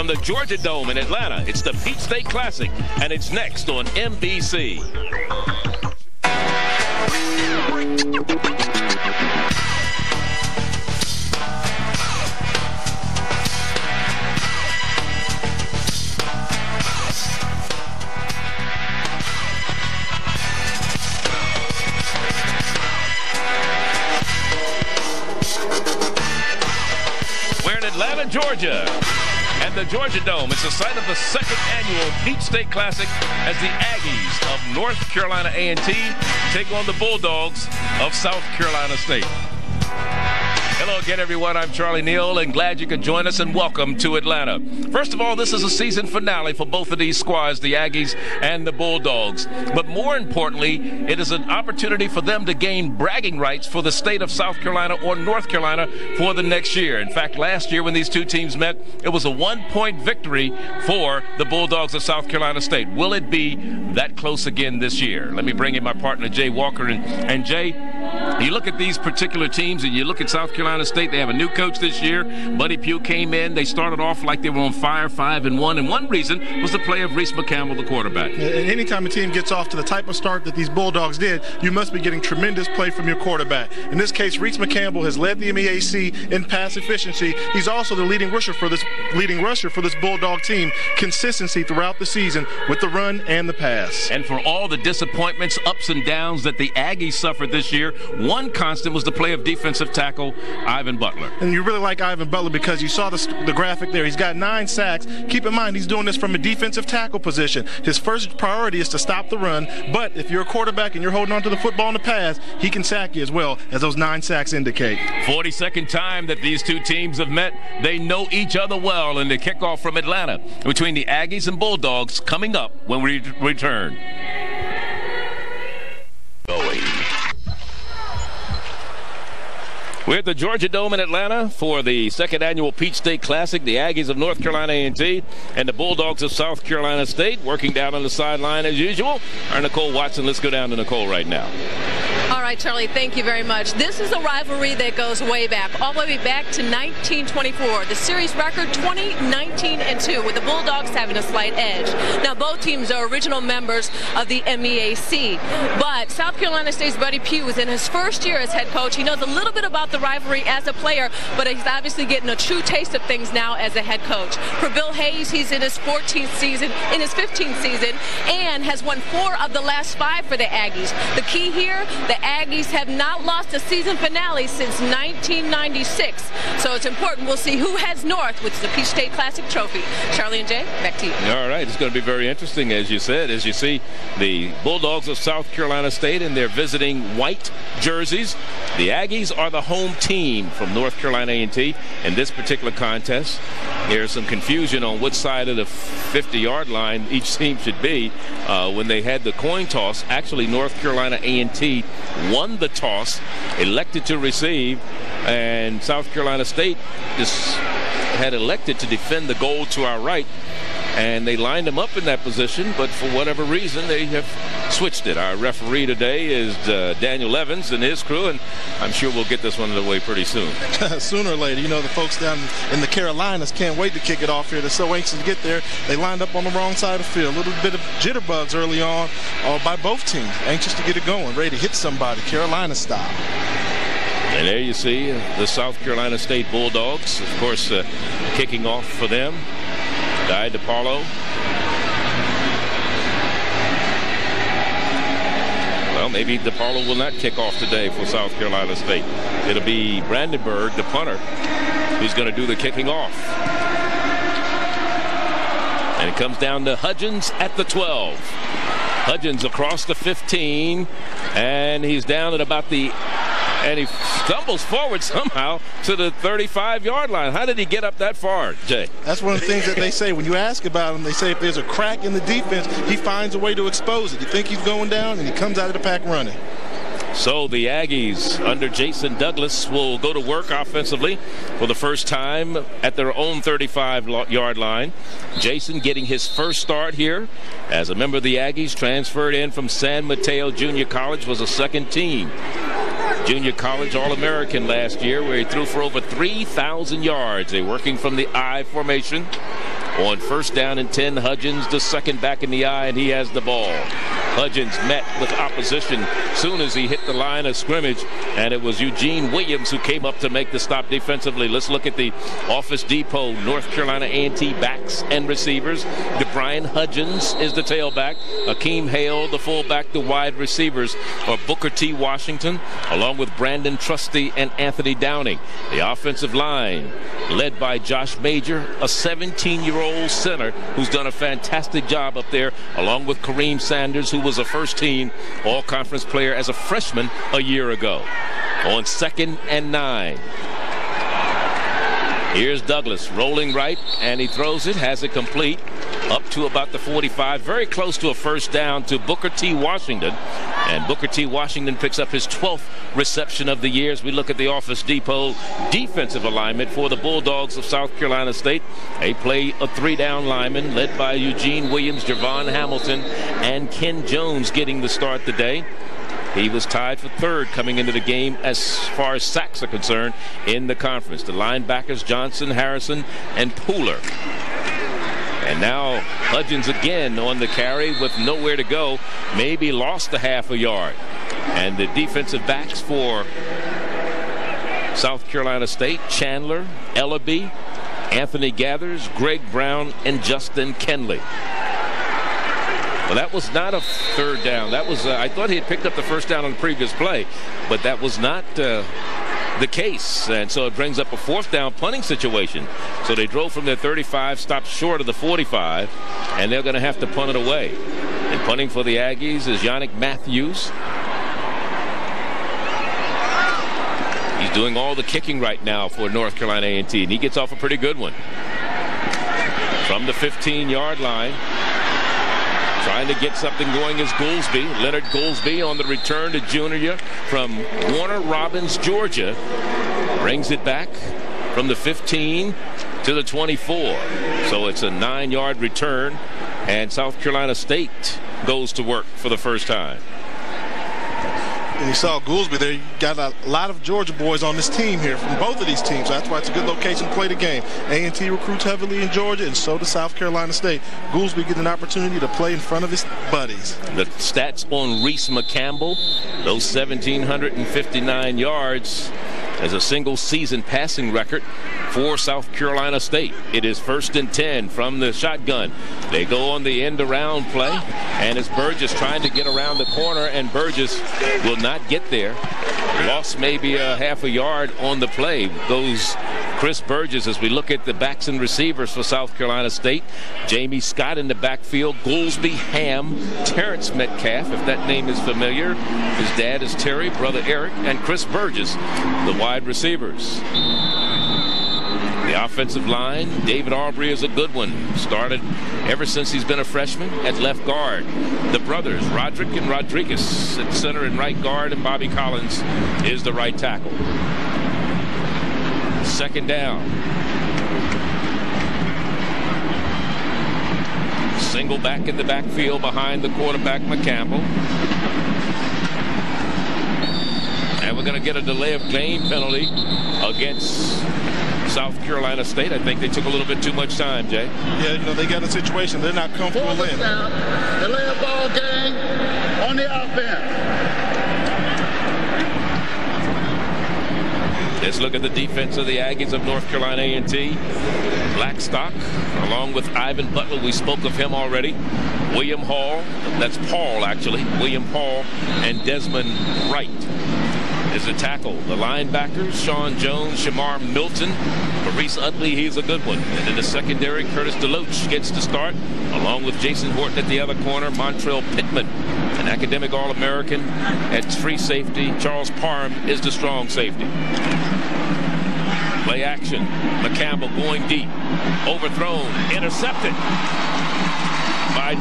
from the Georgia Dome in Atlanta. It's the Peach State Classic, and it's next on MBC. Atlanta, Georgia. And the Georgia Dome is the site of the second annual Peach State Classic as the Aggies of North Carolina A&T take on the Bulldogs of South Carolina State. Again, everyone. I'm Charlie Neal, and glad you could join us, and welcome to Atlanta. First of all, this is a season finale for both of these squads, the Aggies and the Bulldogs. But more importantly, it is an opportunity for them to gain bragging rights for the state of South Carolina or North Carolina for the next year. In fact, last year when these two teams met, it was a one-point victory for the Bulldogs of South Carolina State. Will it be that close again this year? Let me bring in my partner, Jay Walker. And, and Jay, you look at these particular teams and you look at South Carolina State, they have a new coach this year. Buddy Pugh came in. They started off like they were on fire, five and one. And one reason was the play of Reese McCampbell, the quarterback. And anytime a team gets off to the type of start that these Bulldogs did, you must be getting tremendous play from your quarterback. In this case, Reese McCampbell has led the MEAC in pass efficiency. He's also the leading rusher for this leading rusher for this Bulldog team. Consistency throughout the season with the run and the pass. And for all the disappointments, ups and downs that the Aggies suffered this year, one constant was the play of defensive tackle Ivan Butler. And you really like Ivan Butler because you saw the, the graphic there. He's got nine sacks. Keep in mind, he's doing this from a defensive tackle position. His first priority is to stop the run, but if you're a quarterback and you're holding on to the football in the pass, he can sack you as well, as those nine sacks indicate. 42nd time that these two teams have met. They know each other well in the kickoff from Atlanta between the Aggies and Bulldogs coming up when we return. We're at the Georgia Dome in Atlanta for the second annual Peach State Classic. The Aggies of North Carolina A&T and the Bulldogs of South Carolina State working down on the sideline as usual. Our Nicole Watson. Let's go down to Nicole right now. All right, Charlie, thank you very much. This is a rivalry that goes way back, all the way back to 1924. The series record 20, 19, and 2, with the Bulldogs having a slight edge. Now, both teams are original members of the MEAC, but South Carolina State's Buddy Pugh was in his first year as head coach. He knows a little bit about the rivalry as a player, but he's obviously getting a true taste of things now as a head coach. For Bill Hayes, he's in his 14th season, in his 15th season, and has won four of the last five for the Aggies. The key here, the Aggies have not lost a season finale since 1996. So it's important. We'll see who heads north with the Peach State Classic Trophy. Charlie and Jay, back to you. All right. It's going to be very interesting, as you said, as you see the Bulldogs of South Carolina State in their visiting white jerseys. The Aggies are the home team from North Carolina A&T in this particular contest. There's some confusion on which side of the 50-yard line each team should be. Uh, when they had the coin toss, actually North Carolina A&T won the toss, elected to receive, and South Carolina State just had elected to defend the goal to our right and they lined him up in that position, but for whatever reason, they have switched it. Our referee today is uh, Daniel Evans and his crew, and I'm sure we'll get this one underway pretty soon. Sooner or later, you know, the folks down in the Carolinas can't wait to kick it off here. They're so anxious to get there. They lined up on the wrong side of the field. A little bit of jitterbugs early on uh, by both teams, anxious to get it going, ready to hit somebody, Carolina style. And there you see the South Carolina State Bulldogs, of course, uh, kicking off for them. Guy DePaulo. Well, maybe DePaulo will not kick off today for South Carolina State. It'll be Brandenburg, the punter, who's going to do the kicking off. And it comes down to Hudgens at the 12. Hudgens across the 15, and he's down at about the and he stumbles forward somehow to the 35 yard line. How did he get up that far, Jay? That's one of the things that they say when you ask about him. They say if there's a crack in the defense, he finds a way to expose it. You think he's going down, and he comes out of the pack running. So the Aggies under Jason Douglas will go to work offensively for the first time at their own 35 yard line. Jason getting his first start here as a member of the Aggies transferred in from San Mateo Junior College was a second team. Junior college All-American last year where he threw for over 3,000 yards. They working from the I formation On first down and 10, Hudgens, the second back in the eye, and he has the ball. Hudgens met with opposition soon as he hit the line of scrimmage, and it was Eugene Williams who came up to make the stop defensively. Let's look at the Office Depot, North Carolina A&T backs and receivers. DeBrian Hudgens is the tailback. Akeem Hale, the fullback. The wide receivers are Booker T. Washington, along with Brandon Trusty and Anthony Downing. The offensive line, led by Josh Major, a 17-year-old center who's done a fantastic job up there, along with Kareem Sanders, who was a first-team All-Conference player as a freshman a year ago. On second and nine. Here's Douglas rolling right, and he throws it, has it complete up to about the 45, very close to a first down to Booker T. Washington. And Booker T. Washington picks up his 12th reception of the year as we look at the Office Depot defensive alignment for the Bulldogs of South Carolina State. They play a three down lineman led by Eugene Williams, Javon Hamilton, and Ken Jones getting the start today. He was tied for third coming into the game as far as sacks are concerned in the conference. The linebackers Johnson, Harrison, and Pooler. And now Hudgens again on the carry with nowhere to go. Maybe lost a half a yard. And the defensive backs for South Carolina State, Chandler, Ellaby, Anthony Gathers, Greg Brown, and Justin Kenley. Well, that was not a third down. That was, uh, I thought he had picked up the first down on the previous play, but that was not uh, the case. And so it brings up a fourth down punting situation. So they drove from their 35, stopped short of the 45, and they're going to have to punt it away. And punting for the Aggies is Yannick Matthews. He's doing all the kicking right now for North Carolina A&T, and he gets off a pretty good one. From the 15-yard line, Trying to get something going is Goolsby. Leonard Goolsby on the return to junior from Warner Robins, Georgia. Brings it back from the 15 to the 24. So it's a nine-yard return, and South Carolina State goes to work for the first time. And you saw Goolsby there. You got a lot of Georgia boys on this team here from both of these teams. That's why it's a good location to play the game. A&T recruits heavily in Georgia, and so does South Carolina State. Goolsby getting an opportunity to play in front of his buddies. The stats on Reese McCampbell, those 1,759 yards as a single season passing record for South Carolina State. It is first and 10 from the shotgun. They go on the end around play, and it's Burgess trying to get around the corner, and Burgess will not get there. Lost maybe a half a yard on the play. Goes Chris Burgess as we look at the backs and receivers for South Carolina State. Jamie Scott in the backfield, Goolsby, Ham, Terrence Metcalf, if that name is familiar. His dad is Terry, brother Eric, and Chris Burgess, the wide receivers. The offensive line, David Aubrey is a good one. Started ever since he's been a freshman at left guard. The brothers, Roderick and Rodriguez, at center and right guard, and Bobby Collins is the right tackle. Second down. Single back in the backfield behind the quarterback, McCampbell. And we're going to get a delay of game penalty against South Carolina State. I think they took a little bit too much time, Jay. Yeah, you know, they got a situation they're not comfortable in. Delay of ball game on the offense. Let's look at the defense of the Aggies of North Carolina A&T. Blackstock, along with Ivan Butler. We spoke of him already. William Hall, that's Paul actually. William Paul and Desmond Wright is the tackle. The linebackers, Sean Jones, Shamar Milton, Maurice Utley, he's a good one. And in the secondary, Curtis DeLoach gets to start, along with Jason Horton at the other corner, Montrell Pittman, an academic All-American at free safety. Charles Parham is the strong safety. Play action. McCampbell going deep. Overthrown. Intercepted by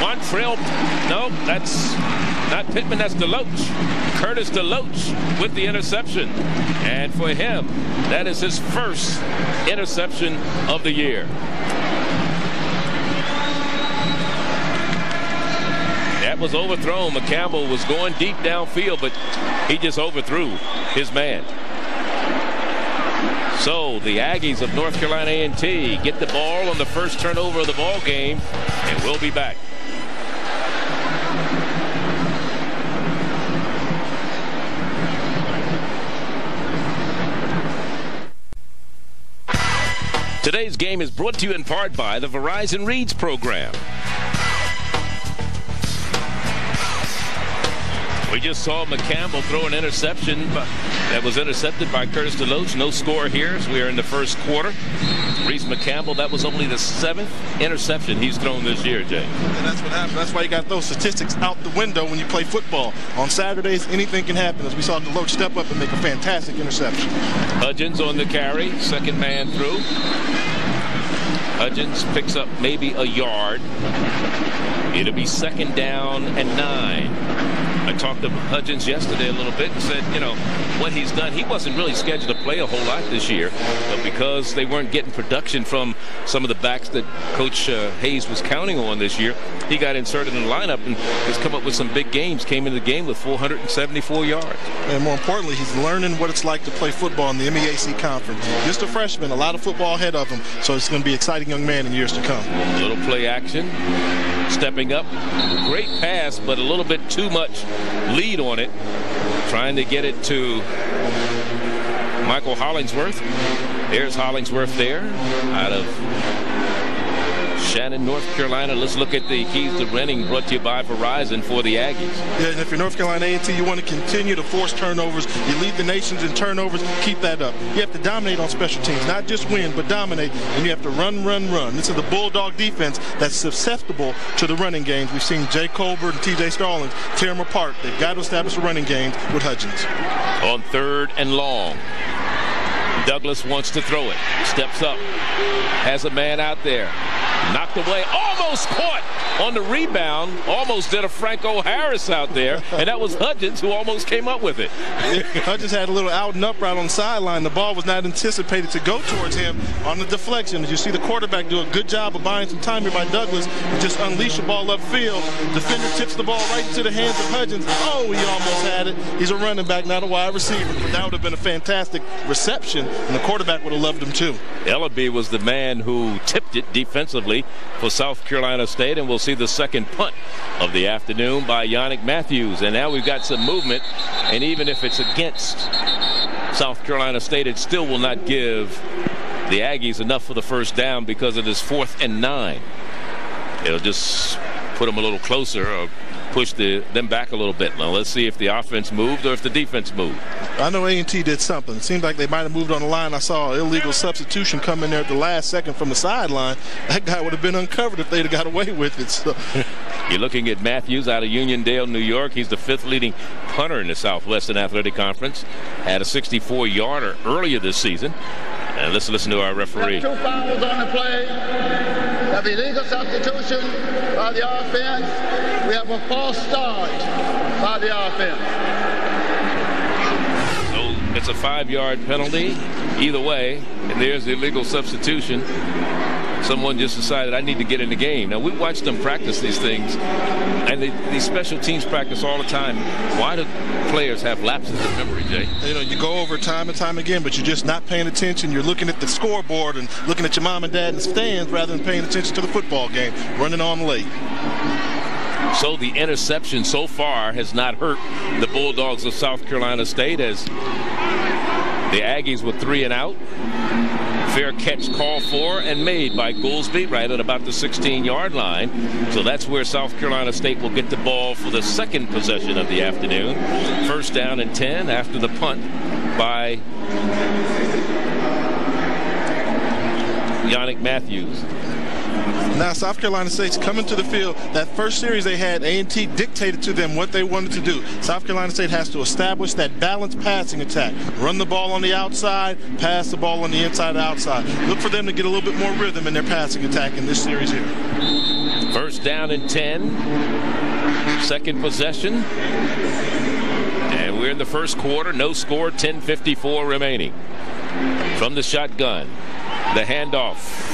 Montrell. No, that's not Pittman, that's DeLoach. Curtis DeLoach with the interception. And for him, that is his first interception of the year. That was overthrown. McCampbell was going deep downfield, but he just overthrew his man. So the Aggies of North Carolina A&T get the ball on the first turnover of the ball game, and we'll be back. Today's game is brought to you in part by the Verizon Reads program. We just saw McCampbell throw an interception that was intercepted by Curtis DeLoach. No score here as we are in the first quarter. Reese McCampbell, that was only the seventh interception he's thrown this year, Jay. And that's what happens. That's why you got those statistics out the window when you play football. On Saturdays, anything can happen. As we saw DeLoach step up and make a fantastic interception. Hudgens on the carry, second man through. Hudgens picks up maybe a yard. It'll be second down and nine. I talked to Hudgens yesterday a little bit and said, you know, what he's done, he wasn't really scheduled to play a whole lot this year, but because they weren't getting production from some of the backs that Coach uh, Hayes was counting on this year, he got inserted in the lineup and has come up with some big games, came into the game with 474 yards. And more importantly, he's learning what it's like to play football in the MEAC conference. Just a freshman, a lot of football ahead of him, so it's going to be an exciting young man in years to come. A little play action, stepping up. Great pass, but a little bit too much lead on it. Trying to get it to Michael Hollingsworth. There's Hollingsworth there out of Shannon, North Carolina. Let's look at the keys to winning brought to you by Verizon for the Aggies. Yeah, and if you're North Carolina A&T, you want to continue to force turnovers. You lead the nations in turnovers. Keep that up. You have to dominate on special teams, not just win, but dominate. And you have to run, run, run. This is the Bulldog defense that's susceptible to the running games. We've seen Jay Colbert and T.J. Stallings tear them apart. They've got to establish a running game with Hudgens. On third and long. Douglas wants to throw it. Steps up. Has a man out there. Knocked away. Almost caught on the rebound. Almost did a Franco Harris out there. And that was Hudgens who almost came up with it. Hudgens had a little out and up right on the sideline. The ball was not anticipated to go towards him on the deflection. As you see the quarterback do a good job of buying some time here by Douglas. Just unleash the ball upfield. Defender tips the ball right into the hands of Hudgens. Oh, he almost had it. He's a running back, not a wide receiver. But that would have been a fantastic reception, and the quarterback would have loved him too. Ellaby was the man who tipped it defensively for South Carolina State, and we'll see the second punt of the afternoon by Yannick Matthews. And now we've got some movement, and even if it's against South Carolina State, it still will not give the Aggies enough for the first down because it is fourth and nine. It'll just put them a little closer or push the, them back a little bit. Now let's see if the offense moved or if the defense moved. I know A&T did something. It seemed like they might have moved on the line. I saw illegal substitution come in there at the last second from the sideline. That guy would have been uncovered if they'd have got away with it. So. You're looking at Matthews out of Uniondale, New York. He's the fifth leading punter in the Southwestern Athletic Conference. Had a 64-yarder earlier this season. And let's listen to our referee. Two fouls on the play. We have illegal substitution by the offense. We have a false start by the offense. So it's a five-yard penalty either way, and there's the illegal substitution someone just decided I need to get in the game. Now we watch them practice these things, and they, these special teams practice all the time. Why do players have lapses of memory, Jay? You know, you go over time and time again, but you're just not paying attention. You're looking at the scoreboard and looking at your mom and dad in the stands rather than paying attention to the football game. Running on late. So the interception so far has not hurt the Bulldogs of South Carolina State as the Aggies with three and out. Fair catch call for and made by Goolsby right at about the 16 yard line. So that's where South Carolina State will get the ball for the second possession of the afternoon. First down and 10 after the punt by Yannick Matthews. Now South Carolina State's coming to the field. That first series they had, A&T dictated to them what they wanted to do. South Carolina State has to establish that balanced passing attack. Run the ball on the outside, pass the ball on the inside outside. Look for them to get a little bit more rhythm in their passing attack in this series here. First down and 10. Second possession. And we're in the first quarter. No score, 10.54 remaining. From the shotgun, the handoff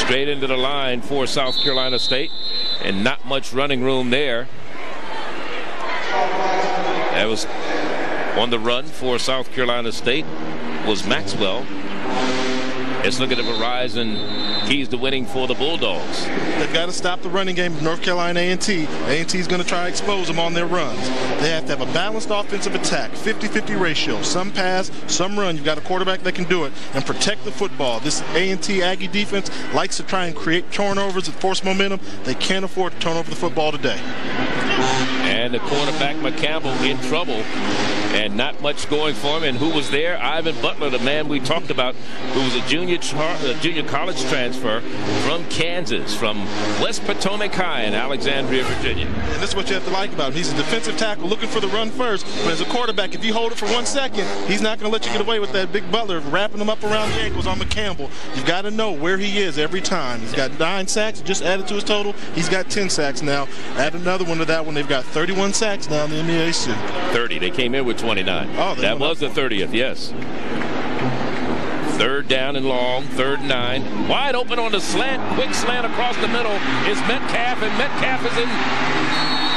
straight into the line for South Carolina State and not much running room there. That was on the run for South Carolina State was Maxwell. Let's look at the Verizon keys to winning for the Bulldogs. They've got to stop the running game of North Carolina A&T. A&T is going to try to expose them on their runs. They have to have a balanced offensive attack, 50-50 ratio. Some pass, some run. You've got a quarterback that can do it and protect the football. This A&T Aggie defense likes to try and create turnovers and force momentum. They can't afford to turn over the football today. And the quarterback McCampbell in trouble and not much going for him. And who was there? Ivan Butler, the man we talked about, who was a junior a junior college transfer from Kansas, from West Potomac High in Alexandria, Virginia. And this is what you have to like about him. He's a defensive tackle looking for the run first, but as a quarterback, if you hold it for one second, he's not going to let you get away with that big Butler wrapping him up around the ankles on McCampbell. You've got to know where he is every time. He's got nine sacks, just added to his total. He's got 10 sacks now. Add another one to that one. They've got 31 sacks now in the MEAC. 30. They came in with 29. Oh, that was the 30th, yes. Third down and long, third and nine. Wide open on the slant, quick slant across the middle is Metcalf, and Metcalf is in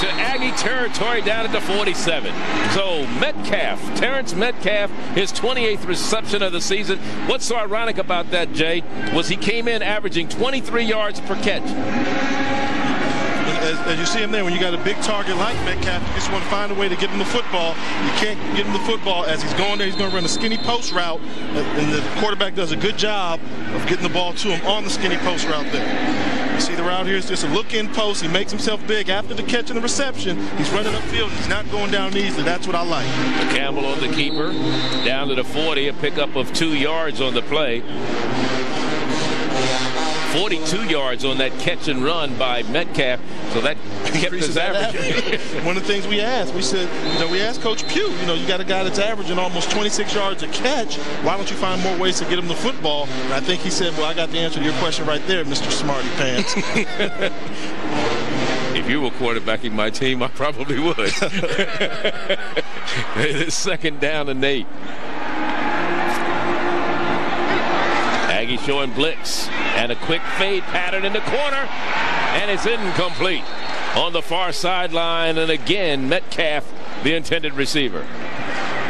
to Aggie territory down at the 47. So Metcalf, Terrence Metcalf, his 28th reception of the season. What's so ironic about that, Jay, was he came in averaging 23 yards per catch as, as, you see him there, when you got a big target like Metcalf, you just want to find a way to get him the football. You can't get him the football as he's going there. He's going to run a skinny post route, uh, and the quarterback does a good job of getting the ball to him on the skinny post route there. You see the route here is just a look-in post. He makes himself big after the catch and the reception. He's running upfield. He's not going down easily. That's what I like. Campbell on the keeper, down to the 40, a pickup of two yards on the play. 42 yards on that catch and run by Metcalf. So that kept his average. One of the things we asked, we said, you know, we asked Coach Pugh, you know, you got a guy that's averaging almost 26 yards a catch. Why don't you find more ways to get him the football? And I think he said, well, I got the answer to your question right there, Mr. Smarty Pants. if you were quarterbacking my team, I probably would. it's second down and eight. Aggie showing blitz and a quick fade pattern in the corner and it's incomplete on the far sideline and again Metcalf the intended receiver.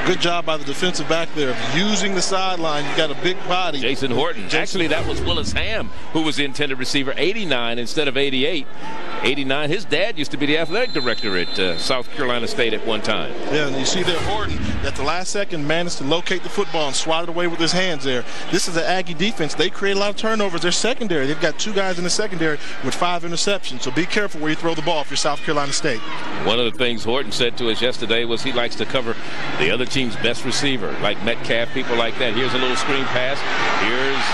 Good job by the defensive back there using the sideline. You got a big body. Jason Horton. Jason. Actually, that was Willis Ham who was the intended receiver, 89 instead of 88. 89. His dad used to be the athletic director at uh, South Carolina State at one time. Yeah, and you see there Horton at the last second managed to locate the football and swat it away with his hands there. This is the Aggie defense. They create a lot of turnovers. They're secondary. They've got two guys in the secondary with five interceptions. So be careful where you throw the ball if you're South Carolina State. One of the things Horton said to us yesterday was he likes to cover the other team's best receiver, like Metcalf, people like that. Here's a little screen pass. Here's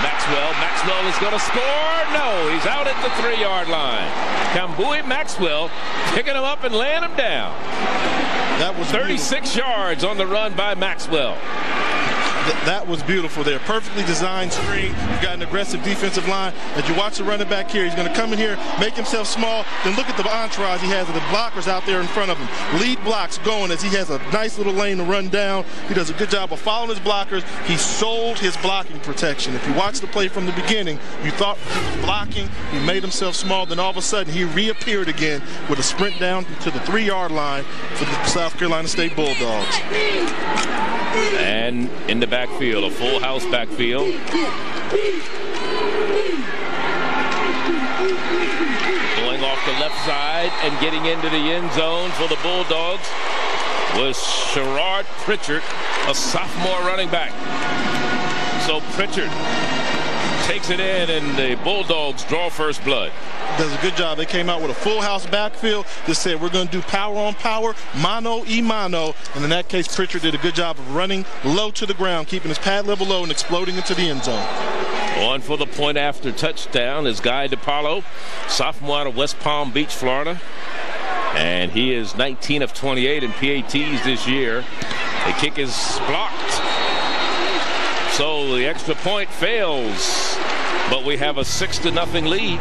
Maxwell. Maxwell is going to score. No, he's out at the three-yard line. Kambui Maxwell picking him up and laying him down. That was 36 beautiful. yards on the run by Maxwell. Th that was beautiful there. Perfectly designed screen. You've got an aggressive defensive line. As you watch the running back here, he's going to come in here, make himself small, then look at the entourage he has of the blockers out there in front of him. Lead blocks going as he has a nice little lane to run down. He does a good job of following his blockers. He sold his blocking protection. If you watch the play from the beginning, you thought he was blocking. He made himself small. Then all of a sudden, he reappeared again with a sprint down to the three-yard line for the South Carolina State Bulldogs. And in the backfield, a full house backfield. Going off the left side and getting into the end zone for the Bulldogs was Sherrod Pritchard, a sophomore running back. So Pritchard takes it in, and the Bulldogs draw first blood. Does a good job. They came out with a full house backfield. that said, we're going to do power on power, mano e mano. And in that case, Pritchard did a good job of running low to the ground, keeping his pad level low and exploding into the end zone. On for the point after touchdown is Guy DiPaolo, sophomore out of West Palm Beach, Florida. And he is 19 of 28 in PATs this year. The kick is blocked. So the extra point fails. But we have a six to nothing lead.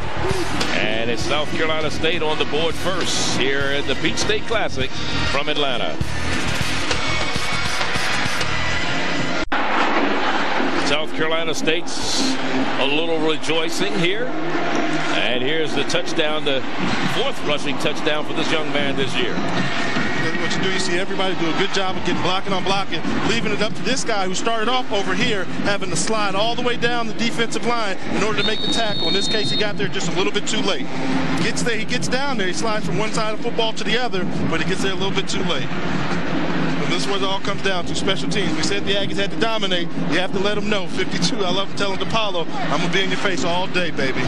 And it's South Carolina State on the board first here in the Peach State Classic from Atlanta. South Carolina State's a little rejoicing here. And here's the touchdown, the fourth rushing touchdown for this young man this year. You do. You see everybody do a good job of getting blocking on blocking, leaving it up to this guy who started off over here having to slide all the way down the defensive line in order to make the tackle. In this case, he got there just a little bit too late. Gets there, he gets down there, he slides from one side of football to the other, but he gets there a little bit too late. And this is what it all comes down to, special teams. We said the Aggies had to dominate. You have to let them know. 52, I love telling DePaulo, I'm going to be in your face all day, baby.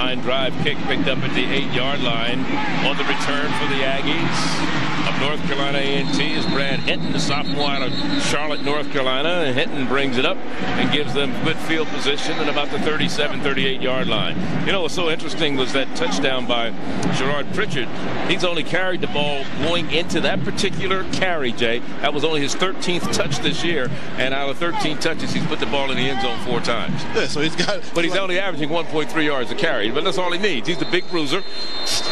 Line. Drive kick picked up at the eight-yard line. On the return for the Aggies of North Carolina A&T is Brad Hinton, the sophomore out of Charlotte, North Carolina. And Hinton brings it up and gives them good field position at about the 37, 38 yard line. You know what's so interesting was that touchdown by Gerard Pritchard. He's only carried the ball going into that particular carry, Jay. That was only his 13th touch this year. And out of 13 touches, he's put the ball in the end zone four times. Yeah, so he's got. But he's like, only averaging 1.3 yards a carry. But that's all he needs. He's the big bruiser.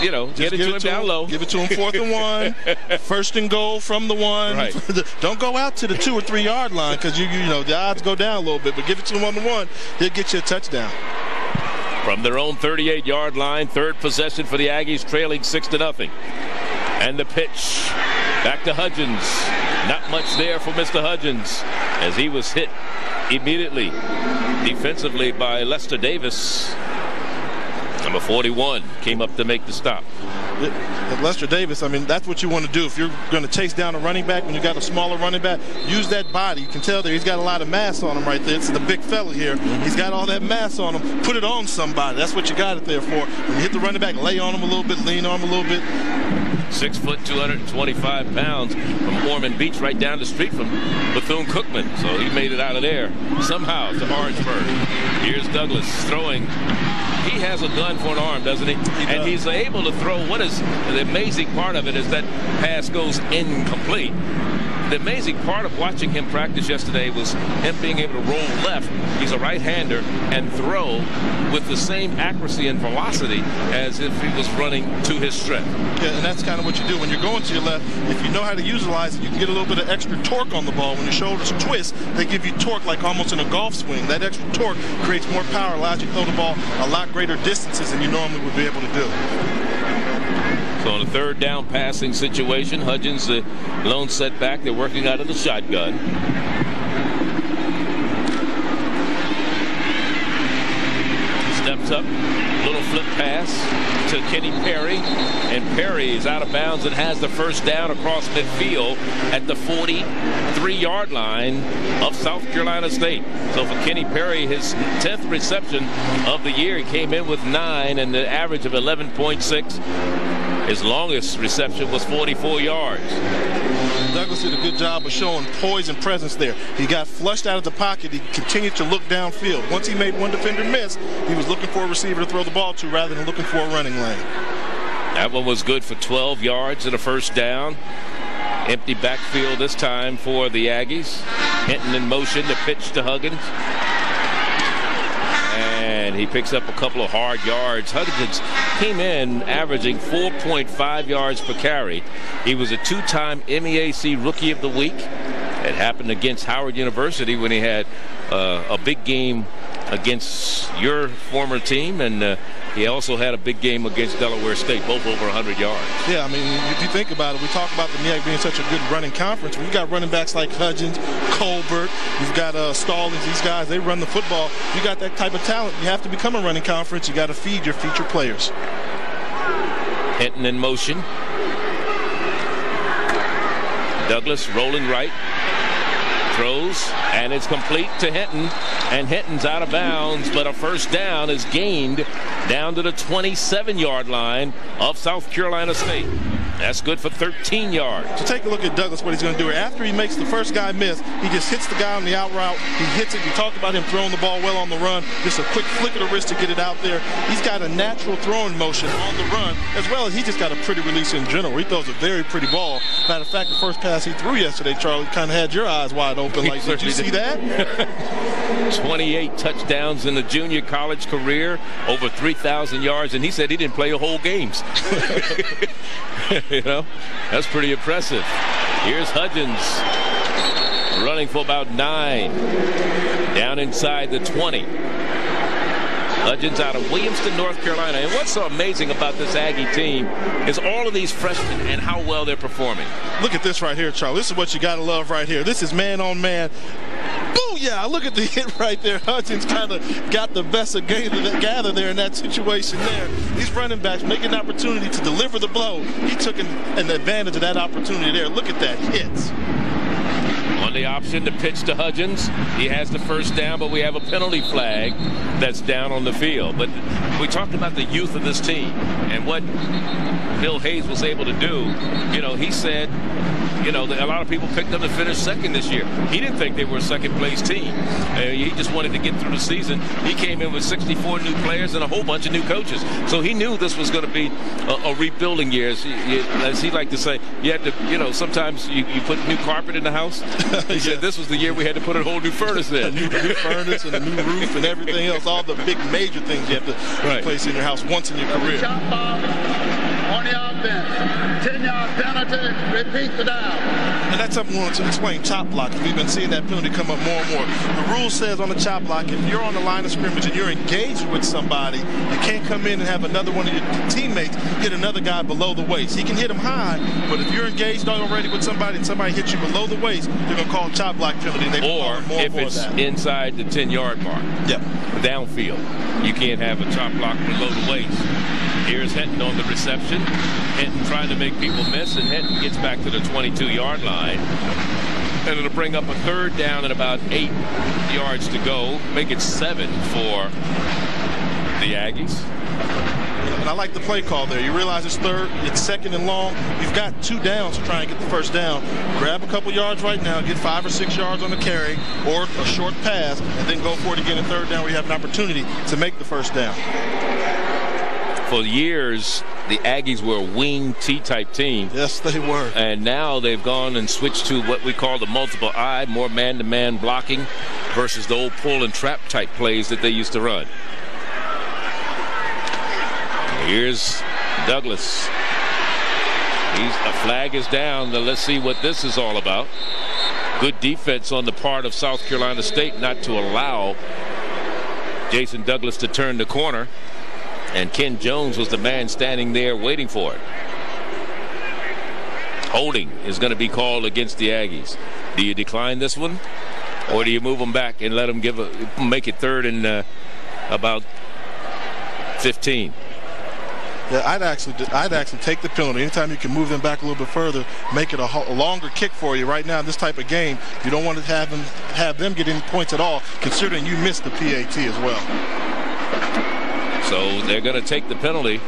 You know, get it to him it to down him, low. Give it to him fourth and one. First and goal from the one. Right. Don't go out to the two or three yard line because you you know the odds go down a little bit. But give it to him on the one, he'll get you a touchdown. From their own 38 yard line, third possession for the Aggies, trailing six to nothing. And the pitch back to Hudgens. Not much there for Mr. Hudgens as he was hit immediately defensively by Lester Davis. Number 41 came up to make the stop. Lester Davis, I mean, that's what you want to do. If you're going to chase down a running back when you got a smaller running back, use that body. You can tell there he's got a lot of mass on him right there. It's the big fella here. Mm-hmm. He's got all that mass on him. Put it on somebody. That's what you got it there for. When you hit the running back, lay on him a little bit, lean on him a little bit. Six foot, 225 pounds from Ormond Beach, right down the street from Bethune Cookman. So he made it out of there somehow to Orangeburg. Here's Douglas throwing he has a gun for an arm, doesn't he? he and he's able to throw. What is the amazing part of it is that pass goes incomplete. The amazing part of watching him practice yesterday was him being able to roll left. He's a right-hander and throw with the same accuracy and velocity as if he was running to his strength. Yeah, and that's kind of what you do when you're going to your left. If you know how to utilize it, you can get a little bit of extra torque on the ball. When your shoulders twist, they give you torque like almost in a golf swing. That extra torque creates more power, allows you to throw the ball a lot greater distances than you normally would be able to do. So on a third down passing situation, Hudgens the lone setback. They're working out of the shotgun. Steps up, little flip pass to Kenny Perry, and Perry is out of bounds and has the first down across midfield at the 43-yard line of South Carolina State. So for Kenny Perry, his 10th reception of the year, he came in with nine and the average of 11.6. His longest reception was 44 yards. Douglas did a good job of showing poise and presence there. He got flushed out of the pocket. He continued to look downfield. Once he made one defender miss, he was looking for a receiver to throw the ball to rather than looking for a running lane. That one was good for 12 yards and a first down. Empty backfield this time for the Aggies. Hinton in motion, the pitch to Huggins. And he picks up a couple of hard yards. Huggins came in averaging 4.5 yards per carry. He was a two-time MEAC Rookie of the Week. It happened against Howard University when he had uh, a big game against your former team, and uh, he also had a big game against Delaware State, both over 100 yards. Yeah, I mean, if you think about it, we talk about the MEAC being such a good running conference. We've got running backs like Hudgens, Colbert, you've got uh, Stallings, these guys, they run the football. You got that type of talent. You have to become a running conference. You got to feed your feature players. Hinton in motion. Douglas rolling right. Throws, and it's complete to Hinton. And Hinton's out of bounds, but a first down is gained down to the 27-yard line of South Carolina State. That's good for 13 yards. So take a look at Douglas, what he's going to do. After he makes the first guy miss, he just hits the guy on the out route. He hits it. We talked about him throwing the ball well on the run. Just a quick flick of the wrist to get it out there. He's got a natural throwing motion on the run, as well as he just got a pretty release in general. He throws a very pretty ball. Matter of fact, the first pass he threw yesterday, Charlie, kind of had your eyes wide open. Like, did you see that? 28 touchdowns in the junior college career, over 3,000 yards, and he said he didn't play a whole games. you know, that's pretty impressive. Here's Hudgens running for about nine, down inside the 20. Hudgens out of Williamston, North Carolina. And what's so amazing about this Aggie team is all of these freshmen and how well they're performing. Look at this right here, Charlie. This is what you got to love right here. This is man on man. Booyah! Look at the hit right there. Hudgens kind of got the best of gather there in that situation there. These running backs making an opportunity to deliver the blow. He took an, an advantage of that opportunity there. Look at that hits on the option to pitch to Hudgens. He has the first down, but we have a penalty flag that's down on the field. But we talked about the youth of this team and what Bill Hayes was able to do. You know, he said you know, a lot of people picked them to finish second this year. He didn't think they were a second place team. Uh, he just wanted to get through the season. He came in with 64 new players and a whole bunch of new coaches. So he knew this was going to be a, a rebuilding year. As, as he liked to say, you had to, you know, sometimes you, you put new carpet in the house. He yeah. said this was the year we had to put a whole new furnace in. a new, new furnace and a new roof and everything else. All the big major things you have to right. replace in your house once in your career. On the offense, 10 yard penalty, repeat the down. And that's something we want to explain chop block. We've been seeing that penalty come up more and more. The rule says on the chop block, if you're on the line of scrimmage and you're engaged with somebody, you can't come in and have another one of your teammates hit another guy below the waist. He can hit him high, but if you're engaged already with somebody and somebody hits you below the waist, they're going to call chop block penalty. They or if it's inside the 10-yard mark. Yep. Downfield. You can't have a chop block below the waist. Here's Hinton on the reception. Hinton trying to make people miss, and Hinton gets back to the 22-yard line. And it'll bring up a third down and about eight yards to go. Make it seven for the Aggies. And I like the play call there. You realize it's third, it's second and long. You've got two downs to try and get the first down. Grab a couple yards right now, get five or six yards on the carry or a short pass, and then go for it again in third down where you have an opportunity to make the first down for years, the Aggies were a wing T-type team. Yes, they were. And now they've gone and switched to what we call the multiple I, more man-to-man blocking versus the old pull and trap type plays that they used to run. Here's Douglas. He's, a flag is down. Let's see what this is all about. Good defense on the part of South Carolina State not to allow Jason Douglas to turn the corner. And Ken Jones was the man standing there waiting for it. Holding is going to be called against the Aggies. Do you decline this one? Or do you move them back and let them give a, make it third and uh, about 15? Yeah, I'd actually, I'd actually take the penalty. Anytime you can move them back a little bit further, make it a, a, longer kick for you. Right now, in this type of game, you don't want to have them have them get any points at all, considering you missed the PAT as well. So they're going to take the penalty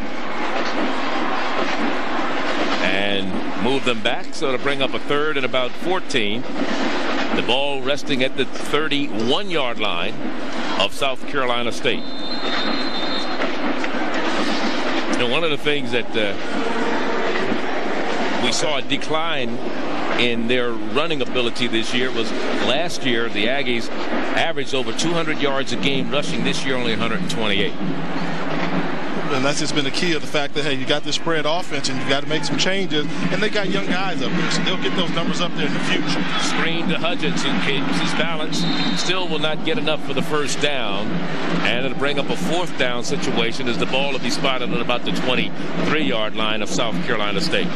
and move them back. So to bring up a third and about 14. The ball resting at the 31 yard line of South Carolina State. And one of the things that uh, we saw a decline in their running ability this year was last year the Aggies averaged over 200 yards a game rushing this year only 128 and that's just been the key of the fact that hey, you got this spread offense and you got to make some changes, and they got young guys up there, so they'll get those numbers up there in the future. Screen to Hudgens, who keeps his balance, still will not get enough for the first down, and it'll bring up a fourth down situation as the ball will be spotted at about the 23-yard line of South Carolina State.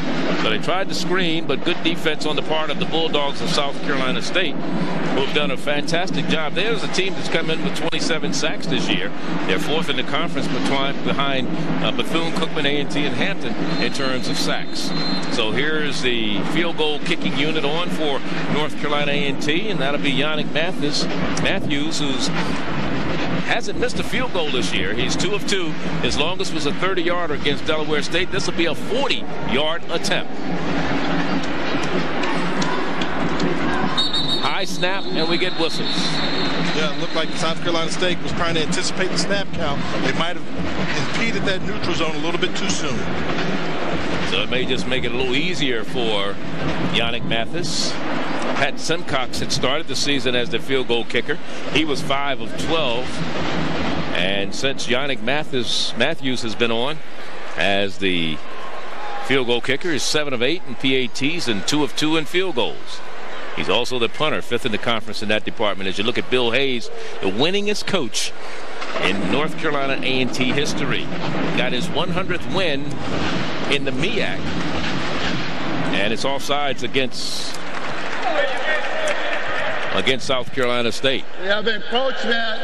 So they tried to screen, but good defense on the part of the Bulldogs of South Carolina State, who have done a fantastic job. There's a team that's come in with 27 sacks this year. They're fourth in the conference behind uh, Bethune-Cookman, A&T, and Hampton in terms of sacks. So here's the field goal kicking unit on for North Carolina A&T, and that'll be Yannick Mathis, Matthews, who's hasn't missed a field goal this year. He's two of two. His longest was a 30-yarder against Delaware State. This will be a 40-yard attempt. High snap, and we get whistles. Yeah, it looked like South Carolina State was trying to anticipate the snap count. They might have impeded that neutral zone a little bit too soon. So it may just make it a little easier for Yannick Mathis. Pat Simcox had started the season as the field goal kicker. He was 5 of 12. And since Yannick Mathis, Matthews has been on as the field goal kicker, is 7 of 8 in PATs and 2 of 2 in field goals. He's also the punter, fifth in the conference in that department. As you look at Bill Hayes, the winningest coach in North Carolina A&T history. Got his 100th win in the MEAC. And it's offsides against against South Carolina State. We have encroachment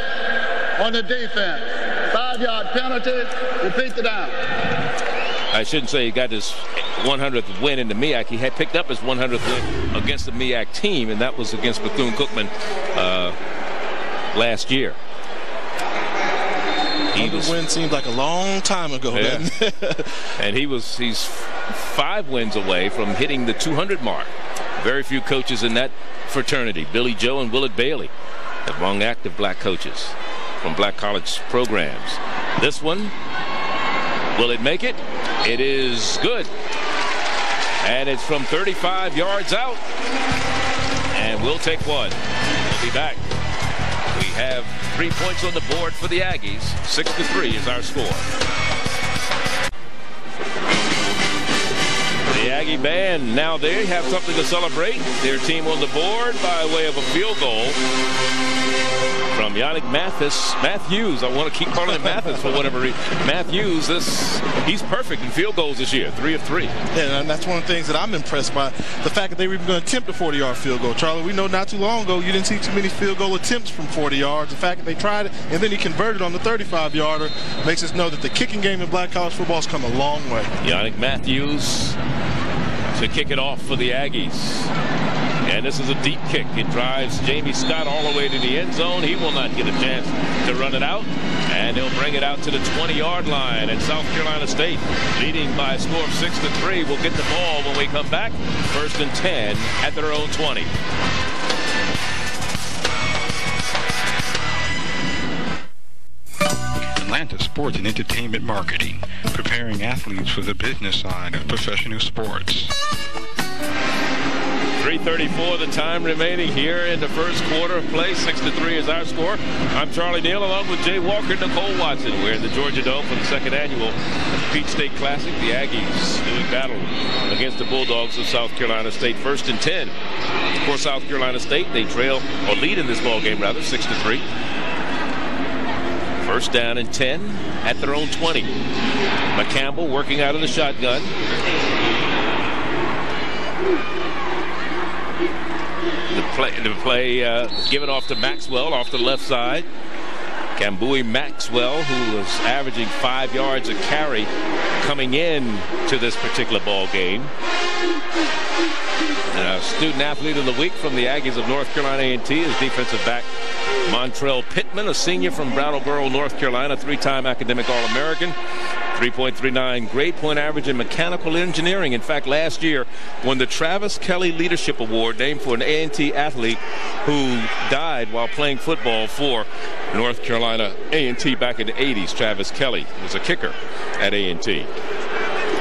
on the defense. Five-yard penalty. Repeat the down. I shouldn't say he got his 100th win in the MEAC. He had picked up his 100th win against the MEAC team, and that was against Bethune-Cookman uh, last year. He was, win seems like a long time ago. Yeah. and he was he's five wins away from hitting the 200 mark. Very few coaches in that fraternity. Billy Joe and Willard Bailey, among active black coaches from black college programs. This one, will it make it? It is good. And it's from 35 yards out. And we'll take one. We'll be back. We have three points on the board for the Aggies. Six to three is our score. Aggie band now they have something to celebrate. Their team on the board by way of a field goal from Yannick Mathis. Matthews. I want to keep calling him Mathis for whatever reason. Matthews, this he's perfect in field goals this year. Three of three. Yeah, and that's one of the things that I'm impressed by. The fact that they were even going to attempt a 40-yard field goal. Charlie, we know not too long ago you didn't see too many field goal attempts from 40 yards. The fact that they tried it and then he converted on the 35-yarder makes us know that the kicking game in black college football has come a long way. Yannick Matthews to kick it off for the Aggies. And this is a deep kick. It drives Jamie Scott all the way to the end zone. He will not get a chance to run it out. And he'll bring it out to the 20-yard line. And South Carolina State, leading by a score of 6 to 3, will get the ball when we come back. First and 10 at their own 20. Atlanta Sports and Entertainment Marketing, preparing athletes for the business side of professional sports. 3.34 the time remaining here in the first quarter of play. 6 to 3 is our score. I'm Charlie Neal along with Jay Walker and Nicole Watson. We're in the Georgia Dome for the second annual Peach State Classic. The Aggies doing battle against the Bulldogs of South Carolina State. First and 10 for South Carolina State. They trail or lead in this ball game rather 6 to 3. First down and 10 at their own 20. McCampbell working out of the shotgun. The play, the play uh, given off to Maxwell off the left side. Kambui Maxwell, who was averaging five yards a carry coming in to this particular ball game. And student athlete of the week from the Aggies of North Carolina A&T is defensive back Montrell Pittman, a senior from Brattleboro, North Carolina, three-time academic All-American. 3.39 grade point average in mechanical engineering. In fact, last year won the Travis Kelly Leadership Award named for an A&T athlete who died while playing football for North Carolina A&T back in the 80s. Travis Kelly was a kicker at A&T.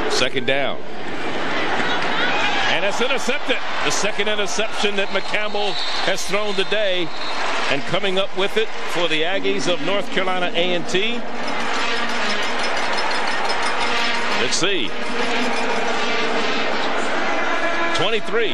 Second down. And it's intercepted. The second interception that McCampbell has thrown today. And coming up with it for the Aggies of North Carolina A&T. Let's see. 23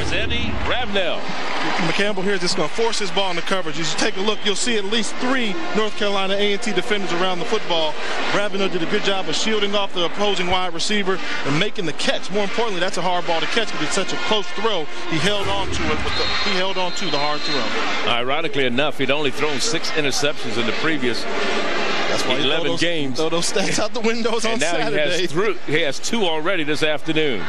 as Eddie Ravenel. McCampbell here is just going to force his ball into coverage. As you take a look, you'll see at least three North Carolina A&T defenders around the football. Ravenel did a good job of shielding off the opposing wide receiver and making the catch. More importantly, that's a hard ball to catch because it's such a close throw. He held on to it. With the, he held on to the hard throw. Ironically enough, he'd only thrown six interceptions in the previous that's why 11 throw those, games. Throw those stats out the windows on and now Saturday. He has, through, he has two already this afternoon.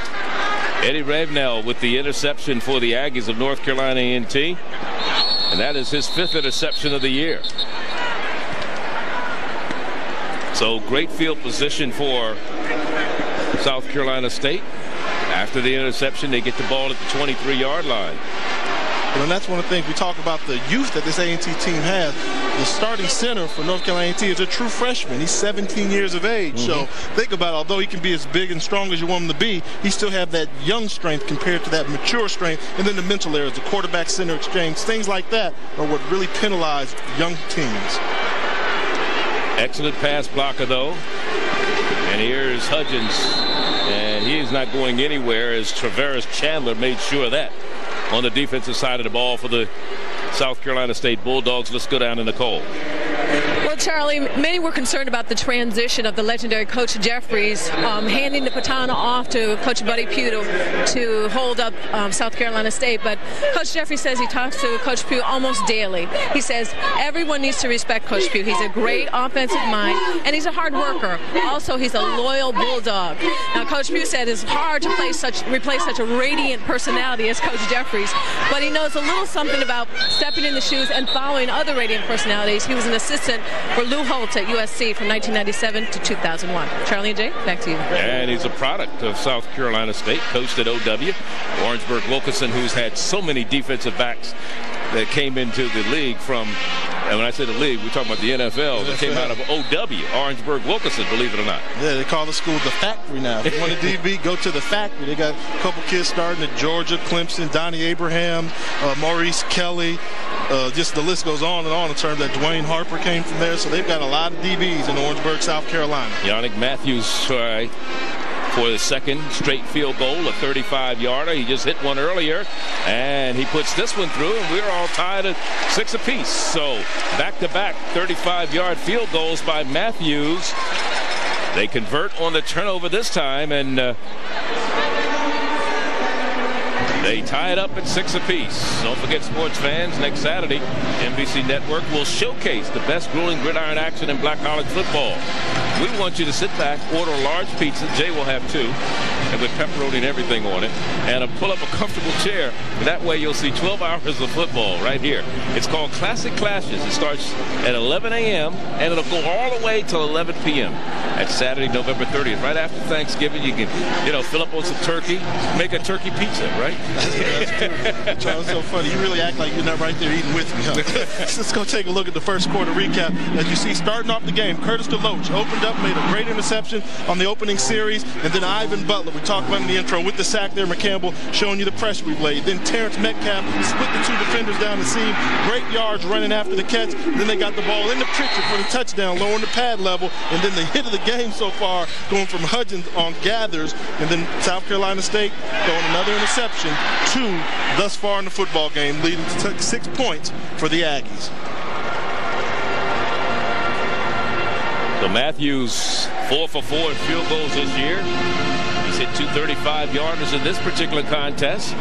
Eddie Ravenel with the interception for the Aggies of North Carolina A&T. And that is his fifth interception of the year. So great field position for South Carolina State. After the interception, they get the ball at the 23-yard line. Well, and that's one of the things we talk about the youth that this A&T team has. The starting center for North Carolina A&T is a true freshman. He's 17 years of age. Mm -hmm. So mm-hmm. think about it. Although he can be as big and strong as you want him to be, he still have that young strength compared to that mature strength. And then the mental areas, the quarterback center exchange, things like that are what really penalize young teams. Excellent pass blocker, though. And here's Hudgens. And he is not going anywhere as Travaris Chandler made sure of that. On the defensive side of the ball for the South Carolina State Bulldogs. Let's go down to Nicole. Well, Charlie, many were concerned about the transition of the legendary Coach Jeffries um, handing the baton off to Coach Buddy Pough to, hold up um, South Carolina State. But Coach Jeffries says he talks to Coach Pough almost daily. He says everyone needs to respect Coach Pough. He's a great offensive mind, and he's a hard worker. Also, he's a loyal bulldog. Now, Coach Pough said it's hard to play such, replace such a radiant personality as Coach Jeffries, but he knows a little something about stepping in the shoes and following other radiant personalities. He was an assistant for Lou Holtz at USC from 1997 to 2001. Charlie and Jay, back to you. And he's a product of South Carolina State, coached at OW. Orangeburg Wilkinson, who's had so many defensive backs that came into the league from, and when I say the league, we're talking about the NFL, that came out of OW, Orangeburg Wilkinson, believe it or not. Yeah, they call the school the factory now. If you want a DB, go to the factory. They got a couple kids starting at Georgia, Clemson, Donnie Abraham, uh, Maurice Kelly. Uh, just the list goes on and on in terms that Dwayne Harper came from there. So they've got a lot of DBs in Orangeburg, South Carolina. Yannick Matthews try for the second straight field goal, a 35-yarder. He just hit one earlier, and he puts this one through, and we're all tied at six apiece. So back-to-back 35-yard field goals by Matthews. They convert on the turnover this time, and uh, they tie it up at six apiece. Don't forget, sports fans, next Saturday, MBC Network will showcase the best grueling gridiron action in black college football. We want you to sit back, order a large pizza. Jay will have two, and with pepperoni and everything on it, and pull up a comfortable chair. That way you'll see 12 hours of football right here. It's called Classic Clashes. It starts at 11 a.m., and it'll go all the way till 11 p.m. At Saturday, November 30th. Right after Thanksgiving, you can, you know, fill up on some turkey, make a turkey pizza, right? That's so funny. You really act like you're not right there eating with me. Huh? Let's go take a look at the first quarter recap. As you see, starting off the game, Curtis DeLoach opened up, made a great interception on the opening series, and then Ivan Butler, we talked about in the intro, with the sack there, McCampbell showing you the pressure we laid. Then Terrence Metcalf split the two defenders down the seam, great yards running after the catch. Then they got the ball in the picture for the touchdown, lowering the pad level, and then the hit of the game so far going from Hudgens on Gathers, and then South Carolina State throwing another interception, two thus far in the football game, leading to six points for the Aggies. So Matthews, four for four in field goals this year. Hit two 35-yarders in this particular contest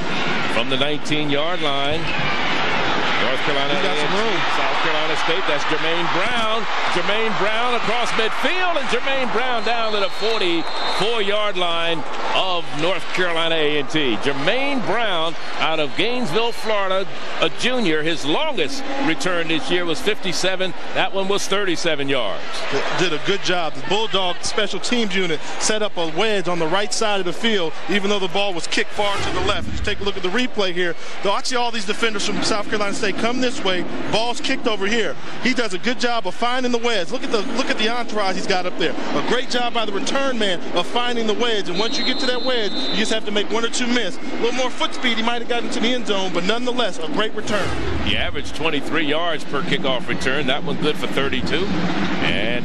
from the 19-yard line. North Carolina, South Carolina State. That's Jermaine Brown. Jermaine Brown across midfield, and Jermaine Brown down to the 44-yard line of North Carolina A&T. Jermaine Brown out of Gainesville, Florida, a junior. His longest return this year was 57. That one was 37 yards. Did a good job. The Bulldog special teams unit set up a wedge on the right side of the field, even though the ball was kicked far to the left. Just take a look at the replay here. Though actually all these defenders from South Carolina State come this way, ball's kicked over here. He does a good job of finding the wedge. Look at the look at the entourage he's got up there. A great job by the return man of finding the wedge. And once you get to that wedge, you just have to make one or two miss. A little more foot speed, he might have gotten to the end zone, but nonetheless, a great return. He averaged 23 yards per kickoff return. That one good for 32. And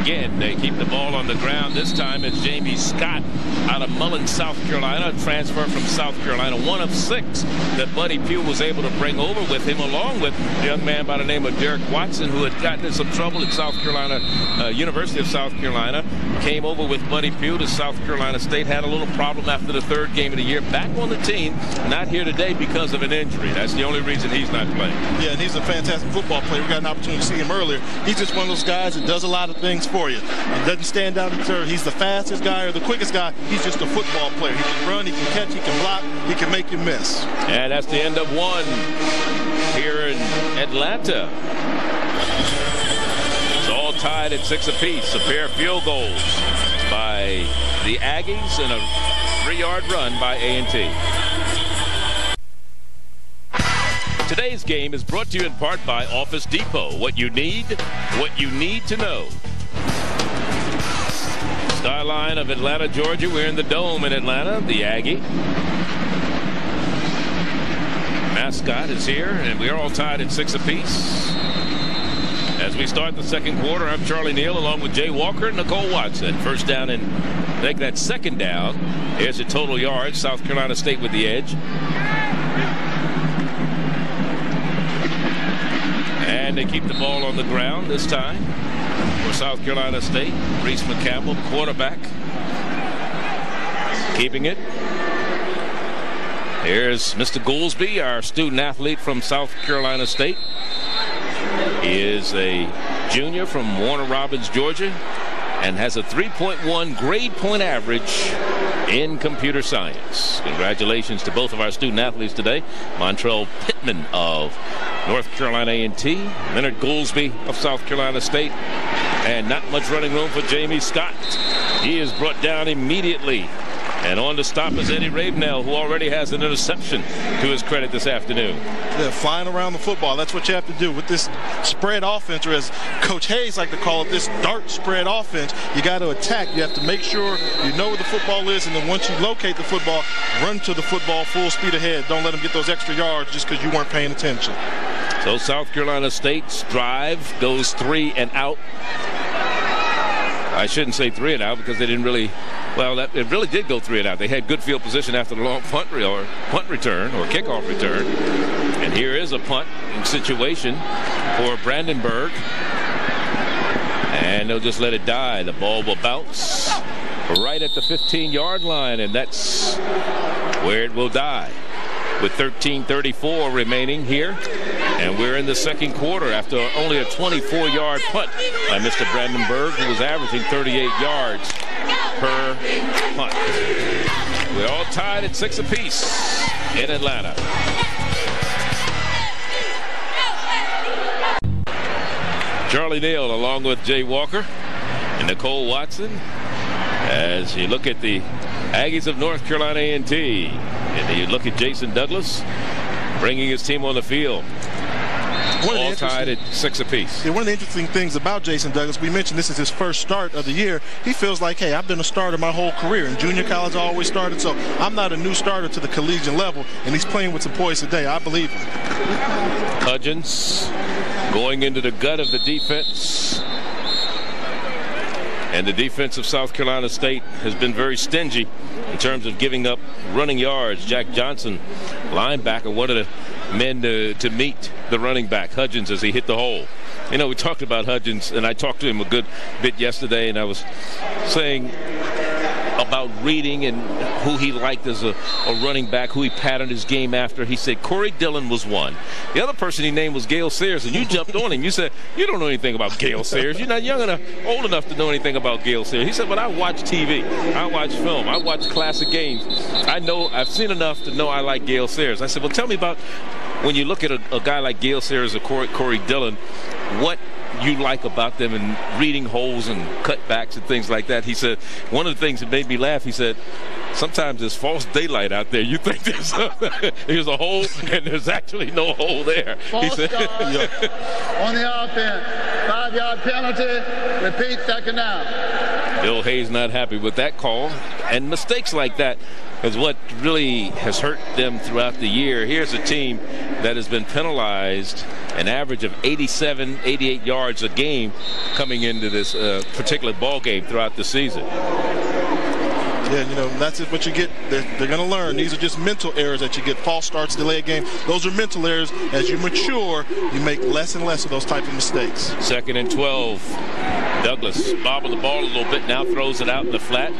again, they keep the ball on the ground. This time it's Jamie Scott out of Mullen, South Carolina, transfer from South Carolina. One of six that Buddy Pough was able to bring over with him, along with a young man by the name of Derek Watson, who had gotten in some trouble at South Carolina, uh, University of South Carolina. Came over with Buddy Pough to South Carolina State. Had a little problem after the third game of the year. Back on the team. Not here today because of an injury. That's the only reason he's not playing. Yeah, and he's a fantastic football player. We got an opportunity to see him earlier. He's just one of those guys that does a lot of things for you. He doesn't stand out and serve. He's the fastest guy or the quickest guy. He's just a football player. He can run, he can catch, he can block, he can make you miss. And that's the end of one here in Atlanta. It's all tied at six apiece. A pair of field goals by the Aggies and a three-yard run by A&T. Today's game is brought to you in part by Office Depot. What you need, what you need to know. Skyline of Atlanta, Georgia. We're in the Dome in Atlanta, the Aggie mascot is here, and we are all tied at six apiece. As we start the second quarter, I'm Charlie Neal along with Jay Walker and Nicole Watson. First down and I that second down. Here's a total yard. South Carolina State with the edge. And they keep the ball on the ground this time for South Carolina State. Reese McCampbell, quarterback, keeping it. Here's Mr. Goolsby, our student athlete from South Carolina State. He is a junior from Warner Robins, Georgia, and has a 3.1 grade point average in computer science. Congratulations to both of our student athletes today. Montrell Pittman of North Carolina A&T, Leonard Goolsby of South Carolina State, and not much running room for Jamie Scott. He is brought down immediately and on to stop is Eddie Ravenel, who already has an interception to his credit this afternoon. Yeah, flying around the football. That's what you have to do with this spread offense, or as Coach Hayes like to call it, this dart spread offense. You got to attack. You have to make sure you know where the football is, and then once you locate the football, run to the football full speed ahead. Don't let them get those extra yards just because you weren't paying attention. So South Carolina State's drive goes three and out. I shouldn't say three and out because they didn't really well, that, it really did go three and out. They had good field position after the long punt re- or punt return or kickoff return. And here is a punt situation for Brandenburg. And they'll just let it die. The ball will bounce right at the 15-yard line, and that's where it will die with 13.34 remaining here. And we're in the second quarter after only a 24-yard punt by Mr. Brandenburg, who was averaging 38 yards per punt. We're all tied at six apiece in Atlanta. Charlie Neal along with Jay Walker and Nicole Watson as you look at the Aggies of North Carolina A&T and you look at Jason Douglas bringing his team on the field one all tied at six apiece. Yeah, one of the interesting things about Jason Douglas, we mentioned this is his first start of the year. He feels like, hey, I've been a starter my whole career. In junior college, I always started, so I'm not a new starter to the collegiate level, and he's playing with some poise today. I believe him. Hudgens going into the gut of the defense. And the defense of South Carolina State has been very stingy in terms of giving up running yards. Jack Johnson, linebacker, one of the men to, to meet the running back, Hudgens, as he hit the hole. You know, we talked about Hudgens, and I talked to him a good bit yesterday, and I was saying about reading and who he liked as a, a, running back, who he patterned his game after. He said Corey Dillon was one. The other person he named was Gale Sayers, and you jumped on him. You said, You don't know anything about Gale Sayers. You're not young enough, old enough to know anything about Gale Sayers. He said, But I watch TV. I watch film. I watch classic games. I know, I've seen enough to know I like Gale Sayers. I said, Well, tell me about when you look at a, a guy like Gale Sayers or Corey, Corey Dillon, what you like about them and reading holes and cutbacks and things like that. He said one of the things that made me laugh. He said sometimes there's false daylight out there. You think there's a, there's a hole and there's actually no hole there. False he said, yeah. on the offense, five yard penalty. Repeat second down. Bill Hayes not happy with that call and mistakes like that is what really has hurt them throughout the year. Here's a team that has been penalized an average of 87, 88 yards a game coming into this uh, particular ball game throughout the season. Yeah, you know, that's what you get. They're, they're going to learn. These are just mental errors that you get. False starts, delay a game. Those are mental errors. As you mature, you make less and less of those type of mistakes. Second and 12. Douglas bobbing the ball a little bit, now throws it out in the flat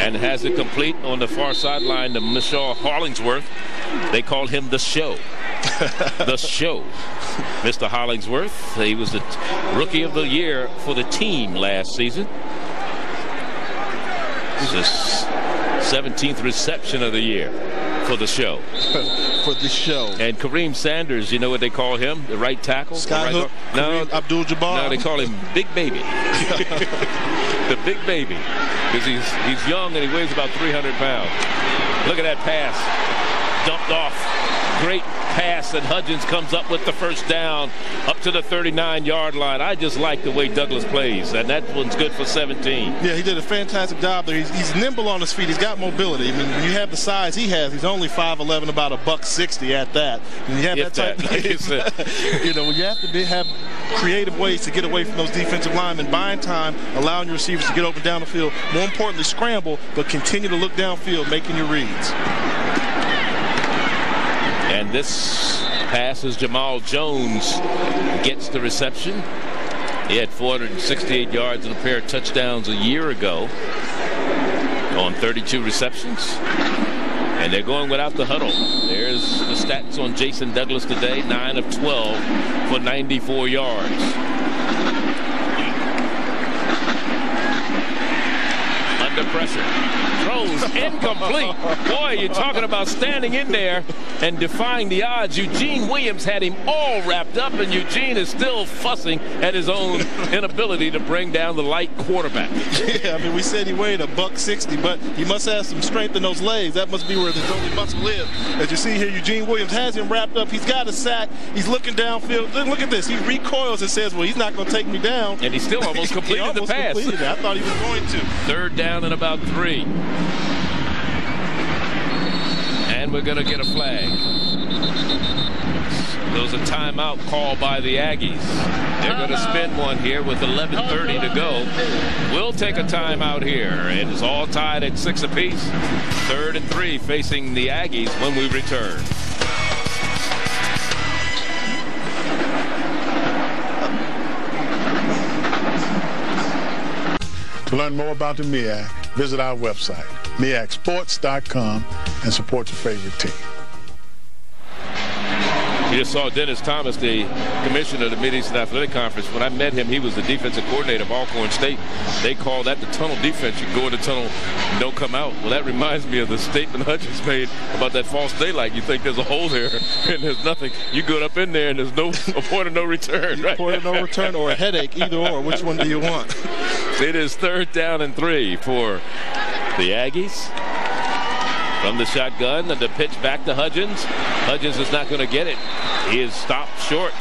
and has it complete on the far sideline to Michelle Hollingsworth. They call him the show. the show. Mr. Hollingsworth, he was the rookie of the year for the team last season. Is 17th reception of the year for the show. for the show. And Kareem Sanders, you know what they call him? The right tackle? Skyhook? Right no, Abdul-Jabbar? No, they call him Big Baby. the Big Baby. Because he's, he's young and he weighs about 300 pounds. Look at that pass. Dumped off. Great pass, and Hudgens comes up with the first down up to the 39-yard line. I just like the way Douglas plays, and that one's good for 17. Yeah, he did a fantastic job there. He's, he's nimble on his feet. He's got mobility. I mean, when you have the size he has, he's only 5'11", about a buck 60 at that. And you have if that type, that, you know, you have to be, have creative ways to get away from those defensive linemen, buying time, allowing your receivers to get open down the field. More importantly, scramble, but continue to look downfield, making your reads. And this passes. Jamal Jones gets the reception. He had 468 yards and a pair of touchdowns a year ago on 32 receptions. And they're going without the huddle. There's the stats on Jason Douglas today 9 of 12 for 94 yards. Under pressure incomplete. Boy, you're talking about standing in there and defying the odds. Eugene Williams had him all wrapped up, and Eugene is still fussing at his own inability to bring down the light quarterback. Yeah, I mean, we said he weighed a buck 60, but he must have some strength in those legs. That must be where the only muscle is. As you see here, Eugene Williams has him wrapped up. He's got a sack. He's looking downfield. Look at this. He recoils and says, well, he's not going to take me down. And he still almost completed almost the pass. Completed I thought he was going to. Third down and about three. And we're going to get a flag. There's a timeout call by the Aggies. They're going to spin one here with 11.30 to go. We'll take a timeout here. It is all tied at six apiece. Third and three facing the Aggies when we return. To learn more about the MEAC, visit our website, MEACsports.com, and support your favorite team. You just saw Dennis Thomas, the commissioner of the Mid-Eastern Athletic Conference. When I met him, he was the defensive coordinator of Alcorn State. They call that the tunnel defense. You go in the tunnel and don't come out. Well, that reminds me of the statement Hudgens made about that false daylight. You think there's a hole there and there's nothing. You go up in there and there's no a point of no return. Right? Point of no return or a headache, either or. Which one do you want? It is third down and three for the Aggies. From the shotgun and the pitch back to Hudgens. Hudgens is not going to get it. He is stopped short.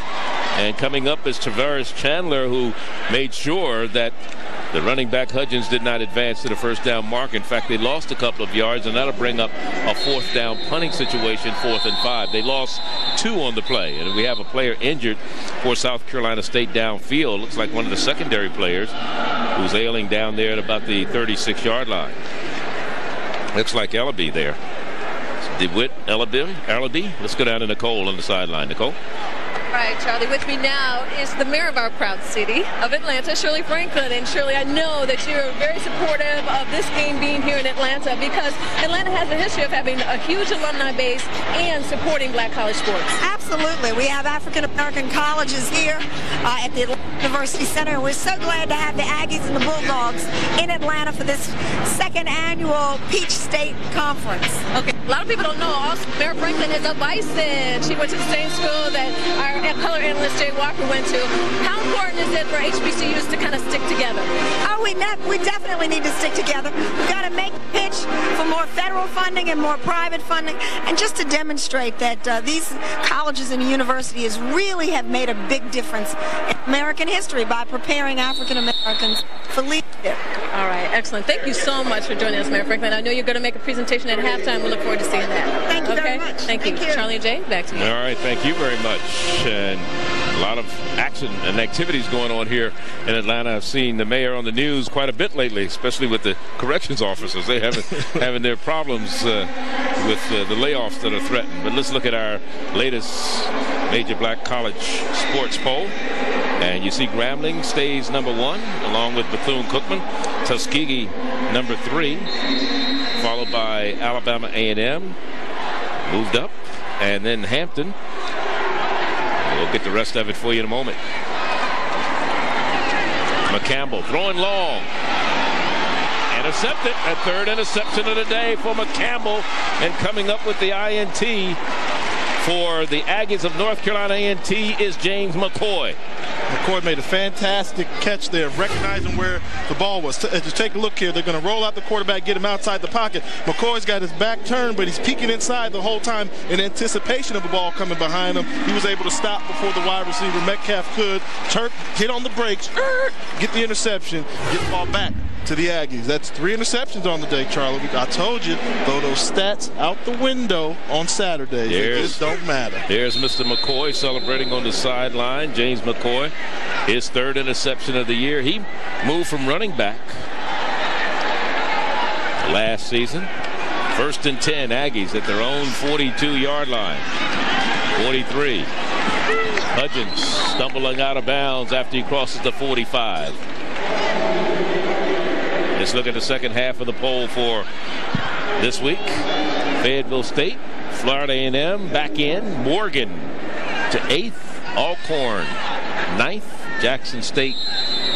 And coming up is Tavares Chandler, who made sure that the running back Hudgens did not advance to the first down mark. In fact, they lost a couple of yards, and that'll bring up a fourth down punting situation, fourth and five. They lost two on the play, and we have a player injured for South Carolina State downfield. Looks like one of the secondary players who's ailing down there at about the 36 yard line. Looks like Ellaby there. DeWitt, Ellaby, Ellaby. Let's go down to Nicole on the sideline. Nicole. All right, Charlie, with me now is the mayor of our proud city of Atlanta, Shirley Franklin. And Shirley, I know that you're very supportive of this game being here in Atlanta because Atlanta has a history of having a huge alumni base and supporting black college sports. Absolutely. We have African American colleges here uh, at the Atlanta University Center. And we're so glad to have the Aggies and the Bulldogs in Atlanta for this second annual Peach State Conference. Okay, a lot of people don't know also Mayor Franklin is a Bison. She went to the same school that our color analyst Jay Walker went to. How important is it for HBCUs to kind of stick together? Oh, we, we definitely need to stick together. We've got to make pitch for more federal funding and more private funding, and just to demonstrate that uh, these colleges and universities really have made a big difference in American history by preparing African Americans for leadership. All right, excellent. Thank you so much for joining us, Mayor Franklin. I know you're going to make a presentation at halftime. We look forward to seeing that. Thank you okay? very much. Thank you. Thank you. Charlie and Jay, back to you. All right, thank you very much. And a lot of action and activities going on here in Atlanta. I've seen the mayor on the news quite a bit lately, especially with the corrections officers. They having having their problems uh, with uh, the layoffs that are threatened. But let's look at our latest major black college sports poll. And you see Grambling stays number one, along with Bethune-Cookman. Tuskegee number three, followed by Alabama A&M, moved up, and then Hampton. We'll get the rest of it for you in a moment. McCampbell throwing long. Intercepted. A third interception of the day for McCampbell. And coming up with the INT for the Aggies of North Carolina A&T is James McCoy. McCoy made a fantastic catch there, recognizing where the ball was. T- As take a look here, they're going to roll out the quarterback, get him outside the pocket. McCoy's got his back turned, but he's peeking inside the whole time in anticipation of the ball coming behind him. He was able to stop before the wide receiver Metcalf could. Turk hit on the brakes, er, get the interception, get the ball back to the Aggies. That's three interceptions on the day, Charlie. I told you, throw those stats out the window on Saturday. There's- just don't matter. There's Mr. McCoy celebrating on the sideline. James McCoy, his third interception of the year. He moved from running back last season. First and 10 Aggies at their own 42 yard line. 43. Hudgens stumbling out of bounds after he crosses the 45. Let's look at the second half of the poll for this week. Fayetteville State, Florida A&M back in. Morgan to eighth. Alcorn ninth. Jackson State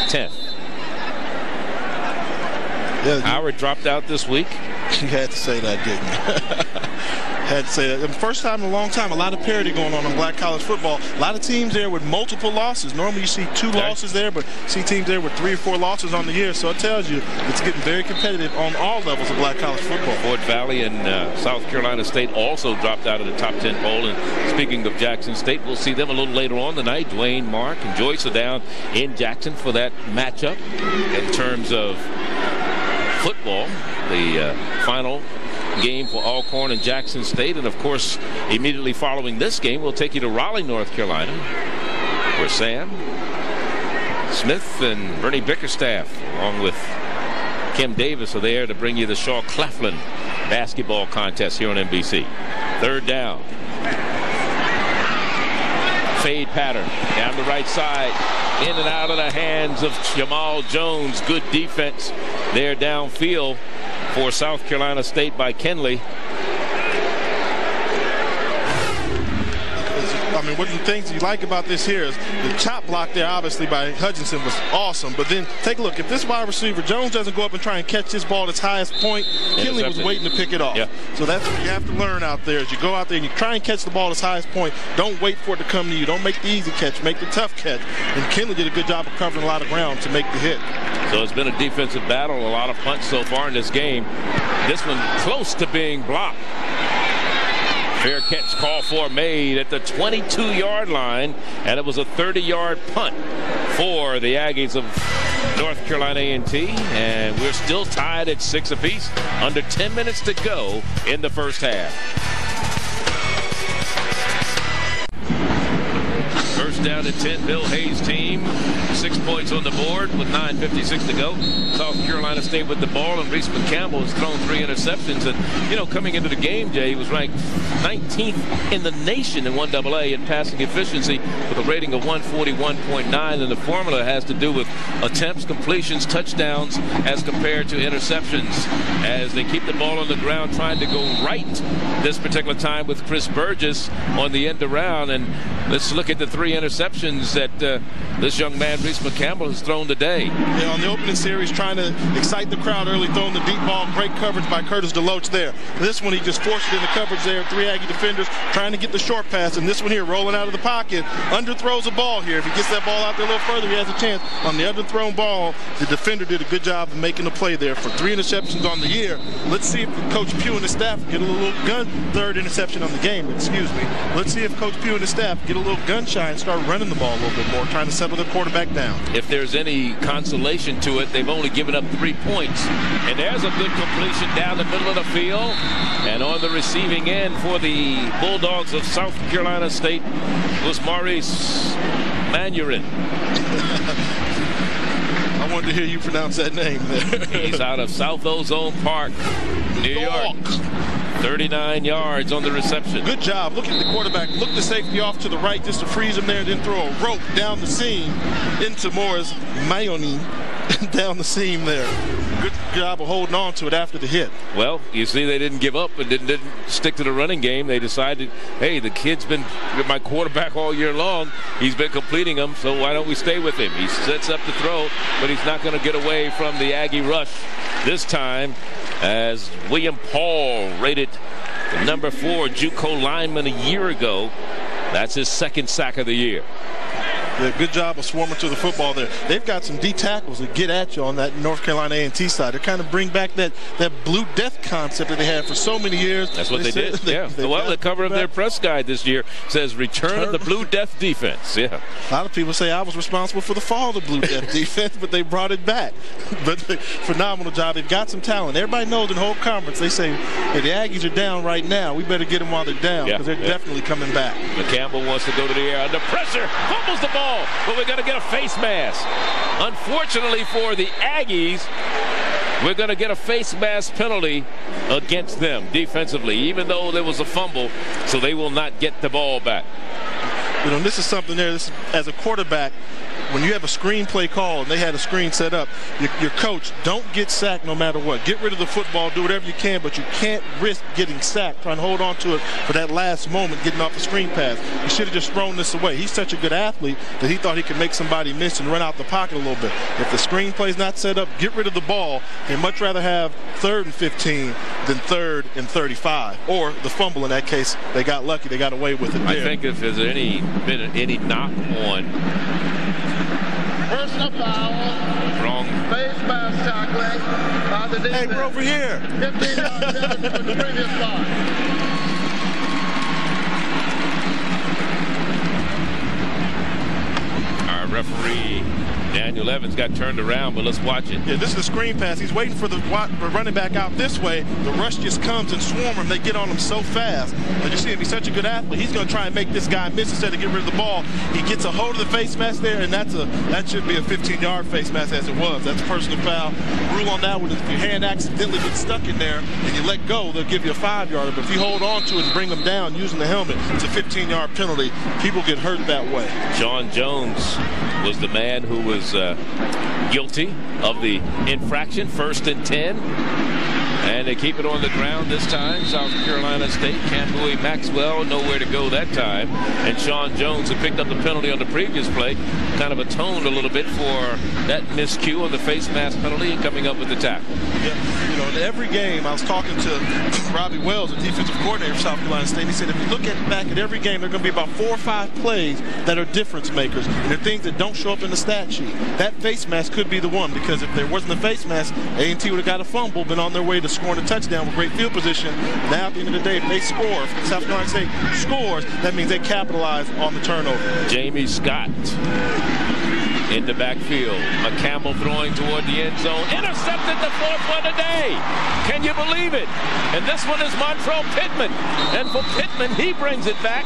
10th. Yeah, Howard dropped out this week. You had to say that, didn't you? had said. First time in a long time, a lot of parity going on in black college football. A lot of teams there with multiple losses. Normally you see two losses there, but see teams there with three or four losses on the year. So it tells you it's getting very competitive on all levels of black college football. Fort Valley and uh, South Carolina State also dropped out of the top 10 poll. And speaking of Jackson State, we'll see them a little later on tonight. Dwayne, Mark, and Joyce are down in Jackson for that matchup in terms of football. The uh, final game for Alcorn and Jackson State. And of course, immediately following this game, we'll take you to Raleigh, North Carolina, where Sam Smith and Bernie Bickerstaff, along with Kim Davis, are there to bring you the Shaw Claflin basketball contest here on MBC. Third down. Fade pattern down the right side. In and out of the hands of Jamal Jones. Good defense there downfield for South Carolina State by Kenley. I mean, one of the things you like about this here is the chop block there, obviously, by Hutchinson was awesome. But then take a look. If this wide receiver, Jones doesn't go up and try and catch this ball at its highest point, Kenley was waiting to pick it off. Yeah. So that's what you have to learn out there as you go out there and you try and catch the ball at its highest point. Don't wait for it to come to you. Don't make the easy catch. Make the tough catch. And Kenley did a good job of covering a lot of ground to make the hit. So it's been a defensive battle, a lot of punts so far in this game. This one close to being blocked. Fair catch call for made at the 22-yard line, and it was a 30-yard punt for the Aggies of North Carolina A&T, and we're still tied at six apiece. Under 10 minutes to go in the first half. Down at 10, Bill Hayes' team. Six points on the board with 9.56 to go. South Carolina State with the ball, and Reese McCampbell has thrown three interceptions. And, you know, coming into the game, Jay, he was ranked 19th in the nation in 1AA in passing efficiency with a rating of 141.9. And the formula has to do with attempts, completions, touchdowns as compared to interceptions. As they keep the ball on the ground, trying to go right this particular time with Chris Burgess on the end around. And let's look at the three interceptions that uh, this young man, Reese McCampbell, has thrown today. Yeah, on the opening series, trying to excite the crowd early, throwing the deep ball. Great coverage by Curtis DeLoach there. This one, he just forced it in the coverage there. Three Aggie defenders trying to get the short pass. And this one here, rolling out of the pocket, underthrows a ball here. If he gets that ball out there a little further, he has a chance. On the underthrown ball, the defender did a good job of making the play there for three interceptions on the year. Let's see if Coach Pough and the staff get a little gun, third interception on the game, excuse me. Let's see if Coach Pough and the staff get a little gun shine, start running the ball a little bit more, trying to settle the quarterback down. If there's any consolation to it, they've only given up three points. And there's a good completion down the middle of the field. And on the receiving end for the Bulldogs of South Carolina State was Maurice Manurin. I wanted to hear you pronounce that name there. He's out of South Ozone Park, New York. 39 yards on the reception. Good job. Look at the quarterback. Look the safety off to the right just to freeze him there, then throw a rope down the seam into Morris Mayoni down the seam there. Good job of holding on to it after the hit. Well, you see, they didn't give up and didn't, didn't stick to the running game. They decided, hey, the kid's been my quarterback all year long. He's been completing them, so why don't we stay with him? He sets up the throw, but he's not going to get away from the Aggie rush this time as William Paul rated number four JUCO lineman a year ago. That's his second sack of the year. Yeah, good job of swarming to the football there. They've got some D tackles that get at you on that North Carolina A&T side. They kind of bring back that that blue death concept that they had for so many years. That's what they, they did. They, yeah. They well, the cover of their press guide this year says "Return Turn. of the Blue Death Defense." Yeah. A lot of people say I was responsible for the fall of the Blue Death defense, but they brought it back. But phenomenal job. They've got some talent. Everybody knows in the whole conference they say, "Hey, the Aggies are down right now. We better get them while they're down because yeah, they're yeah. definitely coming back." McCampbell wants to go to the air under pressure, fumbles the ball ball, but we're going to get a face mask. Unfortunately for the Aggies, we're going to get a face mask penalty against them defensively. Even though there was a fumble, so they will not get the ball back. You know, this is something there. This, as a quarterback, when you have a screenplay call and they had a screen set up, your, your, coach, don't get sacked no matter what. Get rid of the football, do whatever you can, but you can't risk getting sacked, trying to hold on to it for that last moment, getting off the screen pass. You should have just thrown this away. He's such a good athlete that he thought he could make somebody miss and run out the pocket a little bit. If the screenplay's not set up, get rid of the ball. They'd much rather have third and 15 than third and 35. Or the fumble in that case, they got lucky. They got away with it. There. I think if there's any been any knock on Personal foul. Wrong. Face mask tackling by the defense. Hey, we're over here. 15 yards from the previous line. Our referee Daniel Evans got turned around, but let's watch it. Yeah, this is a screen pass. He's waiting for the running back out this way. The rush just comes and swarm him. They get on him so fast. But you see him, he's such a good athlete. He's going to try and make this guy miss instead of get rid of the ball. He gets a hold of the face mask there, and that's a that should be a 15-yard face mask as it was. That's a personal foul. Rule on that one is if your hand accidentally gets stuck in there and you let go, they'll give you a five-yarder. But if you hold on to it and bring them down using the helmet, it's a 15-yard penalty. People get hurt that way. John Jones was the man who was uh, guilty of the infraction, first and 10. And they keep it on the ground this time. South Carolina State, Kambui Maxwell, nowhere to go that time. And Sean Jones, who picked up the penalty on the previous play, kind of atoned a little bit for that miscue on the face mask penalty and coming up with the tackle. In every game, I was talking to Robbie Wells, the defensive coordinator of South Carolina State. He said, if you look at back at every game, there are going to be about four or five plays that are difference makers. And they're things that don't show up in the stat sheet. That face mask could be the one because if there wasn't a face mask, A&T would have got a fumble, been on their way to scoring a touchdown with great field position. Now, at the end of the day, if they score, if South Carolina State scores, that means they capitalize on the turnover. Jamie Scott in the backfield. McCampbell throwing toward the end zone. Intercepted the fourth one today. Can you believe it? And this one is Montrell Pittman. And for Pittman, he brings it back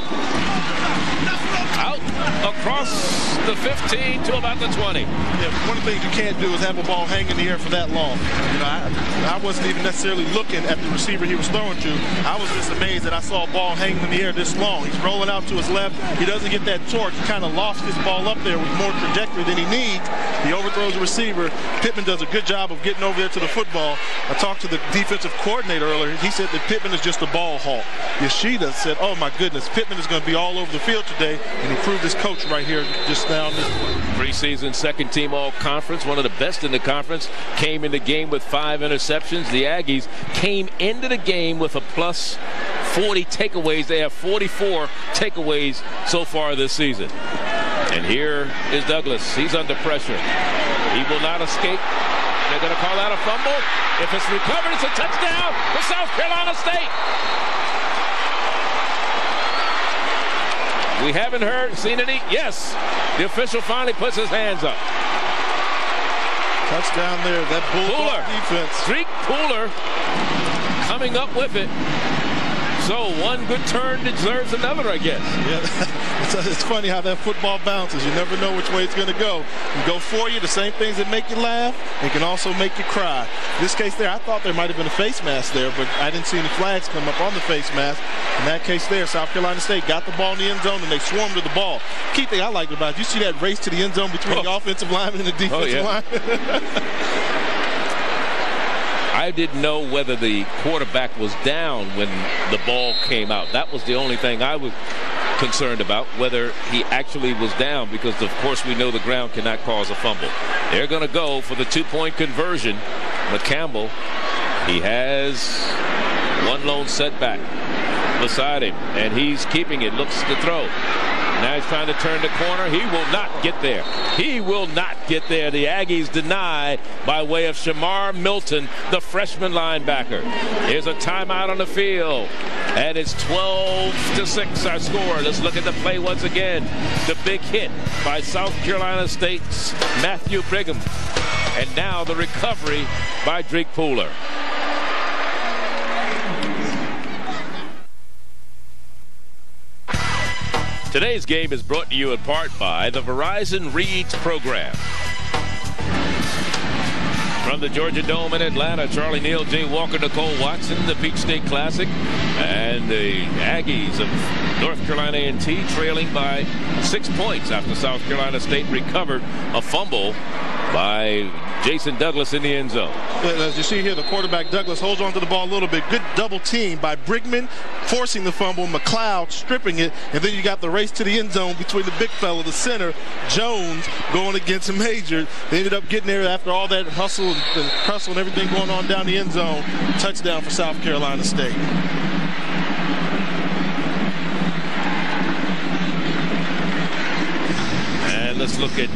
out across the 15 to about the 20. Yeah, one of the things you can't do is have a ball hang in the air for that long. You know, I, I wasn't even necessarily looking at the receiver he was throwing to. I was just amazed that I saw a ball hanging in the air this long. He's rolling out to his left. He doesn't get that torque. He kind of lost his ball up there with more trajectory than he needs. He overthrows the receiver. Pittman does a good job of getting over there to the football. I talked to the defensive coordinator earlier. He said that Pittman is just a ball hawk. Yoshida said, oh my goodness, Pittman is going to be all over the field today, and he proved his coach right here just now Preseason second team all conference, one of the best in the conference, came in the game with five interceptions. The Aggies came into the game with a plus 40 takeaways. They have 44 takeaways so far this season. And here is Douglas. He's under pressure. He will not escape. They're going to call out a fumble. If it's recovered, it's a touchdown for South Carolina State. We haven't heard, seen any. Yes, the official finally puts his hands up. Touchdown there, that Bulldog defense. Drake Pooler coming up with it. So one good turn deserves another, I guess. Yeah, it's, it's, funny how that football bounces. You never know which way it's going to go. Go for you, the same things that make you laugh, it can also make you cry. In this case there, I thought there might have been a face mask there, but I didn't see any flags come up on the face mask. In that case there, South Carolina State got the ball in the end zone and they swarmed to the ball. Key thing I liked about it, you see that race to the end zone between oh. the offensive lineman and the defensive oh, yeah. lineman? I didn't know whether the quarterback was down when the ball came out. That was the only thing I was concerned about, whether he actually was down, because of course we know the ground cannot cause a fumble. They're going to go for the two-point conversion. McCampbell, he has one lone setback beside him, and he's keeping it, looks to throw. Now he's trying to turn the corner. He will not get there. He will not get there. The Aggies deny by way of Shamar Milton, the freshman linebacker. Here's a timeout on the field. And it's 12 to 6 our score. Let's look at the play once again. The big hit by South Carolina State's Matthew Brigham. And now the recovery by Drake Pooler. Today's game is brought to you in part by the Verizon Reads program. From the Georgia Dome in Atlanta, Charlie Neal, Jay Walker, Nicole Watson, the Peach State Classic, and the Aggies of North Carolina A&T trailing by six points after South Carolina State recovered a fumble by Jason Douglas in the end zone. As you see here, the quarterback Douglas holds on to the ball a little bit. Good double team by Brigman forcing the fumble, McLeod stripping it, and then you got the race to the end zone between the big fella, the center, Jones, going against Major. They ended up getting there after all that hustle and, and hustle and everything going on down the end zone. Touchdown for South Carolina State. And let's look at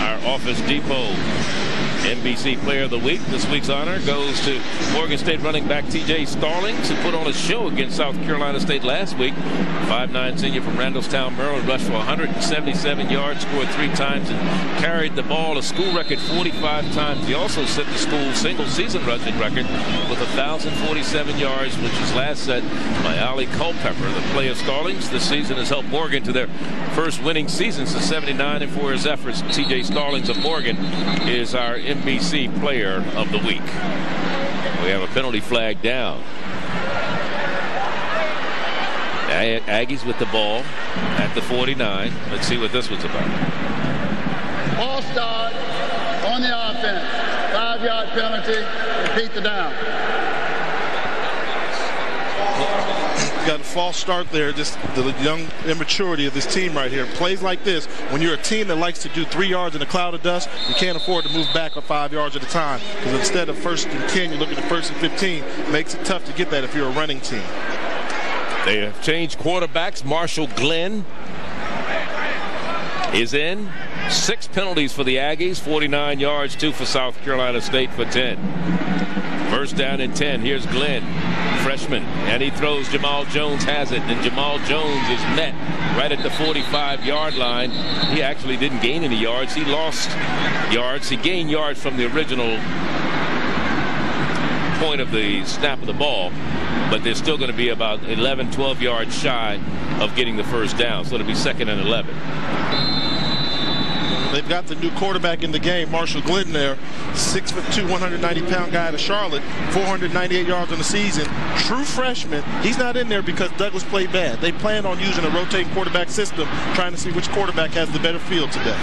our Office Depot MBC Player of the Week. This week's honor goes to Morgan State running back TJ Stallings, who put on a show against South Carolina State last week. 5'9 senior from Randallstown, Maryland, rushed for 177 yards, scored three times, and carried the ball a school record 45 times. He also set the school single season rushing record with 1,047 yards, which was last set by Ali Culpepper. The play of Stallings this season has helped Morgan to their first winning season since 79 and for his efforts. TJ Stallings of Morgan is our MBC Player of the Week. We have a penalty flag down. Aggies with the ball at the 49. Let's see what this was about. All start on the offense. Five yard penalty. Repeat the down. Got a false start there. Just the young immaturity of this team right here. Plays like this, when you're a team that likes to do three yards in a cloud of dust, you can't afford to move back or five yards at a time. Because instead of first and 10, you look at the first and 15. Makes it tough to get that if you're a running team. They have changed quarterbacks. Marshall Glenn is in. Six penalties for the Aggies, 49 yards, two for South Carolina State for 10. First down and 10. Here's Glenn, freshman, and he throws. Jamal Jones has it, and Jamal Jones is met right at the 45 yard line. He actually didn't gain any yards. He lost yards. He gained yards from the original point of the snap of the ball, but they're still going to be about 11, 12 yards shy of getting the first down. So it'll be second and 11. They've got the new quarterback in the game, Marshall Glenn there, six foot two, 190 pound guy out of Charlotte, 498 yards on the season. True freshman. He's not in there because Douglas played bad. They plan on using a rotating quarterback system, trying to see which quarterback has the better field today.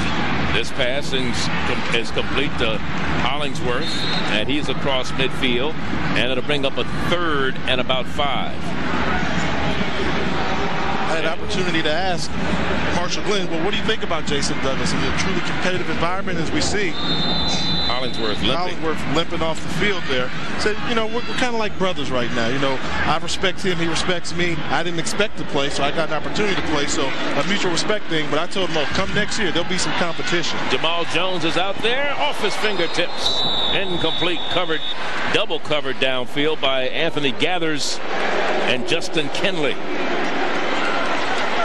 This pass is complete to Hollingsworth, and he's across midfield, and it'll bring up a third and about five. Had an opportunity to ask Marshall Glenn, well, what do you think about Jason Douglas in a truly competitive environment as we see? Hollingsworth limping. Hollingsworth limping off the field there. Said, you know, we're, we're kind of like brothers right now. You know, I respect him, he respects me. I didn't expect to play, so I got an opportunity to play. So a mutual respect thing. But I told him, oh, come next year, there'll be some competition. Jamal Jones is out there, off his fingertips. Incomplete, covered, double covered downfield by Anthony Gathers and Justin Kinley.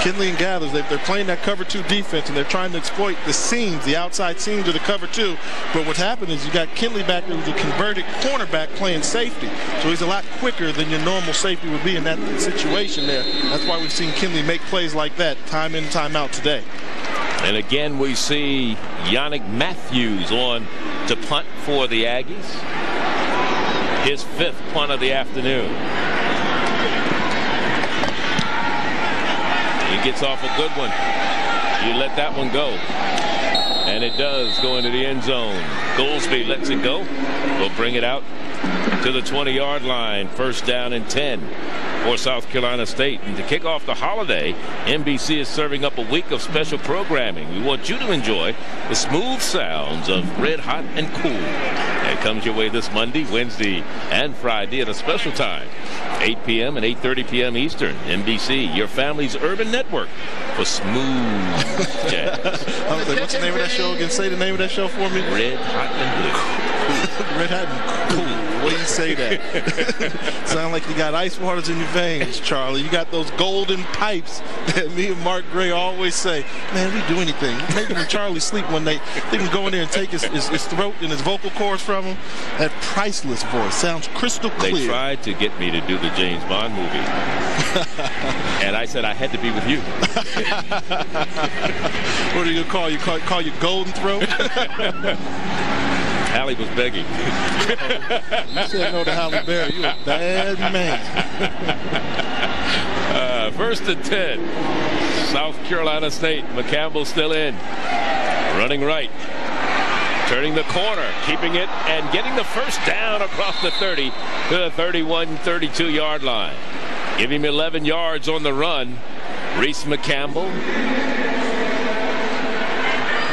Kinley and Gathers, they're playing that cover two defense and they're trying to exploit the seams, the outside seams of the cover two. But what's happened is you got Kinley back there who's a converted cornerback playing safety. So he's a lot quicker than your normal safety would be in that situation there. That's why we've seen Kinley make plays like that time in, time out today. And again, we see Yannick Matthews on to punt for the Aggies. His fifth punt of the afternoon. He gets off a good one. You let that one go. And it does go into the end zone. Goolsby lets it go. We'll bring it out to the 20-yard line. First down and 10 for South Carolina State. And to kick off the holiday, MBC is serving up a week of special programming. We want you to enjoy the smooth sounds of Red Hot and Cool. It comes your way this Monday, Wednesday, and Friday at a special time. 8 p.m. and 8.30 p.m. Eastern. MBC, your family's urban network for smooth jazz. What's the name of that show again? Say the name of that show for me. Red Hot and Blue. Red Hot and Cool. What do you say that? Sound like you got ice waters in your veins, Charlie. You got those golden pipes that me and Mark Gray always say, man, we do anything. Maybe when Charlie sleep one night, they can go in there and take his, his, his throat and his vocal cords from him. That priceless voice sounds crystal clear. They tried to get me to do the James Bond movie. and I said I had to be with you. what are you going to call you? Call, call you Golden Throat? Hallie was begging. you said no to Halle Berry. You a bad man. uh, first and 10. South Carolina State. McCampbell still in. Running right. Turning the corner, keeping it, and getting the first down across the 30 to the 31 32 yard line. Give him 11 yards on the run. Reese McCampbell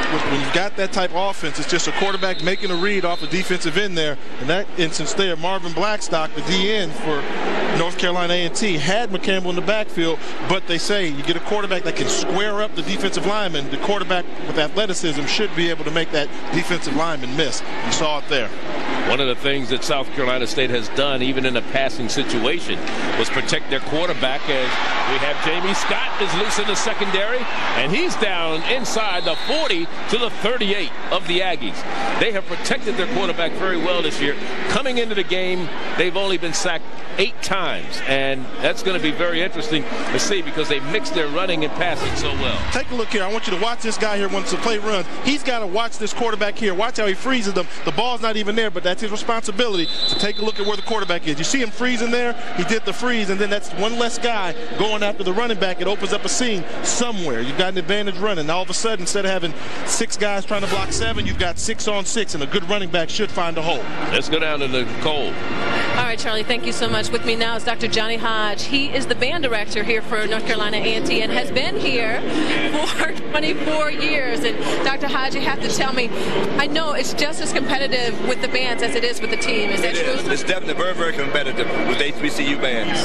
when you've got that type of offense, it's just a quarterback making a read off a defensive end there. In that instance there, Marvin Blackstock, the DN for North Carolina A&T, had McCampbell in the backfield, but they say you get a quarterback that can square up the defensive lineman. The quarterback with athleticism should be able to make that defensive lineman miss. You saw it there. One of the things that South Carolina State has done, even in a passing situation, was protect their quarterback as we have Jamie Scott is loose in the secondary, and he's down inside the 40 to the 38 of the Aggies. They have protected their quarterback very well this year. Coming into the game, they've only been sacked eight times, and that's going to be very interesting to see because they mix their running and passing so well. Take a look here. I want you to watch this guy here once the play runs. He's got to watch this quarterback here. Watch how he freezes them. The ball's not even there, but that's his responsibility to take a look at where the quarterback is. You see him freezing there? He did the freeze, and then that's one less guy going after the running back. It opens up a seam somewhere. You've got an advantage running. All of a sudden, instead of having six guys trying to block seven, you've got six on six, and a good running back should find a hole. Let's go down to the cold. All right, Charlie, thank you so much. With me now is Dr. Johnny Hodge. He is the band director here for North Carolina A&T and has been here for 24 years. And Dr. Hodge, you have to tell me, I know it's just as competitive with the bands as it is with the team. Is that it true? Is. It's definitely very, very competitive with HBCU bands.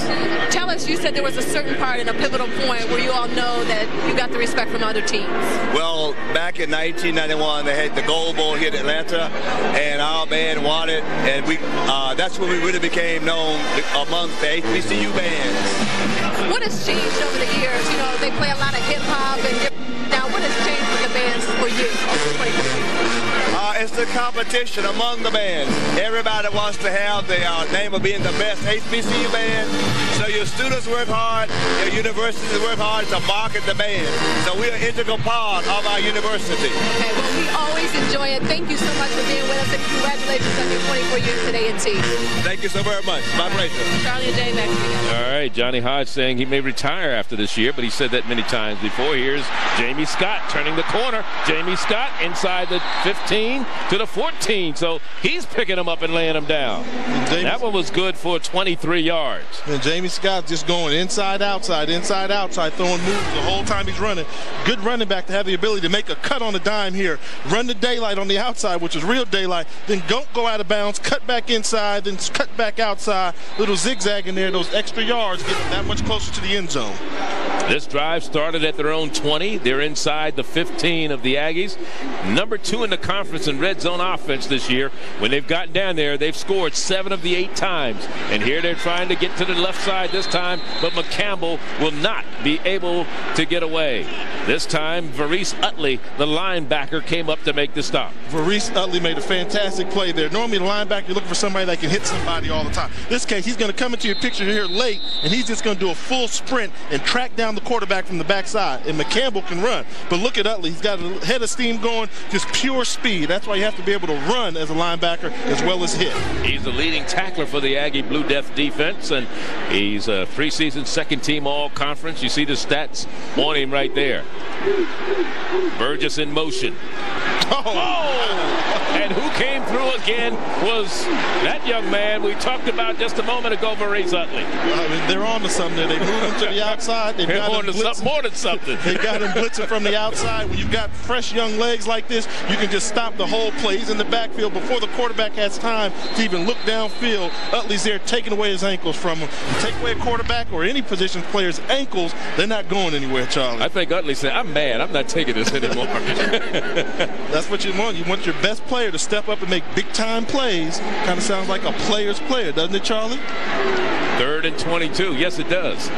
Tell us, you said there was a certain part in a pivotal point where you all know that you got the respect from other teams. Well, back in 1991, they had the Gold Bowl here in Atlanta, and our band won it, and we uh, that's when we really became known amongst the HBCU bands. What has changed over the years? You know, they play a lot of hip hop and now what has changed with the bands for you? Uh, it's the competition among the bands. Everybody wants to have the uh, name of being the best HBCU band. So your students work hard, your universities work hard to market the band. So we're an integral part of our university. Okay, well, we always enjoy it. Thank you so much for being with us, and congratulations on your 24 years at A&T. Thank you so very much. My pleasure. Charlie and Dave back together. All right, Johnny Hodge saying he may retire after this year, but he said that many times before. Here's Jamie Scott turning the corner. Jamie Scott inside the 15 to the 14. So he's picking him up and laying him down. that one was good for 23 yards. And Jamie Scott just going inside, outside, inside, outside, throwing moves the whole time he's running. Good running back to have the ability to make a cut on a dime here. Run the daylight on the outside, which is real daylight. Then don't go out of bounds. Cut back inside, then cut back outside. Little zigzag in there. Those extra yards get that much closer to the end zone. This drive started at their own 20. They're inside the 15 of the Aggies. Number two in the conference in red zone offense this year. When they've gotten down there, they've scored seven of the eight times. And here they're trying to get to the left side this time, but McCampbell will not be able to get away. This time, Varice Utley, the linebacker, came up to make the stop. Varice Utley made a fantastic play there. Normally, the linebacker, you're looking for somebody that can hit somebody all the time. This case, he's going to come into your picture here late, and he's just going to do a full sprint and track down the quarterback from the backside. And McCampbell can run. But look at Utley. He's got a head of steam going, just pure speed. That's why you have to be able to run as a linebacker as well as hit. He's the leading tackler for the Aggie Blue Death defense, and he's a preseason second team all conference. You see the stats on him right there. Burgess in motion. Oh. oh. And who came through again was that young man we talked about just a moment ago, Varice Utley. I mean, they're on to something. They moved him to the outside. They've got on to something more than something. they got him blitzing from the outside. When you've got fresh young legs like this, you can just stop the whole play. He's in the backfield before the quarterback has time to even look downfield. Utley's there taking away his ankles from him. You take away a quarterback or any position player's ankles, they're not going anywhere, Charlie. I think Utley said, I'm mad. I'm not taking this anymore. That's what you want. You want your best player to step up and make big time plays. Kind of sounds like a player's player, doesn't it, Charlie? Third and 22. Yes, it does.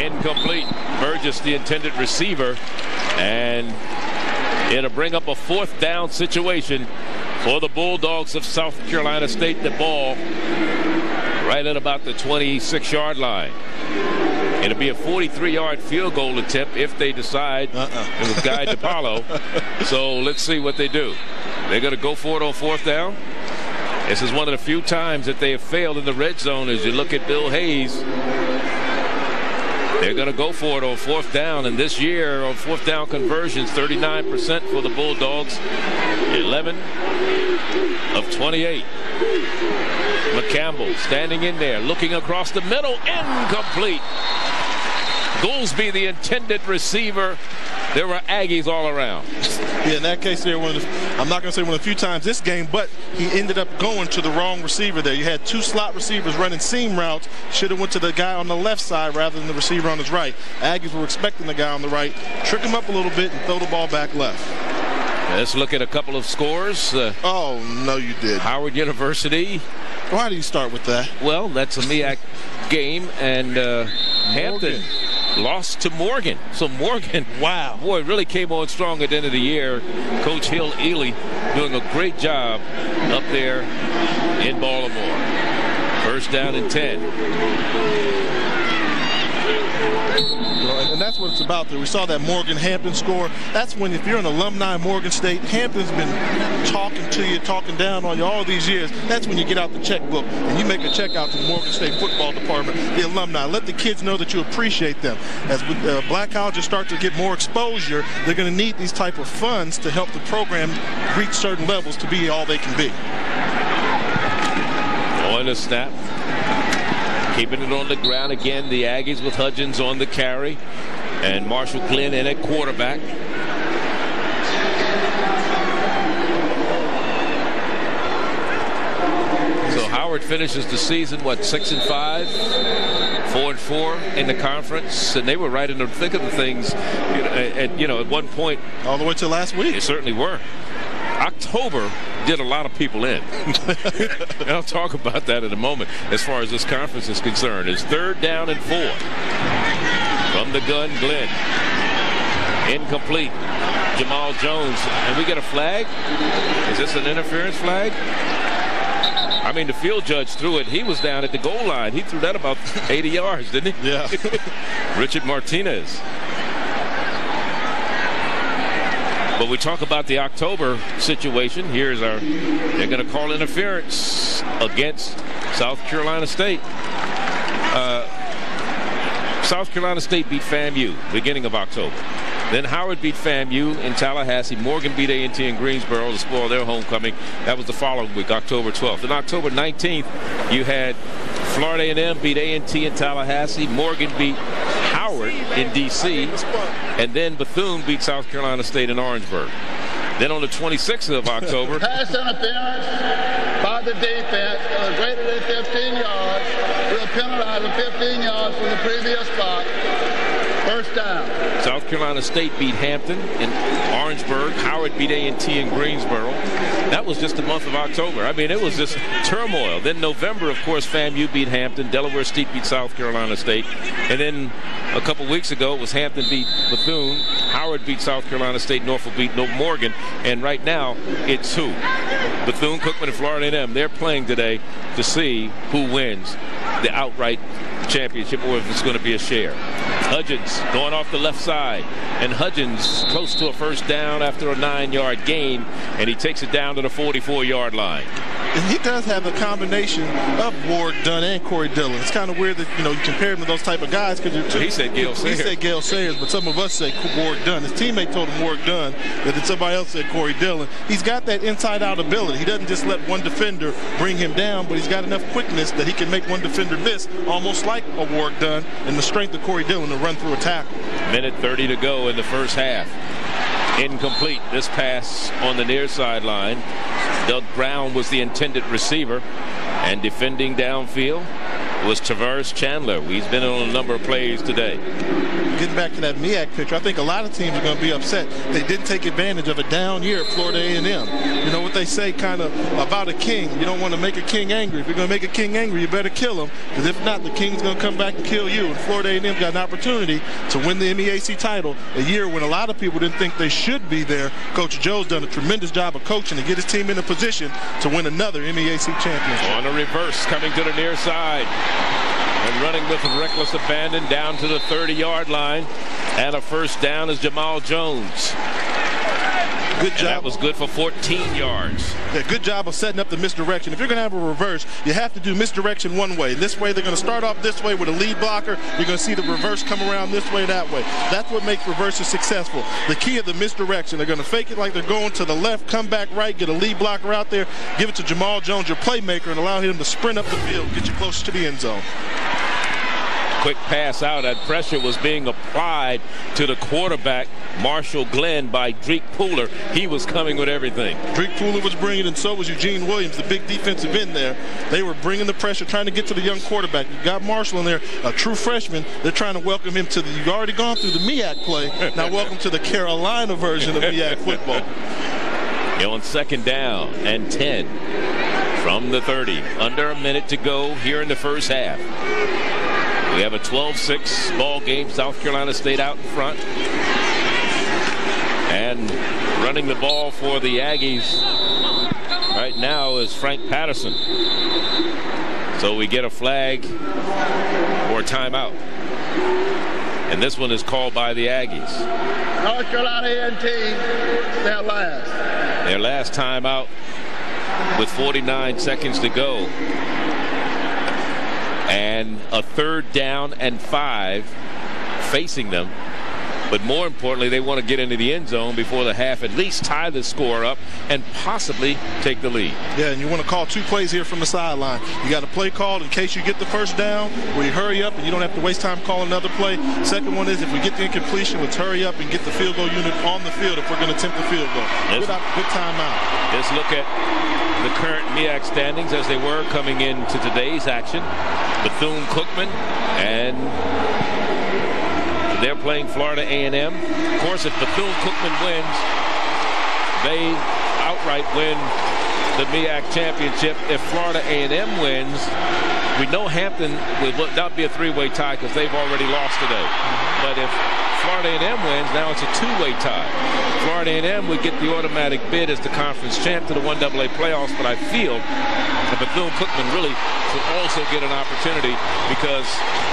Incomplete. Burgess, the intended receiver. And it'll bring up a fourth down situation for the Bulldogs of South Carolina State. The ball right at about the 26 yard line. It'll be a 43-yard field goal attempt if they decide Uh-uh. it was Guy DiPaolo. so let's see what they do. They're going to go for it on fourth down. This is one of the few times that they have failed in the red zone as you look at Bill Hayes. They're going to go for it on fourth down, and this year on fourth down conversions, 39% for the Bulldogs, 11 of 28. McCampbell standing in there, looking across the middle, incomplete. Goolsby, the intended receiver. There were Aggies all around. Yeah, in that case, there one the, I'm not going to say one of the few times this game, but he ended up going to the wrong receiver there. You had two slot receivers running seam routes. Should have went to the guy on the left side rather than the receiver on his right. Aggies were expecting the guy on the right, trick him up a little bit and throw the ball back left. Let's look at a couple of scores. Uh, oh, no, you did. Howard University. Why do you start with that? Well, that's a MEAC game, and uh, Hampton lost to Morgan. So Morgan, wow, boy, really came on strong at the end of the year. Coach Hill-Eley doing a great job up there in Baltimore. First down and 10. And that's what it's about there. We saw that Morgan Hampton score. That's when if you're an alumni of Morgan State, Hampton's been talking to you, talking down on you all these years. That's when you get out the checkbook and you make a check out to the Morgan State football department, the alumni. Let the kids know that you appreciate them. As uh, black colleges start to get more exposure, they're going to need these type of funds to help the program reach certain levels to be all they can be. On the snap. Keeping it on the ground again. The Aggies with Hudgens on the carry. And Marshall Glenn in at quarterback. So Howard finishes the season, what, six and five? Four and four in the conference, and they were right in the thick of the things. You know, at, you know, at one point, all the way to last week, they certainly were. October did a lot of people in. and I'll talk about that in a moment as far as this conference is concerned. It's third down and four. From the gun, Glenn. Incomplete. Jamal Jones. And we get a flag? Is this an interference flag? I mean, the field judge threw it. He was down at the goal line. He threw that about 80 yards, didn't he? Yeah. Richard Martinez. But we talk about the October situation. Here's our, they're going to call interference against South Carolina State. Uh, South Carolina State beat FAMU beginning of October. Then Howard beat FAMU in Tallahassee. Morgan beat A&T in Greensboro to spoil their homecoming. That was the following week, October 12th. Then October 19th, you had Florida A&M beat A&T in Tallahassee. Morgan beat Howard in D.C. And then Bethune beat South Carolina State in Orangeburg. Then on the 26th of October. Pass interference by the defense. Was greater than 15 yards. We'll penalize them 15 yards from the previous spot. First down. South Carolina State beat Hampton in Orangeburg. Howard beat A&T in Greensboro. That was just the month of October. I mean, it was just turmoil. Then November, of course, FAMU beat Hampton. Delaware State beat South Carolina State. And then a couple weeks ago, it was Hampton beat Bethune. Howard beat South Carolina State. Norfolk beat Morgan. And right now, it's who? Bethune, Cookman, and Florida A&M. They're playing today to see who wins the outright championship or if it's going to be a share. Hudgens going off the left side. And Hudgens close to a first down after a nine-yard gain. And he takes it down to the 44-yard line. And he does have a combination of Warrick Dunn and Corey Dillon. It's kind of weird that you know you compare him to those type of guys because well, he said Gale Sayers. He said Gale Sayers, but some of us say Warrick Dunn. His teammate told him Warrick Dunn, but then somebody else said Corey Dillon. He's got that inside-out ability. He doesn't just let one defender bring him down, but he's got enough quickness that he can make one defender miss, almost like a Warrick Dunn, and the strength of Corey Dillon to run through a tackle. Minute 30 to go in the first half. Incomplete. This pass on the near sideline. Doug Brown was the intended receiver. And defending downfield was Tavares Chandler. He's been on a number of plays today. Getting back to that MEAC picture, I think a lot of teams are going to be upset they didn't take advantage of a down year at Florida A&M. You know what they say kind of about a king. You don't want to make a king angry. If you're going to make a king angry, you better kill him. Because if not, the king's going to come back and kill you. And Florida A&M got an opportunity to win the MEAC title a year when a lot of people didn't think they should be there. Coach Joe's done a tremendous job of coaching to get his team in a position to win another MEAC championship. On a reverse, coming to the near side. And running with reckless abandon down to the 30-yard line. And a first down is Jamal Jones. Good job. And that was good for 14 yards. Yeah, good job of setting up the misdirection. If you're going to have a reverse, you have to do misdirection one way. This way, they're going to start off this way with a lead blocker. You're going to see the reverse come around this way, that way. That's what makes reverses successful. The key of the misdirection. They're going to fake it like they're going to the left, come back right, get a lead blocker out there, give it to Jamal Jones, your playmaker, and allow him to sprint up the field, get you closer to the end zone quick pass out. That pressure was being applied to the quarterback, Marshall Glenn, by Dreke Pooler. He was coming with everything. Dreke Pooler was bringing, it, and so was Eugene Williams, the big defensive end there. They were bringing the pressure, trying to get to the young quarterback. You got Marshall in there, a true freshman. They're trying to welcome him to the. You've already gone through the MEAC play. Now welcome to the Carolina version of MEAC football. on second down and 10 from the 30. Under a minute to go here in the first half. We have a 12-6 ball game. South Carolina State out in front. And running the ball for the Aggies right now is Frank Patterson. So we get a flag for a timeout. And this one is called by the Aggies. North Carolina A&T, their last. Their last timeout with 49 seconds to go and a third down and five facing them. But more importantly, they want to get into the end zone before the half, at least tie the score up and possibly take the lead. Yeah, and you want to call two plays here from the sideline. You got a play called in case you get the first down, where you hurry up and you don't have to waste time calling another play. Second one is if we get the incompletion, let's hurry up and get the field goal unit on the field if we're going to attempt the field goal. Good, good timeout. Let's look at the current MEAC standings as they were coming into today's action. Bethune-Cookman and they're playing Florida A&M. Of course, if Bethune-Cookman wins, they outright win the MEAC championship. If Florida A&M wins, we know Hampton will not be a three-way tie because they've already lost today. But if Florida A&M wins, now it's a two-way tie. Florida A&M would get the automatic bid as the conference champ to the 1AA playoffs, but I feel that Bethune-Cookman really should also get an opportunity because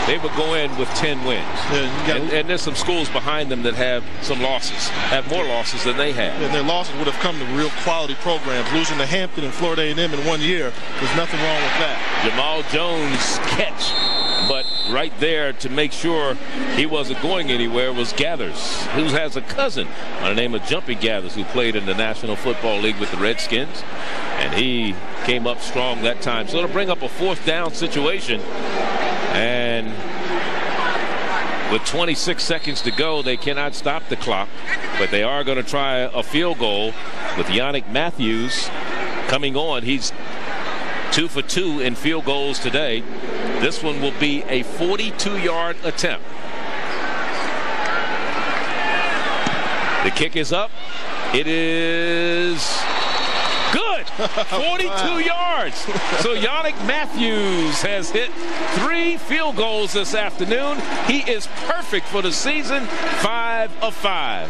they would go in with 10 wins. Yeah, and, and, there's some schools behind them that have some losses, have more losses than they have. And their losses would have come to real quality programs. Losing to Hampton and Florida A&M in one year, there's nothing wrong with that. Jamal Jones catch, but right there to make sure he wasn't going anywhere was Gathers, who has a cousin by the name of Jumpy Geathers, who played in the National Football League with the Redskins. And he came up strong that time. So it'll bring up a fourth down situation. And with 26 seconds to go, they cannot stop the clock, but they are going to try a field goal with Yannick Matthews coming on. He's two for two in field goals today. This one will be a 42-yard attempt. The kick is up. It is good. 42 wow. yards. So Yannick Matthews has hit three field goals this afternoon. He is perfect for the season. Five of five.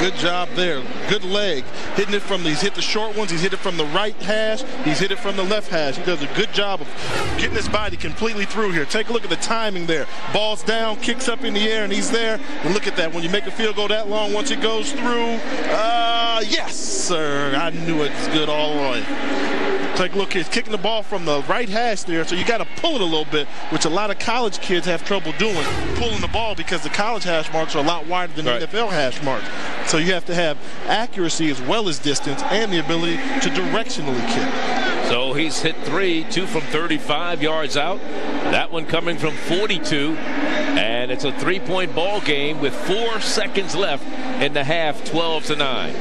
Good job there. Good leg. Hitting it from, he's hit the short ones. He's hit it from the right hash. He's hit it from the left hash. He does a good job of getting his body completely through here. Take a look at the timing there. Ball's down, kicks up in the air, and he's there. And look at that. When you make a field goal that long, once it goes through, uh, yes, sir. I knew it was good all the way. Take a look, he's kicking the ball from the right hash there, so you got to pull it a little bit, which a lot of college kids have trouble doing, pulling the ball because the college hash marks are a lot wider than right. the NFL hash marks. So you have to have accuracy as well as distance and the ability to directionally kick. So he's hit three, two from 35 yards out. That one coming from 42. And it's a three-point ball game with four seconds left in the half, 12 to 9.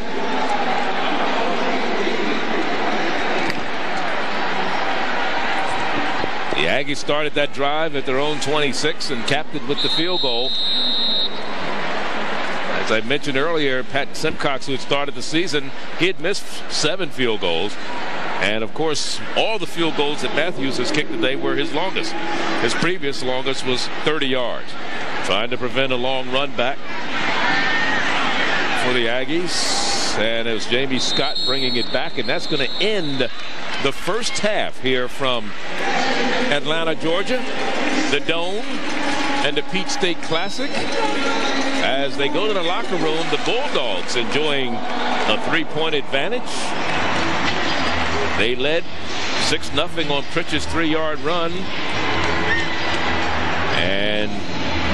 The Aggies started that drive at their own 26 and capped it with the field goal. As I mentioned earlier, Pat Simcox, who had started the season, he had missed seven field goals. And of course, all the field goals that Matthews has kicked today were his longest. His previous longest was 30 yards. Trying to prevent a long run back for the Aggies. and it was Jamie Scott bringing it back, and that's going to end the first half here from Atlanta, Georgia, the Dome, and the Peach State Classic. As they go to the locker room, the Bulldogs enjoying a three-point advantage. They led 6-0 on Pritch's three-yard run. And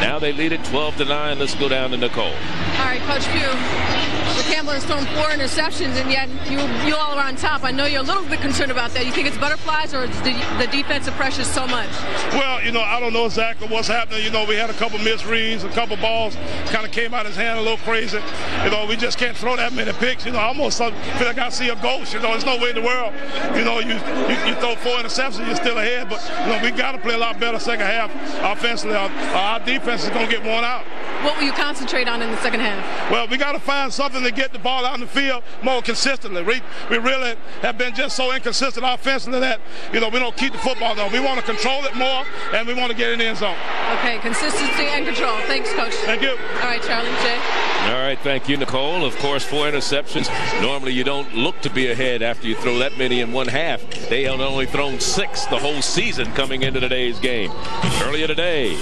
now they lead it 12 to 9. Let's go down to Nicole. All right, Coach Pough. Has thrown four interceptions, and yet you you all are on top. I know you're a little bit concerned about that. You think it's butterflies, or the, the defensive pressure so much? Well, you know, I don't know exactly what's happening. You know, we had a couple misreads, a couple balls kind of came out of his hand a little crazy. You know, we just can't throw that many picks. You know, I almost feel like I see a ghost. You know, there's no way in the world. You know, you you, you throw four interceptions, you're still ahead. But you know, we got to play a lot better second half offensively. Our, our defense is going to get worn out. What will you concentrate on in the second half? Well, we got to find something to get the ball out in the field more consistently. We, we really have been just so inconsistent offensively that, you know, we don't keep the football though. We want to control it more, and we want to get in the end zone. Okay, consistency and control. Thanks, Coach. Thank you. All right, Charlie Jay. All right, thank you, Nicole. Of course, four interceptions. Normally, you don't look to be ahead after you throw that many in one half. They have only thrown six the whole season coming into today's game. Earlier today,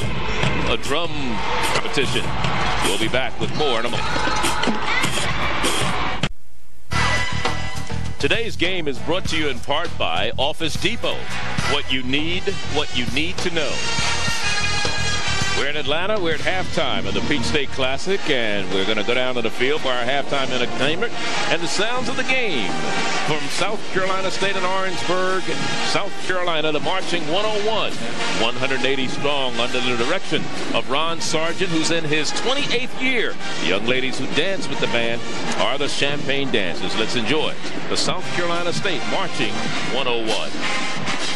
a drum competition. We'll be back with more in a moment. Today's game is brought to you in part by Office Depot. What you need, what you need to know. We're in Atlanta. We're at halftime of the Peach State Classic, and we're going to go down to the field for our halftime entertainment and the sounds of the game from South Carolina State and Orangeburg, South Carolina, the marching 101, 180 strong under the direction of Ron Sargent, who's in his 28th year. The young ladies who dance with the band are the Champagne Dancers. Let's enjoy the South Carolina State marching 101.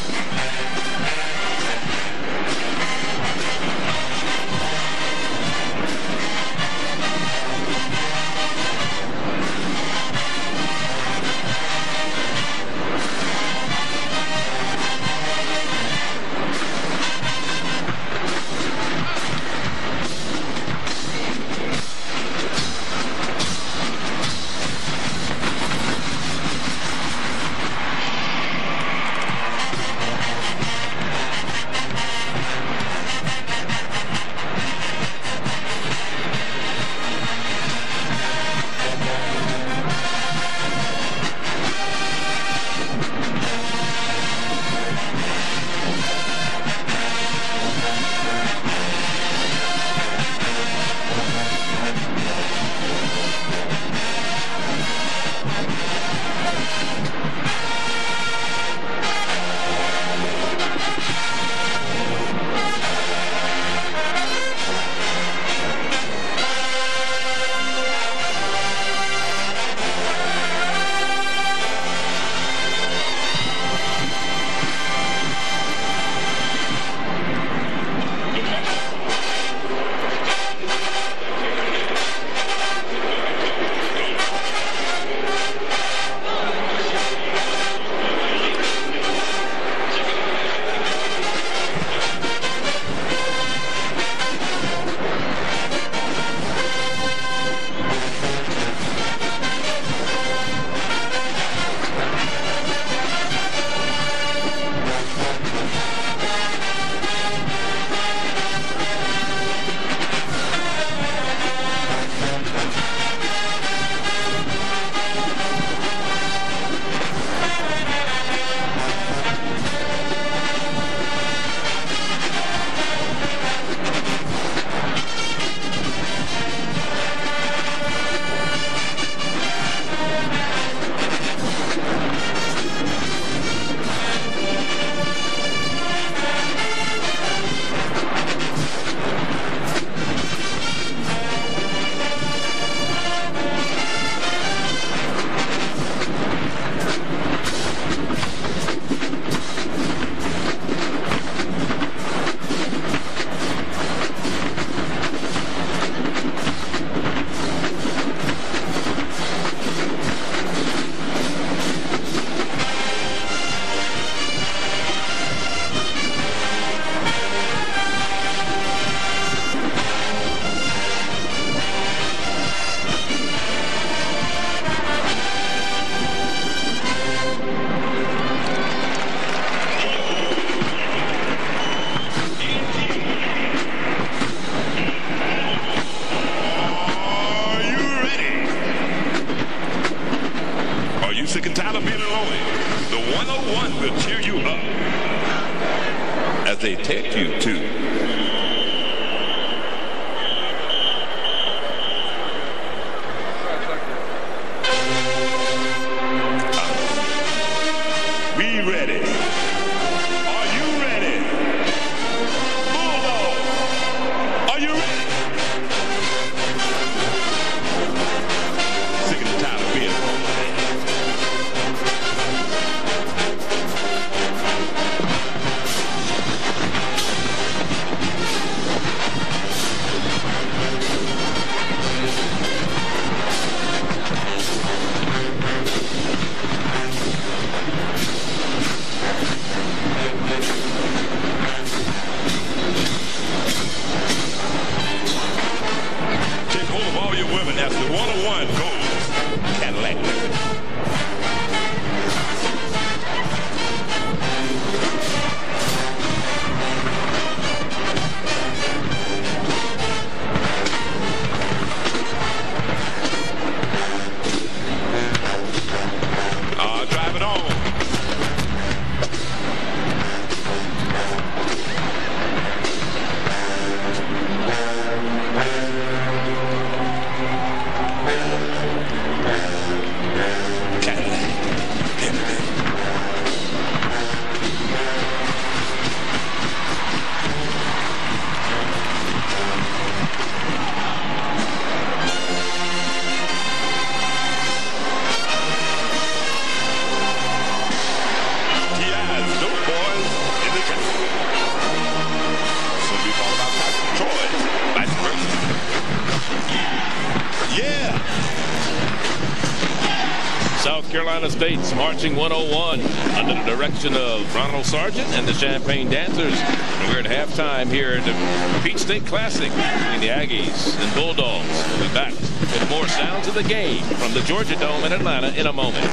State's Marching 101 under the direction of Ronald Sargent and the Champagne Dancers. And we're at halftime here at the Peach State Classic between the Aggies and Bulldogs. We'll be back with more sounds of the game from the Georgia Dome in Atlanta in a moment.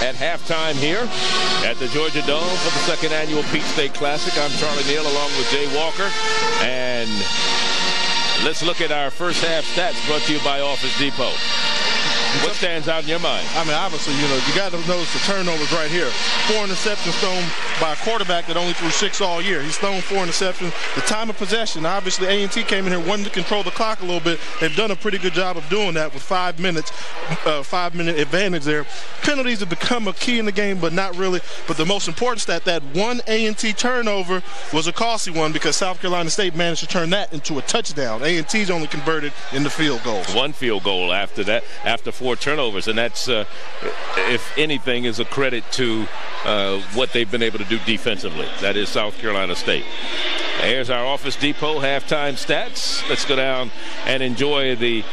At halftime here at the Georgia Dome for the second annual Peach State Classic. I'm Charlie Neal along with Jay Walker. And Let's look at our first half stats brought to you by Office Depot. What stands out in your mind? I mean, obviously, you know, you got to notice the turnovers right here. Four interceptions thrown by a quarterback that only threw six all year. He's thrown four interceptions. The time of possession, obviously, A&T came in here wanting to control the clock a little bit. They've done a pretty good job of doing that with five minutes, uh, five-minute advantage there. Penalties have become a key in the game, but not really. But the most important stat, that one A&T turnover was a costly one because South Carolina State managed to turn that into a touchdown. A&T's only converted in the field goals. One field goal after that, after four turnovers, and that's, uh, if anything, is a credit to uh, what they've been able to do defensively. That is South Carolina State. Here's our Office Depot halftime stats. Let's go down and enjoy the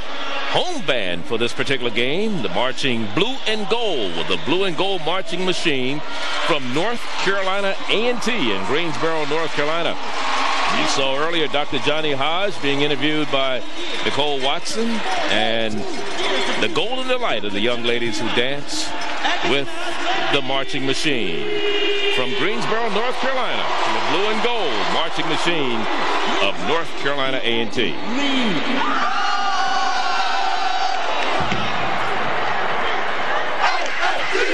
home band for this particular game, the marching blue and gold with the blue and gold marching machine from North Carolina A&T in Greensboro, North Carolina. You saw earlier Dr. Johnny Hodge being interviewed by Nicole Watson and the golden delight of the young ladies who dance with the marching machine. From Greensboro, North Carolina, the blue and gold marching machine of North Carolina A&T.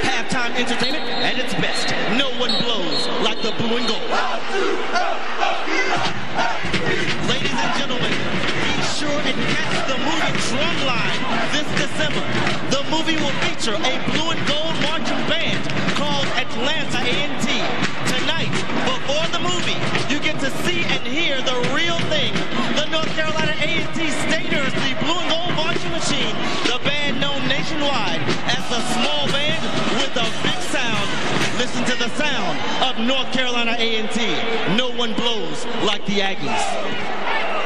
Halftime entertainment at its best. No one blows like the blue and gold. Ladies and gentlemen, be sure and catch the movie Drumline this December. The movie will feature a blue and gold marching band called Atlanta A&T. Tonight, before the movie, you get to see and hear the real thing. The North Carolina A&T Staters, the blue and gold marching machine, the band known nationwide as the small band with a big sound. Listen to the sound of North Carolina A&T. No one blows like the Aggies.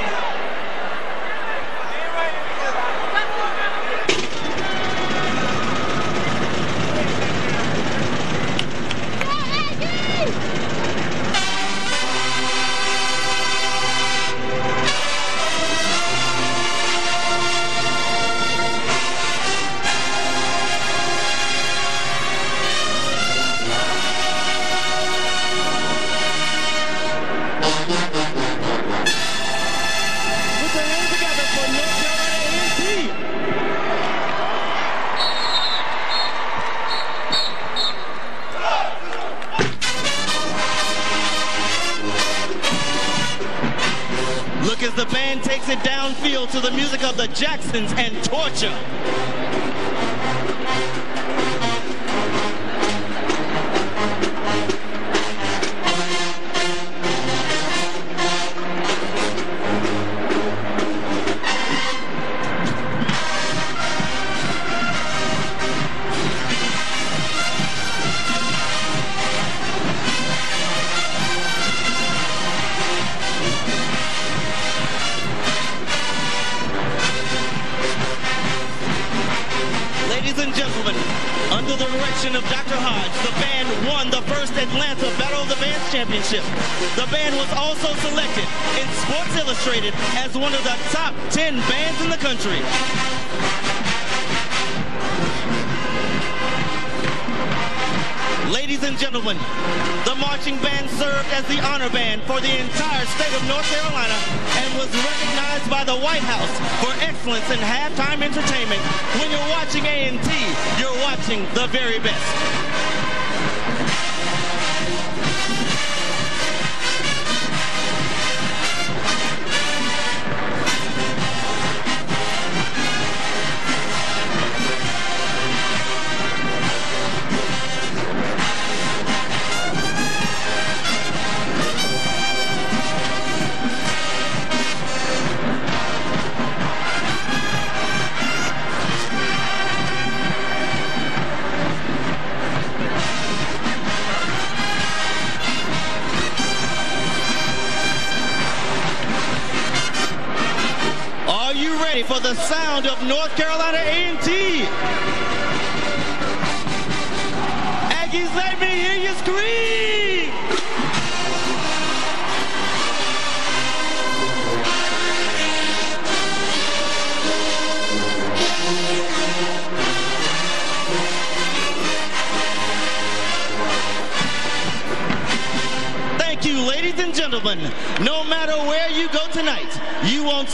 it downfield to the music of the Jacksons and torture. Of Dr. Hodge, the band won the first Atlanta Battle of the Bands Championship. The band was also selected in Sports Illustrated as one of the top 10 bands in the country. Ladies and gentlemen, the marching band served as the honor band for the entire state of North Carolina and was recognized by the White House for excellence in halftime entertainment. When you're watching A&T, you're watching the very best.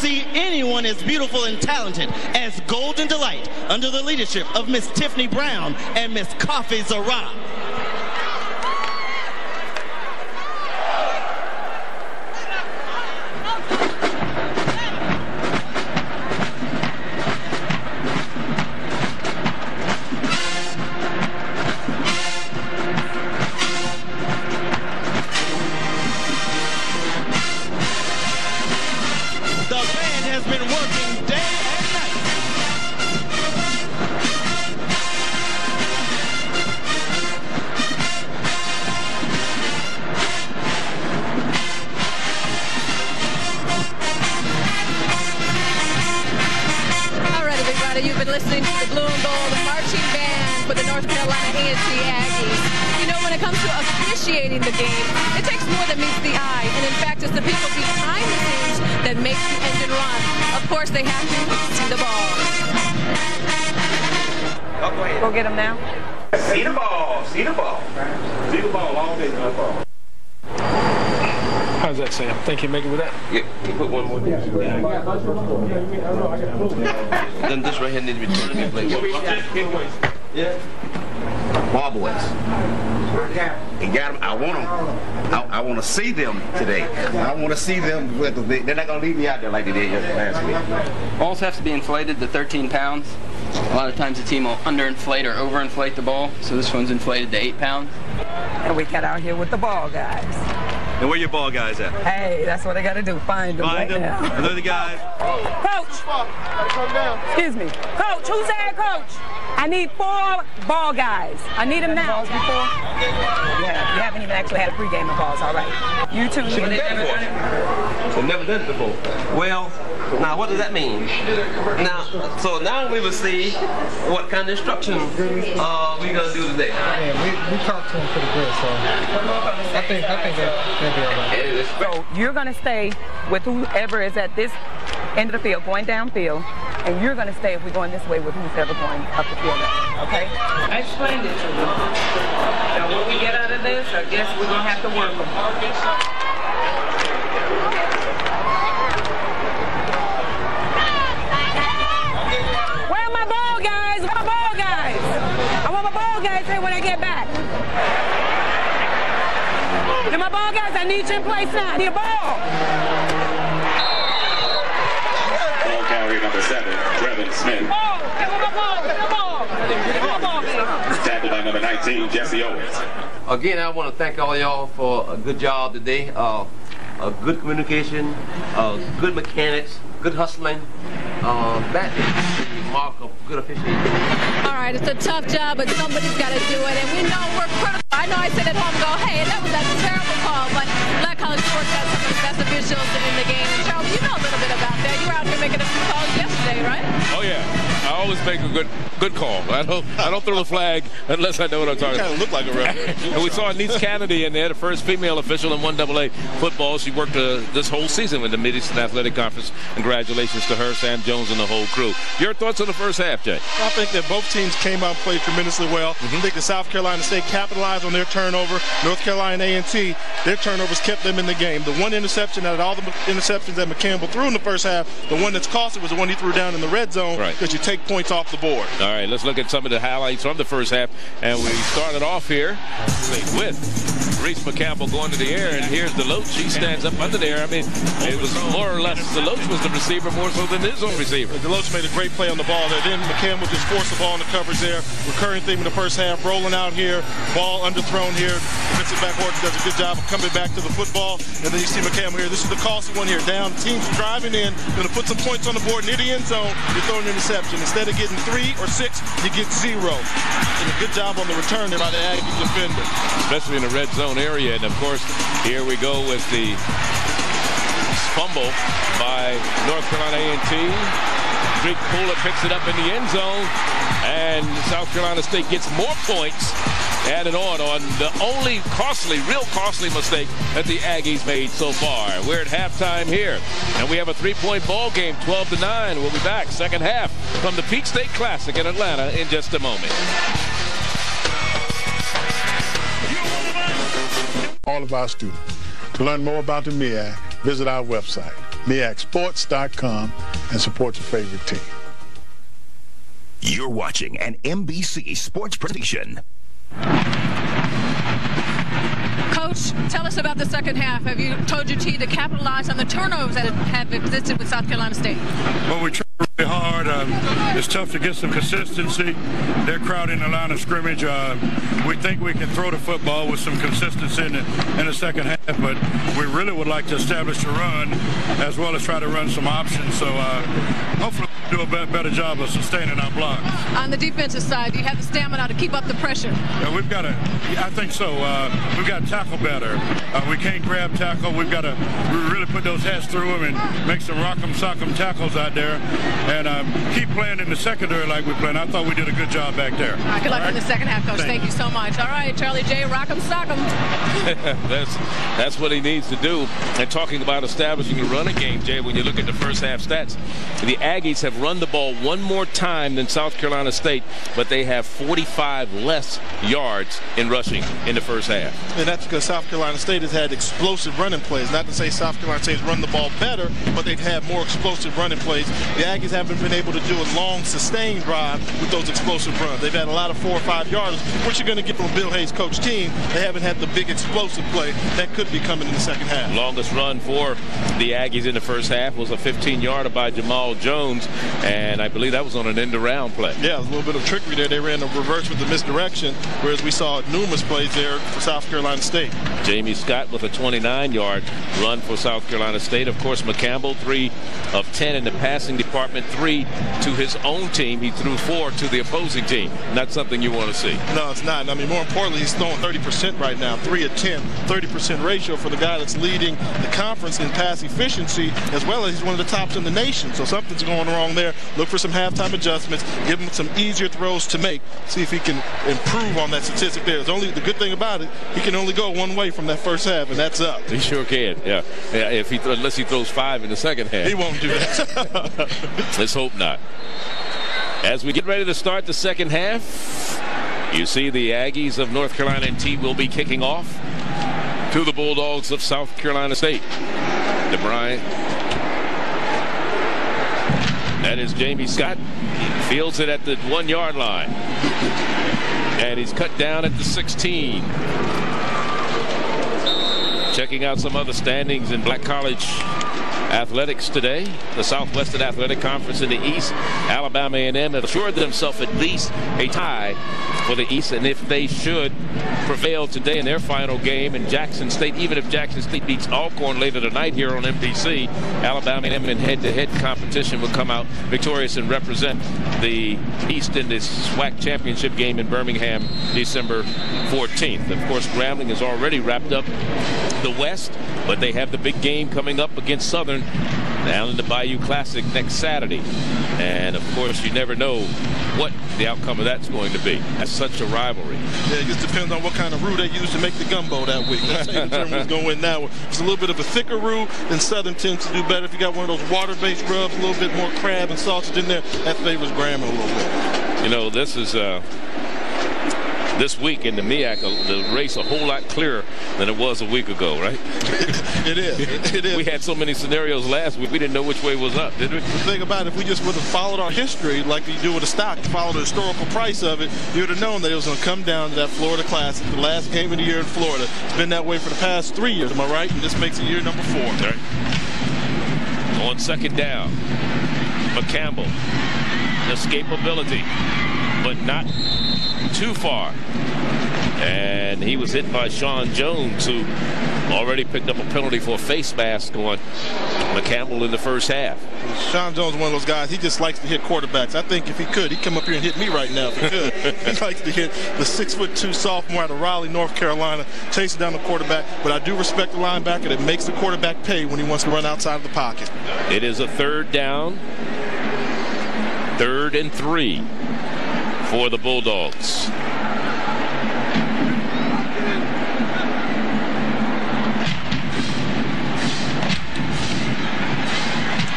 See anyone as beautiful and talented as Golden Delight under the leadership of Miss Tiffany Brown and Miss Coffee Zara. There like they did last week. Balls have to be inflated to 13 pounds. A lot of times the team will underinflate or overinflate the ball, so this one's inflated to 8 pounds. And we got out here with the ball guys. And where your ball guys at? Hey, that's what I got to do. Find them Find right them. now. And they're the guys. Coach. Excuse me. Coach, who's there, coach? I need four ball guys. I need them now. Before? Yeah, you haven't even actually had a pregame of balls. All right. You two. She never done it before. They've never done it before. Well, now what does that mean? Now, so now we will see what kind of instruction uh, we gonna do today. Yeah, we, we talked to him pretty good, so I think I think that they'll be all right. So you're going to stay with whoever is at this end of the field, going downfield, and you're going to stay if we're going this way with who's ever going up the field. Okay? I explained it to you. Now, what we get out of this, I guess we're going to have to work them. Where are my ball guys? Where are my ball guys? I want my ball guys here when I get back. To my ball guys, I need you in place now. I need a ball. Ball team, Jesse Owens. Again, I want to thank all y'all for a good job today. Uh, a good communication, uh, good mechanics, good hustling. Uh, that is the mark of good officiating. All right, it's a tough job, but somebody's got to do it, and we know we're critical. I know I sit at home and go, hey, that was a terrible call, but Black College Sports has some of the best officials in the game. And Charles, you know a little bit about that. You were out here making a few calls yesterday, right? Oh yeah, I always make a good good call. I don't I don't throw the flag unless I know what I'm talking about. look like a referee. And we saw Niece Kennedy in there, the first female official in 1AA football. She worked uh, this whole season with the Mid-Eastern Athletic Conference. Congratulations to her, Sam Jones, and the whole crew. Your thoughts on the first half, Jay? I think that both teams came out and played tremendously well. I think that South Carolina State capitalized on their turnover. North Carolina A&T, their turnovers kept them in the game. The one interception out of all the interceptions that McCampbell threw in the first half, the one that's costed was the one he threw down in the red zone Right. because you take points off the board. All right, let's look at some of the highlights from the first half. And we started off here with Reese McCampbell going to the air, and here's Deloach. He stands up under there. I mean, it was more or less Deloach was the receiver more so than his own receiver. Deloach made a great play on the ball there. Then McCampbell just forced the ball in the coverage there. Recurring theme in the first half, rolling out here, ball underthrown here. Defensive back Horton does a good job of coming back to the football. And then you see McCampbell here. This is the costly one here. Down, teams driving in, going to put some points on the board near the end zone. You're throwing an interception. Instead of getting three or six, you get zero. And a good job on the return there by the Aggie defender. especially in the red zone area. And of course, here we go with the fumble by North Carolina A&T. Drake Pula picks it up in the end zone, and South Carolina State gets more points added on on the only costly, real costly mistake that the Aggies made so far. We're at halftime here, and we have a three-point ball game, 12 to 9. We'll be back second half from the Peach State Classic in Atlanta in just a moment. all of our students. To learn more about the MEAC, visit our website, meacsports.com, and support your favorite team. You're watching an MBC Sports presentation. Coach, tell us about the second half. Have you told your team to capitalize on the turnovers that have existed with South Carolina State? Well, we tried really hard. Um, it's tough to get some consistency. They're crowding the line of scrimmage. Uh, we think we can throw the football with some consistency in the, in the second half, but we really would like to establish a run as well as try to run some options. So uh, hopefully do a better job of sustaining our blocks. On the defensive side, do you have the stamina to keep up the pressure? Yeah, we've got to. I think so. Uh, we've got to tackle better. Uh, we can't grab tackle. We've got to really put those heads through them and make some rock'em sock'em tackles out there, and um, keep playing in the secondary like we're playing. I thought we did a good job back there. All right, good luck in the second half, Coach. Thank, you so much. All right, Charlie J. Rock'em Sock'em. that's that's what he needs to do. And talking about establishing a running game, Jay, when you look at the first half stats, the Aggies have run the ball one more time than South Carolina State, but they have 45 less yards in rushing in the first half. And that's because South Carolina State has had explosive running plays. Not to say South Carolina State's run the ball better, but they've had more explosive running plays. The Aggies haven't been able to do a long, sustained drive with those explosive runs. They've had a lot of four or five yards, which you're going to get from Bill Hayes coach team. They haven't had the big explosive play that could be coming in the second half. Longest run for the Aggies in the first half was a 15-yarder by Jamal Jones, and I believe that was on an end-around play. Yeah, a little bit of trickery there. They ran a reverse with the misdirection, whereas we saw numerous plays there for South Carolina State. Jamie Scott with a 29-yard run for South Carolina State. Of course, McCampbell, three of 10 in the passing department, three to his own team. He threw four to the opposing team. Not something you want to see. No, it's not. I mean, more importantly, he's throwing 30% right now. 3 of 10, 30% ratio for the guy that's leading the conference in pass efficiency, as well as he's one of the tops in the nation. So something's going wrong there. Look for some halftime adjustments. Give him some easier throws to make. See if he can improve on that statistic there. It's only the good thing about it, he can only go one way from that first half, and that's up. He sure can. Yeah. yeah if he unless he throws five in the second half. He won't do that. Let's hope not. As we get ready to start the second half, you see the Aggies of North Carolina A&T will be kicking off to the Bulldogs of South Carolina State. DeBryan. That is Jamie Scott. Fields it at the one yard line. And he's cut down at the 16. Checking out some other standings in Black College athletics today. The Southwestern Athletic Conference in the East. Alabama A&M have assured themselves at least a tie for the East, and if they should prevail today in their final game in Jackson State, even if Jackson State beats Alcorn later tonight here on MBC, Alabama A&M in head-to-head competition will come out victorious and represent the East in this SWAC championship game in Birmingham December 14th. Of course, Grambling has already wrapped up the West, but they have the big game coming up against Southern down in the Bayou Classic next Saturday. And of course, you never know what the outcome of that's going to be. That's such a rivalry. Yeah, it just depends on what kind of roux they use to make the gumbo that week. That's how you determine who's going to win now. It's a little bit of a thicker roux, then Southern tends to do better. If you got one of those water-based rubs, a little bit more crab and sausage in there, that favors Grambling a little bit. You know, this is uh, this week in the MEAC, uh, the race a whole lot clearer than it was a week ago, right? it is. It is. We had so many scenarios last week, we didn't know which way was up, did we? The thing about it, if we just would have followed our history like you do with a stock, follow the historical price of it, you would have known that it was going to come down to that Florida Classic, the last game of the year in Florida. It's been that way for the past three years, am I right? And this makes it year number four. Right. On second down, McCampbell, escapability, but not too far. And he was hit by Sean Jones, who already picked up a penalty for a face mask on McCampbell in the first half. Sean Jones, one of those guys, he just likes to hit quarterbacks. I think if he could, he'd come up here and hit me right now if he could. he likes to hit the six foot two sophomore out of Raleigh, North Carolina, chasing down the quarterback. But I do respect the linebacker that makes the quarterback pay when he wants to run outside of the pocket. It is a third down, third and three for the Bulldogs.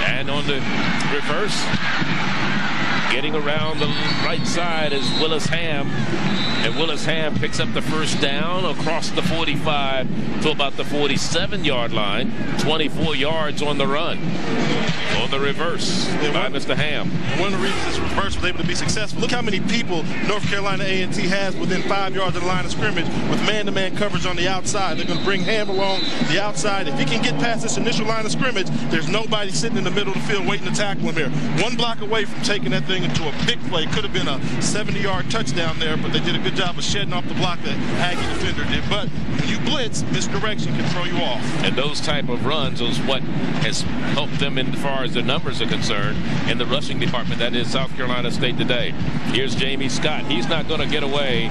And on the reverse, getting around the right side is Willis Ham. And Willis Ham picks up the first down across the 45 to about the 47 yard line. 24 yards on the run. On the reverse yeah, by Mr. Ham. One of the reasons this reverse was able to be successful. Look how many people North Carolina A&T has within five yards of the line of scrimmage with man-to-man -man coverage on the outside. They're going to bring Ham along the outside. If he can get past this initial line of scrimmage, there's nobody sitting in the middle of the field waiting to tackle him here. One block away from taking that thing into a big play. Could have been a 70-yard touchdown there, but they did a good job of shedding off the block that Aggie defender did. But when you blitz, misdirection can throw you off. And those type of runs is what has helped them in as far as their numbers are concerned in the rushing department. That is South Carolina State today. Here's Jamie Scott. He's not going to get away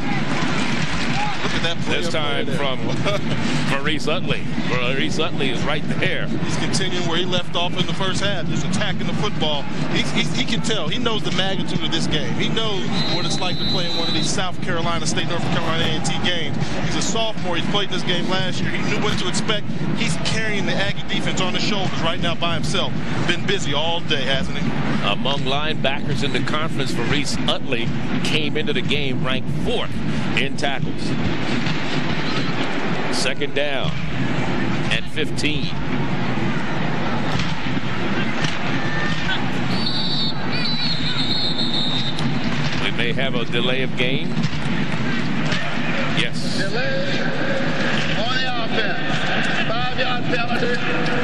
that This time from Maurice Utley. Maurice Utley is right there. He's continuing where he left off in the first half, just attacking the football. He, he, he can tell. He knows the magnitude of this game. He knows what it's like to play in one of these South Carolina State, North Carolina A&T games. He's a sophomore. He's played this game last year. He knew what to expect. He's carrying the Aggie defense on his shoulders right now by himself. Been busy all day, hasn't he? Among linebackers in the conference, Maurice Utley came into the game ranked fourth in tackles. Second down and 15. We may have a delay of game. Yes. Delay on the offense. Five-yard penalty.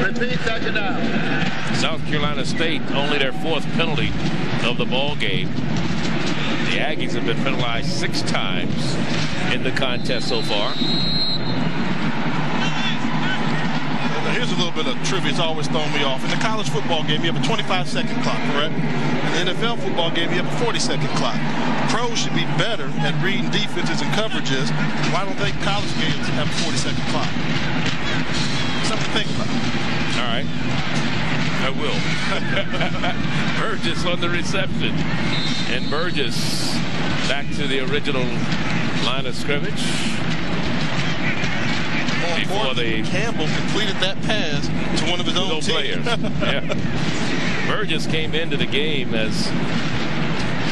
Repeat second down. South Carolina State only their fourth penalty of the ball game. The Aggies have been penalized six times in the contest so far. Here's a little bit of trivia. It's always thrown me off. In the college football game, you have a 25-second clock, correct? In the NFL football game, you have a 40-second clock. Pros should be better at reading defenses and coverages. Why don't they college games have a 40-second clock? Something to think about. All right. I will. Burgess on the reception. And Burgess back to the original line of scrimmage. Before McCampbell completed that pass to one of his, own players. yeah. Burgess came into the game as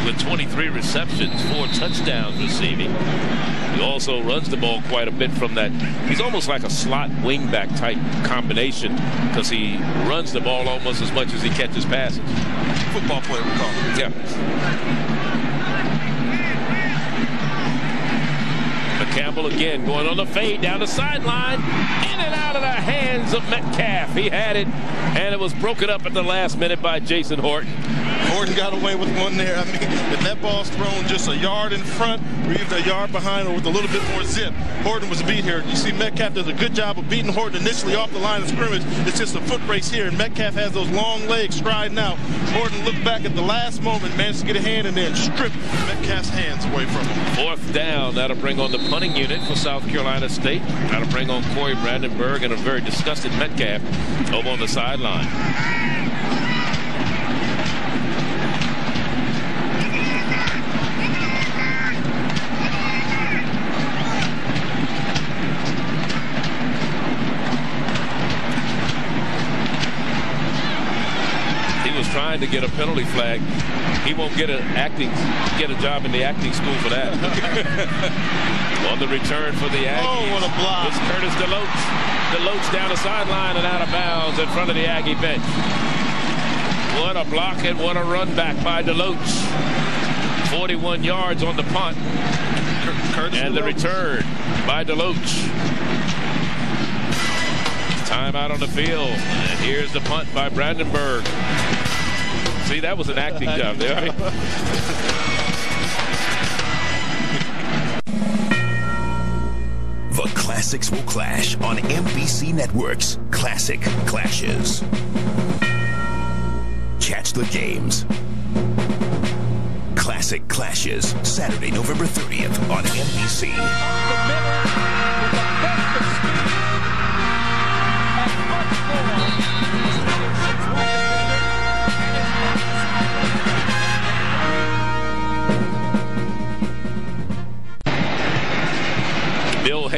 with 23 receptions, four touchdowns receiving. He also runs the ball quite a bit from that. He's almost like a slot wingback type combination because he runs the ball almost as much as he catches passes. Football player, we call him. Yeah. McCampbell again going on the fade down the sideline. In and out of the hands of Metcalf. He had it, and it was broken up at the last minute by Jason Horton. Horton got away with one there. I mean, if that ball's thrown just a yard in front or even a yard behind or with a little bit more zip, Horton was beat here. You see Metcalf does a good job of beating Horton initially off the line of scrimmage. It's just a foot race here, and Metcalf has those long legs striding out. Horton looked back at the last moment, managed to get a hand in there and strip Metcalf's hands away from him. Fourth down. That'll bring on the punting unit for South Carolina State. That'll bring on Corey Brandenburg and a very disgusted Metcalf over on the sideline. He was trying to get a penalty flag. He won't get an acting get a job in the acting school for that. on the return for the Aggies. Oh, what a block. It's Curtis DeLoach. DeLoach down the sideline and out of bounds in front of the Aggie bench. What a block and what a run back by DeLoach. 41 yards on the punt. Curtis and the return by DeLoach. Time out on the field. And here's the punt by Brandenburg. See, that was an acting job there. The classics will clash on MBC Network's Classic Clashes. Catch the games. Classic Clashes, Saturday, November 30th on MBC.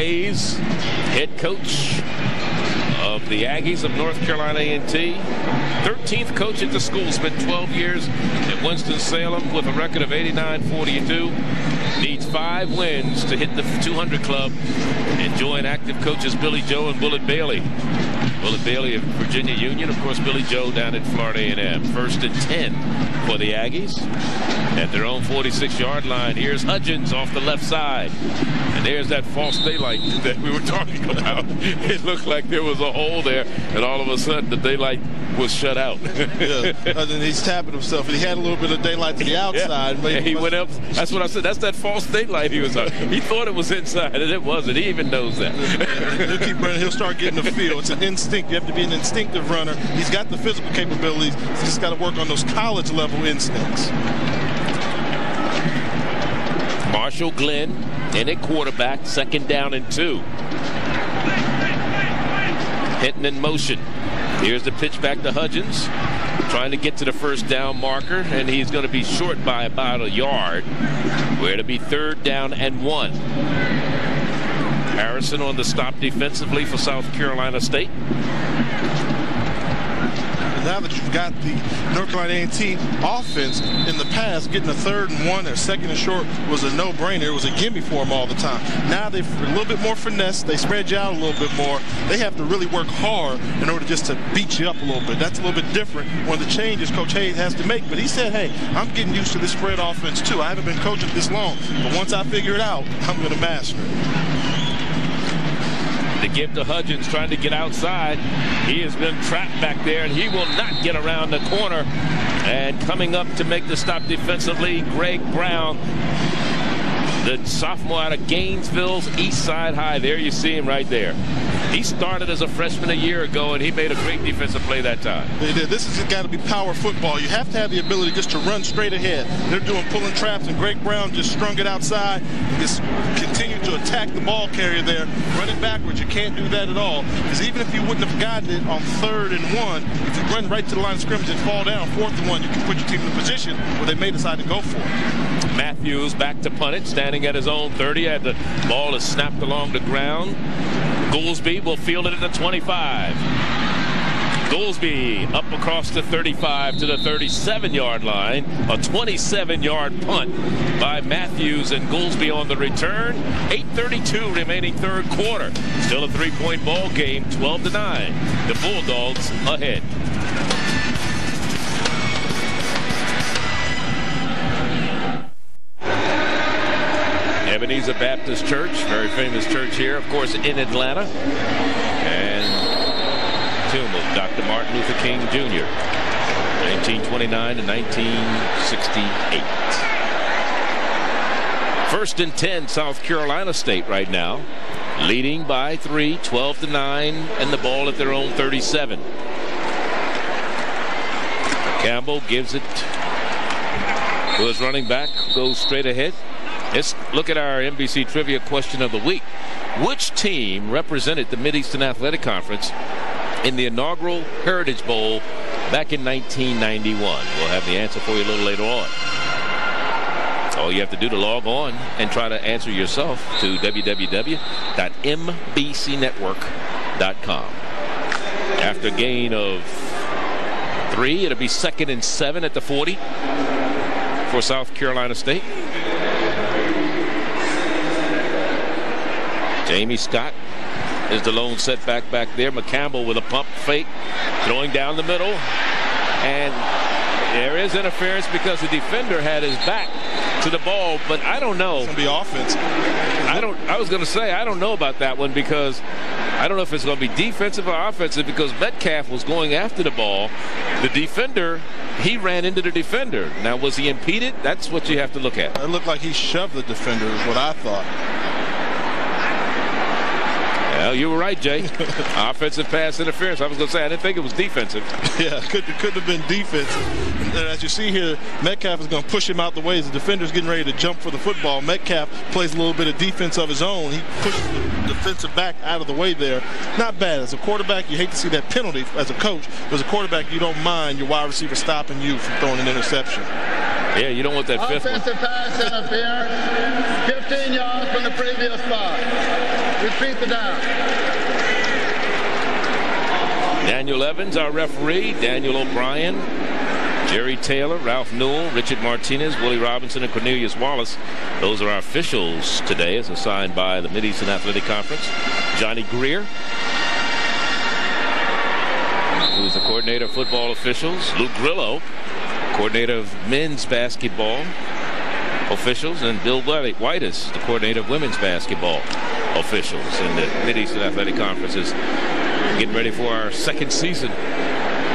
Hayes, head coach of the Aggies of North Carolina A&T. 13th coach at the school, spent 12 years at Winston-Salem with a record of 89-42. Needs five wins to hit the 200 club and join active coaches Billy Joe and Bullet Bailey. Bullet Bailey of Virginia Union, of course, Billy Joe down at Florida A&M. First and 10 for the Aggies at their own 46-yard line. Here's Hudgens off the left side. And there's that false daylight that we were talking about. It looked like there was a hole there, and all of a sudden the daylight was shut out. yeah, and then he's tapping himself, and he had a little bit of daylight to the outside. Yeah. but he went up. That's what I said. That's that false daylight he was on. He thought it was inside, and it wasn't. He even knows that. he'll keep running. He'll start getting the feel. It's an instinct. You have to be an instinctive runner. He's got the physical capabilities. He's just got to work on those college level instincts. Marshall Glenn in at quarterback, second down and two. Hinton in motion. Here's the pitch back to Hudgens, trying to get to the first down marker, and he's going to be short by about a yard. Where to be third down and one. Harrison on the stop defensively for South Carolina State. Now that you've got the North Carolina A&T offense in the past, getting a third and one or second and short was a no-brainer. It was a gimme for them all the time. Now they're a little bit more finesse. They spread you out a little bit more. They have to really work hard in order just to beat you up a little bit. That's a little bit different one of the changes Coach Hayes has to make. But he said, hey, I'm getting used to this spread offense too. I haven't been coaching this long, but once I figure it out, I'm going to master it. The give to Hudgens trying to get outside. He has been trapped back there, and he will not get around the corner. And coming up to make the stop defensively, Greg Brown, the sophomore out of Gainesville's East Side High. There you see him right there. He started as a freshman a year ago, and he made a great defensive play that time. They did. This has got to be power football. You have to have the ability just to run straight ahead. They're doing pulling traps, and Greg Brown just strung it outside and just continued to attack the ball carrier there, running backwards. You can't do that at all because even if you wouldn't have gotten it on third and one, if you run right to the line of scrimmage and fall down fourth and one, you can put your team in a position where they may decide to go for it. Matthews back to punt it, standing at his own 30. Had the ball is snapped along the ground. Goolsby will field it at the 25. Goolsby up across the 35 to the 37-yard line. A 27-yard punt by Matthews and Goolsby on the return. 8:32 remaining third quarter. Still a three-point ball game, 12 to 9. The Bulldogs ahead. Ebenezer Baptist Church, very famous church here, of course, in Atlanta. And tomb of Dr. Martin Luther King Jr. 1929 to 1968. First and 10, South Carolina State right now. Leading by three, 12 to 9, and the ball at their own 37. Campbell gives it to his running back, goes straight ahead. Let's look at our MBC trivia question of the week. Which team represented the Mid-Eastern Athletic Conference in the inaugural Heritage Bowl back in 1991? We'll have the answer for you a little later on. All you have to do to log on and try to answer yourself to www.mbcnetwork.com. After a gain of three, it'll be second and seven at the 40 for South Carolina State. Jamie Scott is the lone setback back there. McCampbell with a pump fake, throwing down the middle. And there is interference because the defender had his back to the ball, but I don't know. It's going to be offense. I don't. I was going to say I don't know about that one because I don't know if it's going to be defensive or offensive because Metcalf was going after the ball. The defender, he ran into the defender. Now was he impeded? That's what you have to look at. It looked like he shoved the defender. Is what I thought. Well, you were right, Jay. Offensive pass interference. I was going to say I didn't think it was defensive. Yeah, could could have been defensive. And as you see here, Metcalf is going to push him out the way as the defender's getting ready to jump for the football. Metcalf plays a little bit of defense of his own. He pushes the defensive back out of the way there. Not bad. As a quarterback, you hate to see that penalty. As a coach, as a quarterback, you don't mind your wide receiver stopping you from throwing an interception. Yeah, you don't want that fifth Offensive pass interference, 15 yards from the previous spot. Repeat the down. Daniel Evans, our referee. Daniel O'Brien. Jerry Taylor, Ralph Newell, Richard Martinez, Willie Robinson, and Cornelius Wallace. Those are our officials today as assigned by the Mideastern Athletic Conference. Johnny Greer, who's the coordinator of football officials. Lou Grillo, coordinator of men's basketball officials. And Bill White the coordinator of women's basketball officials. And the Mid-Eastern Athletic Conference is getting ready for our second season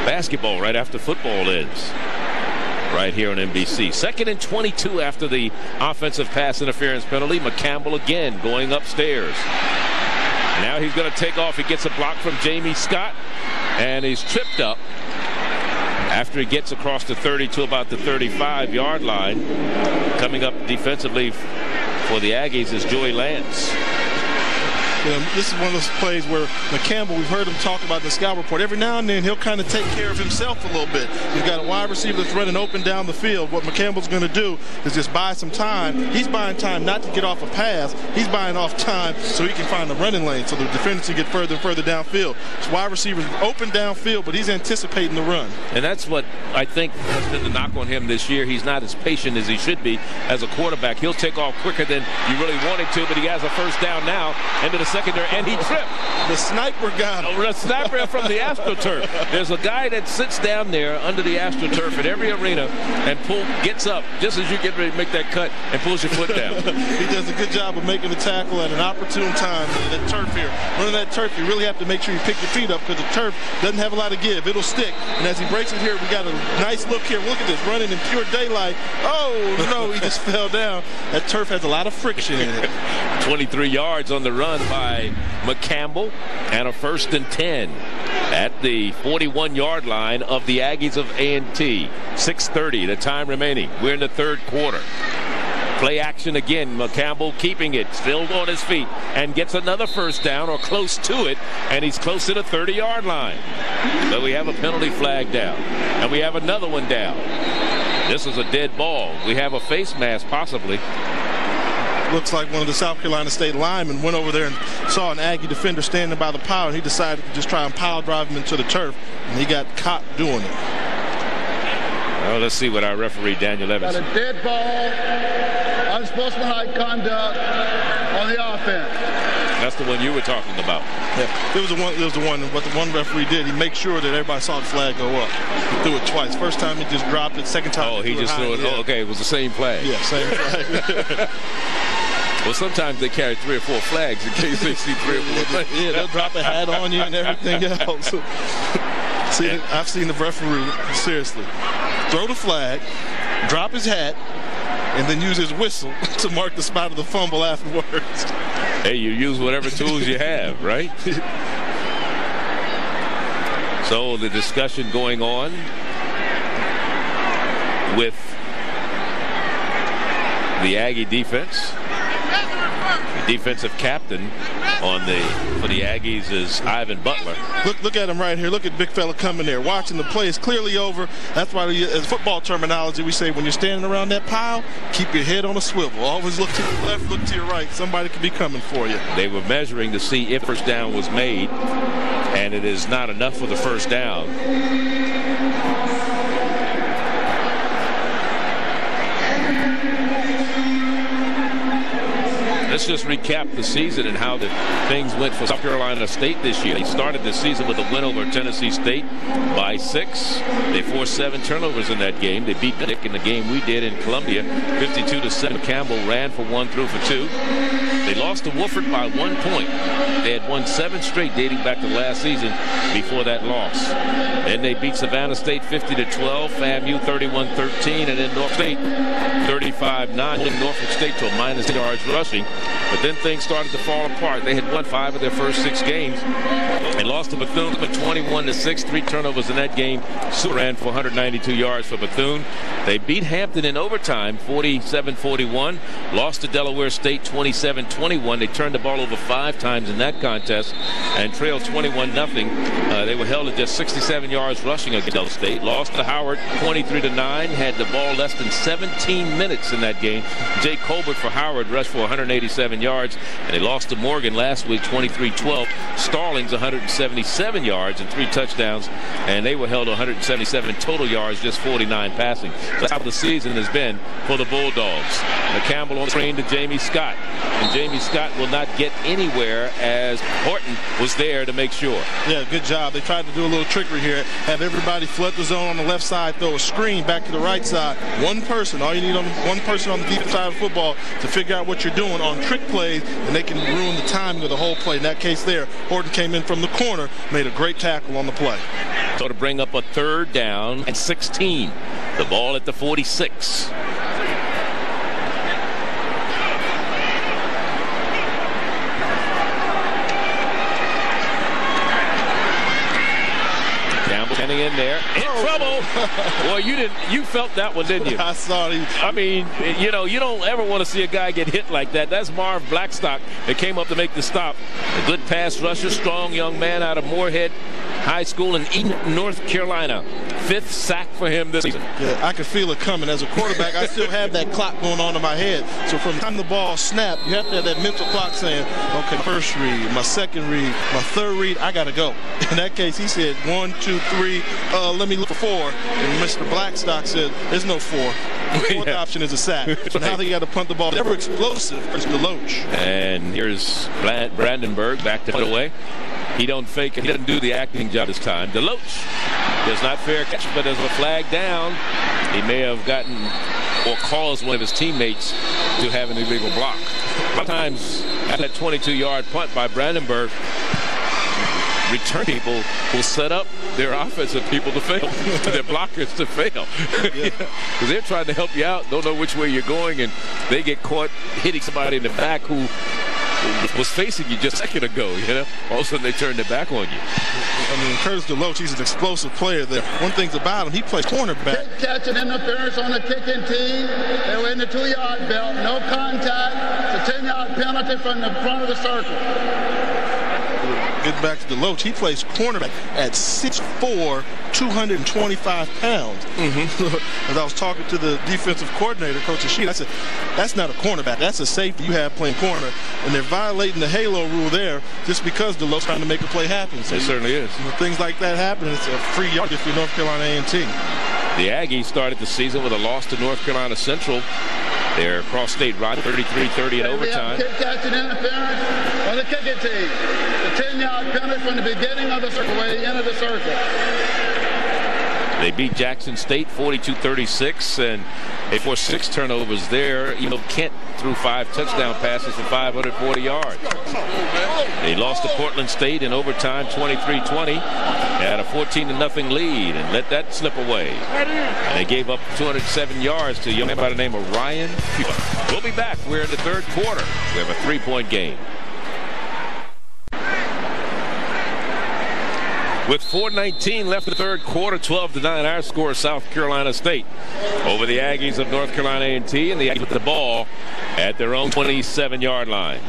basketball right after football ends right here on MBC. Second and 22 after the offensive pass interference penalty. McCampbell again going upstairs. Now he's going to take off. He gets a block from Jamie Scott, and he's tripped up after he gets across the 30 to about the 35 yard line. Coming up defensively for the Aggies is Joey Lance. You know, this is one of those plays where McCampbell, we've heard him talk about the scout report. Every now and then he'll kind of take care of himself a little bit. He's got a wide receiver that's running open down the field. What McCampbell's going to do is just buy some time. He's buying time not to get off a pass. He's buying off time so he can find the running lane so the defenders can get further and further downfield. His wide receiver's open downfield, but he's anticipating the run. And that's what I think has been the knock on him this year. He's not as patient as he should be as a quarterback. He'll take off quicker than you really wanted to, but he has a first down now into the secondary, and he tripped. The sniper got him. The sniper from the AstroTurf. There's a guy that sits down there under the AstroTurf at every arena and pull gets up just as you get ready to make that cut and pulls your foot down. he does a good job of making the tackle at an opportune time. That turf here, running that turf, you really have to make sure you pick your feet up because the turf doesn't have a lot of give. It'll stick. And as he breaks it here, we got a nice look here. Look at this, running in pure daylight. Oh no, he just fell down. That turf has a lot of friction in it. 23 yards on the run by McCampbell and a first and 10 at the 41 yard line of the Aggies of A&T. 6.30, the time remaining. We're in the third quarter. Play action again. McCampbell keeping it, still on his feet, and gets another first down or close to it, and he's close to the 30 yard line. But we have a penalty flag down, and we have another one down. This is a dead ball. We have a face mask possibly looks like one of the South Carolina State linemen went over there and saw an Aggie defender standing by the pile, and he decided to just try and pile drive him into the turf, and he got caught doing it. Well, let's see what our referee Daniel Evans. Got a dead ball, unsportsmanlike conduct on the offense. That's the one you were talking about. Yeah, it was the one. It was the one. What the one referee did, he made sure that everybody saw the flag go up. He threw it twice. First time he just dropped it. Second time. Oh, he, he just threw it. High, Oh, okay, it was the same flag. Yeah, same flag. Well, sometimes they carry three or four flags in case they see three or four flags. Yeah, they'll drop a hat on you and everything else. see, I've seen the referee, seriously, throw the flag, drop his hat, and then use his whistle to mark the spot of the fumble afterwards. Hey, you use whatever tools you have, right? so the discussion going on with the Aggie defense. The defensive captain on the for the Aggies is Ivan Butler. Look, look at him right here. Look at big fella coming there, watching the play. It's clearly over. That's why, we, as football terminology, we say when you're standing around that pile, keep your head on a swivel. Always look to your left, look to your right. Somebody could be coming for you. They were measuring to see if first down was made, and it is not enough for the first down. Let's just recap the season and how the things went for South Carolina State this year. They started the season with a win over Tennessee State by six. They forced seven turnovers in that game. They beat Dick in the game we did in Columbia, 52 to seven. Campbell ran for one, threw for two. They lost to Wofford by one point. They had won seven straight dating back to last season before that loss. Then they beat Savannah State 50 to 12, FAMU 31 13, and then North State 35 9, Norfolk State to a minus yards rushing. But then things started to fall apart. They had won five of their first six games. They lost to Bethune 21 to 6, three turnovers in that game. Sue ran for 192 yards for Bethune. They beat Hampton in overtime 47 41. Lost to Delaware State 27 21. They turned the ball over five times in that contest and trailed 21 0. Uh, they were held at just 67 yards rushing against Delaware State. Lost to Howard 23 to 9. Had the ball less than 17 minutes in that game. Jay Colbert for Howard rushed for 187 yards, and they lost to Morgan last week 23-12. Starlings 177 yards and three touchdowns, and they were held 177 total yards, just 49 passing. That's how the season has been for the Bulldogs. McCampbell on the screen to Jamie Scott, and Jamie Scott will not get anywhere as Horton was there to make sure. Yeah, good job. They tried to do a little trickery here, have everybody flood the zone on the left side, throw a screen back to the right side. One person, all you need on one person on the defense side of football to figure out what you're doing on trick plays, and they can ruin the timing of the whole play. In that case there, Horton came in from the corner, made a great tackle on the play. So to bring up a third down and 16. The ball at the 46. Getting in there, in oh. trouble. Boy, you didn't. You felt that one, didn't you? I saw it. I mean, you know, you don't ever want to see a guy get hit like that. That's Marv Blackstock that came up to make the stop. A good pass rusher, strong young man out of Morehead High School in Eden, North Carolina. Fifth sack for him this season. Yeah, I can feel it coming. As a quarterback, I still have that clock going on in my head. So from the time the ball snapped, you have to have that mental clock saying, okay, first read, my second read, my third read, I got to go. In that case, he said one, two, three, uh, let me look for four. And Mr. Blackstock said, there's no four. The fourth yeah. option is a sack. So now they got to punt the ball. Ever explosive is Deloach. And here's Brandenburg back to put away. He don't fake it. He doesn't do the acting job this time. Deloach does not fair catch, but there's a flag down. He may have gotten or caused one of his teammates to have an illegal block. Sometimes at that 22-yard punt by Brandenburg, return people will set up their offensive people to fail, their blockers to fail. Because they're trying to help you out, don't know which way you're going, and they get caught hitting somebody in the back who was facing you just a second ago, you know? All of a sudden they turn their back on you. I mean, Curtis Deloach, he's an explosive player there. One thing's about him, he plays cornerback. Kick catch and interference on the kicking team. They were in the two-yard belt, no contact. It's a 10-yard penalty from the front of the circle get back to Deloach. He plays cornerback at 6'4", 225 pounds. Mm-hmm. As I was talking to the defensive coordinator, Coach Sheet, I said, that's not a cornerback. That's a safety you have playing corner. And they're violating the halo rule there just because Deloach's trying to make a play happen. So it certainly is. You know, things like that happen. It's a free yard if you're North Carolina A&T. The Aggies started the season with a loss to North Carolina Central. Their cross-state ride 33-30 in overtime. Kick catch and interference on the kicking team. The 10-yard penalty from the beginning of the circle, he entered the circle. They beat Jackson State 42-36, and they forced six turnovers there. You know, Kent threw five touchdown passes for 540 yards. They lost to Portland State in overtime 23-20. Had a 14 0 lead and let that slip away. And they gave up 207 yards to a young man by the name of Ryan We'll be back. We're in the third quarter. We have a three-point game. With 4.19 left in the third quarter, 12 to 9, our score South Carolina State over the Aggies of North Carolina A&T, and the Aggies with the ball at their own 27-yard line.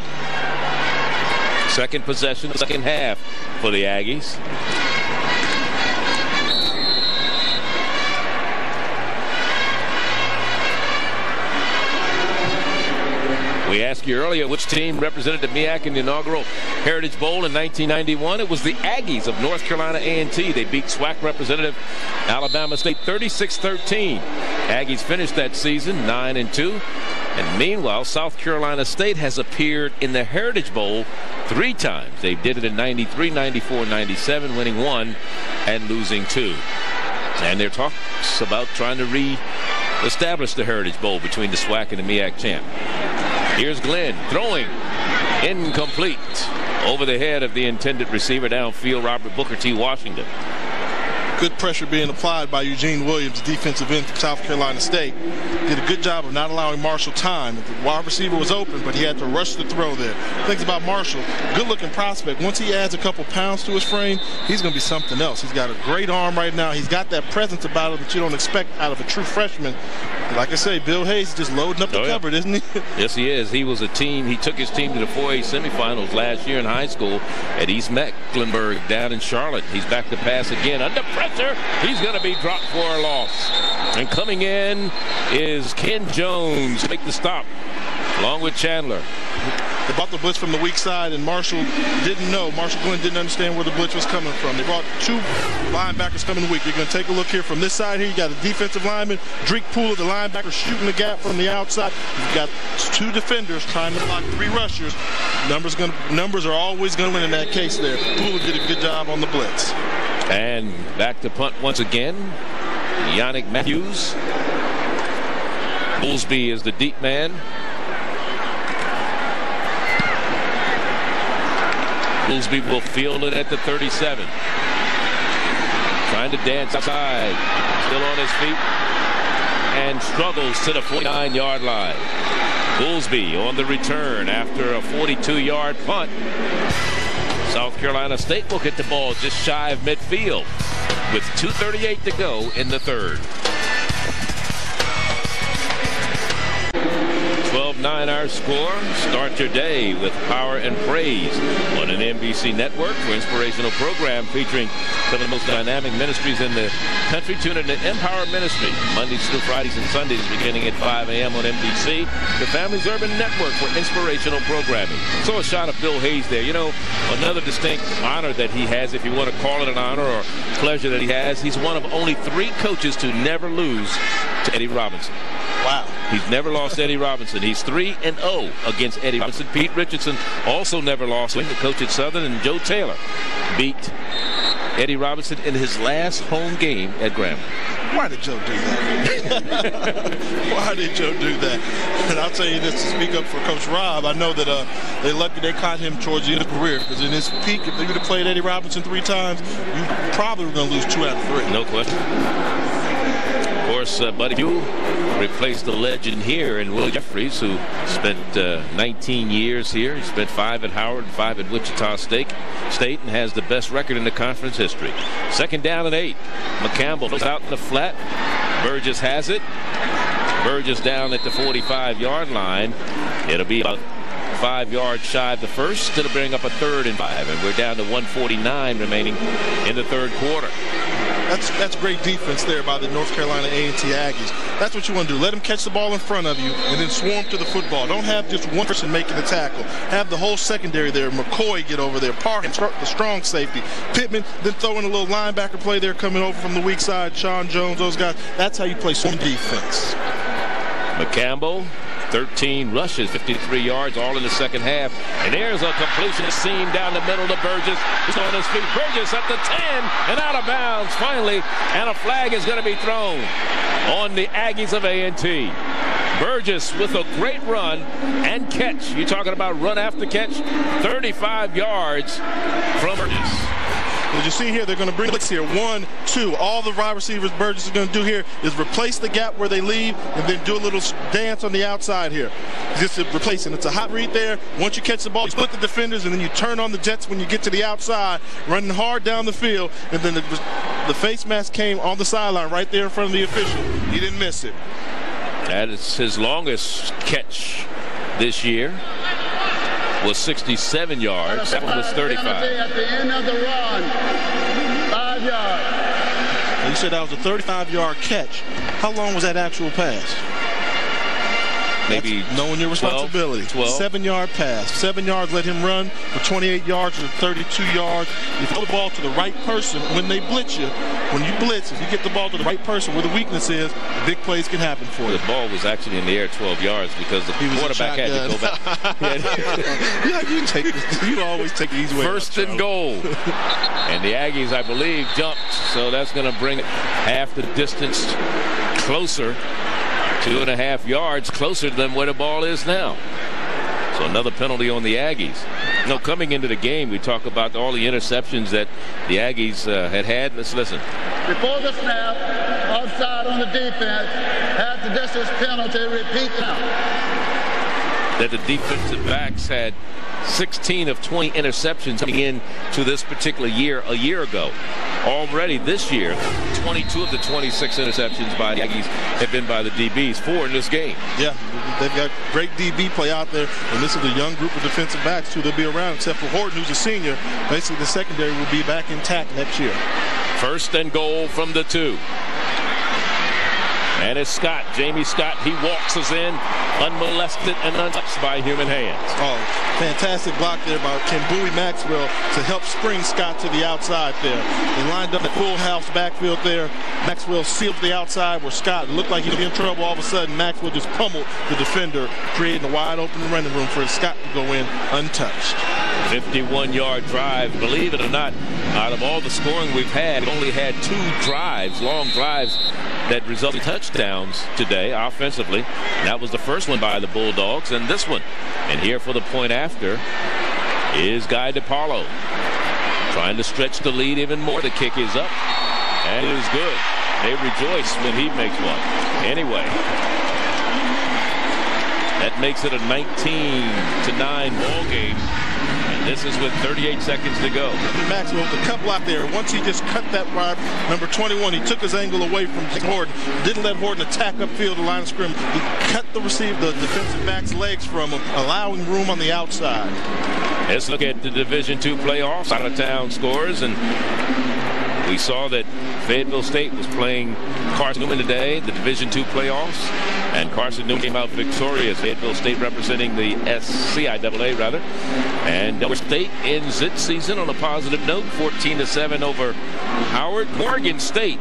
Second possession, second half for the Aggies. We asked you earlier which team represented the MEAC in the inaugural Heritage Bowl in 1991. It was the Aggies of North Carolina A&T. They beat SWAC representative Alabama State 36-13. Aggies finished that season 9-2. And meanwhile, South Carolina State has appeared in the Heritage Bowl three times. They did it in 93, 94, 97, winning one and losing two. And there talks about trying to re-establish the Heritage Bowl between the SWAC and the MEAC champ. Here's Glenn throwing incomplete over the head of the intended receiver downfield, Robert Booker T. Washington. Good pressure being applied by Eugene Williams, defensive end from South Carolina State. Did a good job of not allowing Marshall time. The wide receiver was open, but he had to rush the throw there. Things about Marshall, good-looking prospect. Once he adds a couple pounds to his frame, he's going to be something else. He's got a great arm right now. He's got that presence about him that you don't expect out of a true freshman. Like I say, Bill Hayes just loading up the oh, yeah. cupboard, isn't he? yes, he is. He was a team. He took his team to the 4A semifinals last year in high school at East Mecklenburg down in Charlotte. He's back to pass again under pressure. He's going to be dropped for a loss. And coming in is Ken Jones make the stop along with Chandler. They the blitz from the weak side, and Marshall didn't know. Marshall Glenn didn't understand where the blitz was coming from. They brought two linebackers coming the weak. You're going to take a look here from this side here. You got a defensive lineman, Drake Pooler, the linebacker, shooting the gap from the outside. You've got two defenders trying to block three rushers. Numbers going numbers are always going to win in that case there. Pooler did a good job on the blitz. And back to punt once again. Yannick Matthews. Goolsby is the deep man. Goolsby will field it at the 37. Trying to dance outside. Still on his feet. And struggles to the 49 yard line. Goolsby on the return after a 42 yard punt. South Carolina State will get the ball just shy of midfield with 2.38 to go in the third. 12-9 our score. Start your day with power and praise on an MBC network for inspirational program featuring some of the most dynamic ministries in the country. Tune in to Empower Ministry Mondays through Fridays and Sundays beginning at 5 a.m. on MBC. The Family's Urban Network for inspirational programming. So a shot of Bill Hayes there. You know, another distinct honor that he has, if you want to call it an honor or pleasure that he has. He's one of only three coaches to never lose to Eddie Robinson. Wow. He's never lost Eddie Robinson. He's 3 and 0 against Eddie Robinson. Pete Richardson also never lost him. The coach at Southern and Joe Taylor beat Eddie Robinson in his last home game at Grambling. Why did Joe do that? Why did Joe do that? And I'll tell you this to speak up for Coach Rob. I know that uh, they lucky they caught him towards the end of the career because in his peak, if they would have played Eddie Robinson three times, you probably were going to lose two out of three. No question Of course, uh, Buddy Pough replaced the legend here in Will Jeffries, who spent uh, 19 years here. He spent five at Howard and five at Wichita State, State and has the best record in the conference history. Second down and eight. McCampbell is out in the flat. Burgess has it. Burgess down at the 45-yard line. It'll be about five yards shy of the first. It'll bring up a third and five, and we're down to 149 remaining in the third quarter. That's that's great defense there by the North Carolina A&T Aggies. That's what you want to do. Let them catch the ball in front of you and then swarm to the football. Don't have just one person making the tackle. Have the whole secondary there. McCoy get over there. Park, the strong safety. Pittman, then throwing a little linebacker play there coming over from the weak side. Sean Jones, those guys. That's how you play some defense. McCampbell 13 rushes, 53 yards, all in the second half. And there's a completion seam down the middle to Burgess. He's on his feet. Burgess at the 10 and out of bounds finally. And a flag is going to be thrown on the Aggies of A&T. Burgess with a great run and catch. You're talking about run after catch, 35 yards from Burgess. As you see here, they're going to bring blitz here. One, two. All the wide receivers Burgess is going to do here is replace the gap where they leave and then do a little dance on the outside here. Just it. It's a hot read there. Once you catch the ball, split the defenders and then you turn on the Jets when you get to the outside, running hard down the field. And then the, the face mask came on the sideline right there in front of the official. He didn't miss it. That is his longest catch this year was 67 yards. That one was 35. At the end of the run, five yards. You said that was a 35-yard catch. How long was that actual pass? Maybe That's knowing your 12, responsibility. 12. Seven-yard pass. Seven yards let him run for 28 yards or 32 yards. You throw the ball to the right person when they blitz you. When you blitz, if you get the ball to the right person where the weakness is, big plays can happen for you. The ball was actually in the air 12 yards because the quarterback had to go back. yeah, you take. You always take the easy way. First out, and goal. and the Aggies, I believe, jumped. So that's going to bring it half the distance closer. Two and a half yards closer than where the ball is now. So another penalty on the Aggies. You know, coming into the game, we talk about all the interceptions that the Aggies uh, had had. Let's listen. Before the snap, offside on the defense, had the distance penalty, repeat now. that the defensive backs had 16 of 20 interceptions coming in to this particular year a year ago. Already this year, 22 of the 26 interceptions by the Aggies have been by the DBs, four in this game. Yeah, they've got great DB play out there, and this is a young group of defensive backs too. They'll be around, except for Horton, who's a senior. Basically, the secondary will be back intact next year. First and goal from the two. And it's Scott, Jamie Scott. He walks us in, unmolested and untouched by human hands. Oh, fantastic block there by Ken Bowie Maxwell to help spring Scott to the outside there. They lined up the full house backfield there. Maxwell sealed the outside where Scott looked like he'd be in trouble. All of a sudden, Maxwell just pummeled the defender, creating a wide open running room for Scott to go in untouched. 51 yard drive. Believe it or not, out of all the scoring we've had, we've only had two drives, long drives that resulted in touchdowns today offensively. That was the first one by the Bulldogs and this one. And here for the point after is Guy DePaulo. Trying to stretch the lead even more. The kick is up. And it is good. They rejoice when he makes one. Anyway, that makes it a 19 to 9 ball game. This is with 38 seconds to go. Maxwell with a cut block there. Once he just cut that wide, number 21, he took his angle away from Horton. Didn't let Horton attack upfield the line of scrimmage. He cut the receiver, the defensive back's legs from him, allowing room on the outside. Let's look at the Division two playoffs. Out of town scores and we saw that Fayetteville State was playing Carson Newman today, the Division two playoffs, and Carson Newman came out victorious. Fayetteville State representing the SCIAA rather, and Delaware State ends its season on a positive note, 14 to seven over Howard. Morgan State,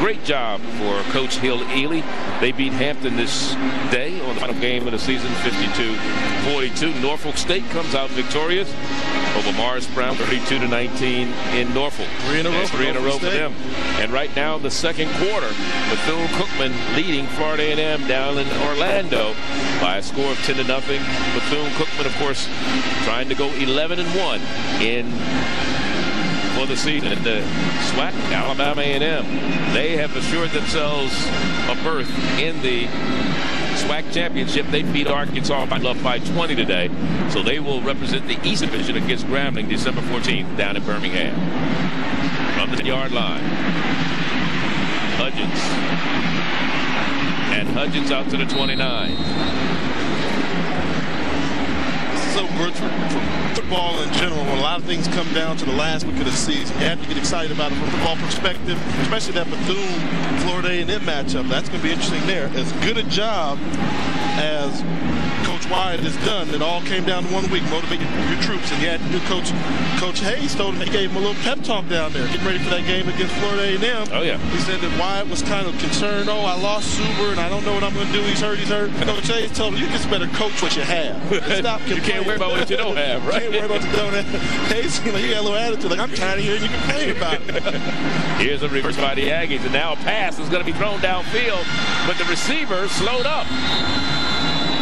great job for Coach Hill-Eley. They beat Hampton this day on the final game of the season, 52-42. Norfolk State comes out victorious over Morris Brown, 32 to 19 in Norfolk. Three in a row for Three in a row for them. And right now, the second quarter, Bethune-Cookman leading Florida A&M down in Orlando by a score of 10 to nothing. Bethune-Cookman, of course, trying to go 11 and 1 in for the season. And the SWAC, Alabama A&M, they have assured themselves a berth in the SWAC championship. They beat Arkansas by love by 20 today. So they will represent the East Division against Grambling December 14th down in Birmingham. From the yard line. Hudgens. And Hudgens out to the 29. This is so good for, for football in general. When a lot of things come down to the last week of the season, you have to get excited about it from a football perspective, especially that Bethune Florida A&M matchup. That's going to be interesting there. As good a job as Coach Wyatt has done. It all came down to one week, motivating your troops. And he had new coach, Coach Hayes told him he gave him a little pep talk down there, getting ready for that game against Florida A&M. Oh, yeah. He said that Wyatt was kind of concerned. Oh, I lost Suber, and I don't know what I'm going to do. He's hurt, he's hurt. Coach Hayes told him, you just better coach what you have. Stop you can't worry about what you don't have, right? You can't worry about what you don't have. Hayes, you know, he got a little attitude. Like, I'm tired of hearing you can complain about it. Here's a reverse by the Aggies, and now a pass is going to be thrown downfield, but the receiver slowed up.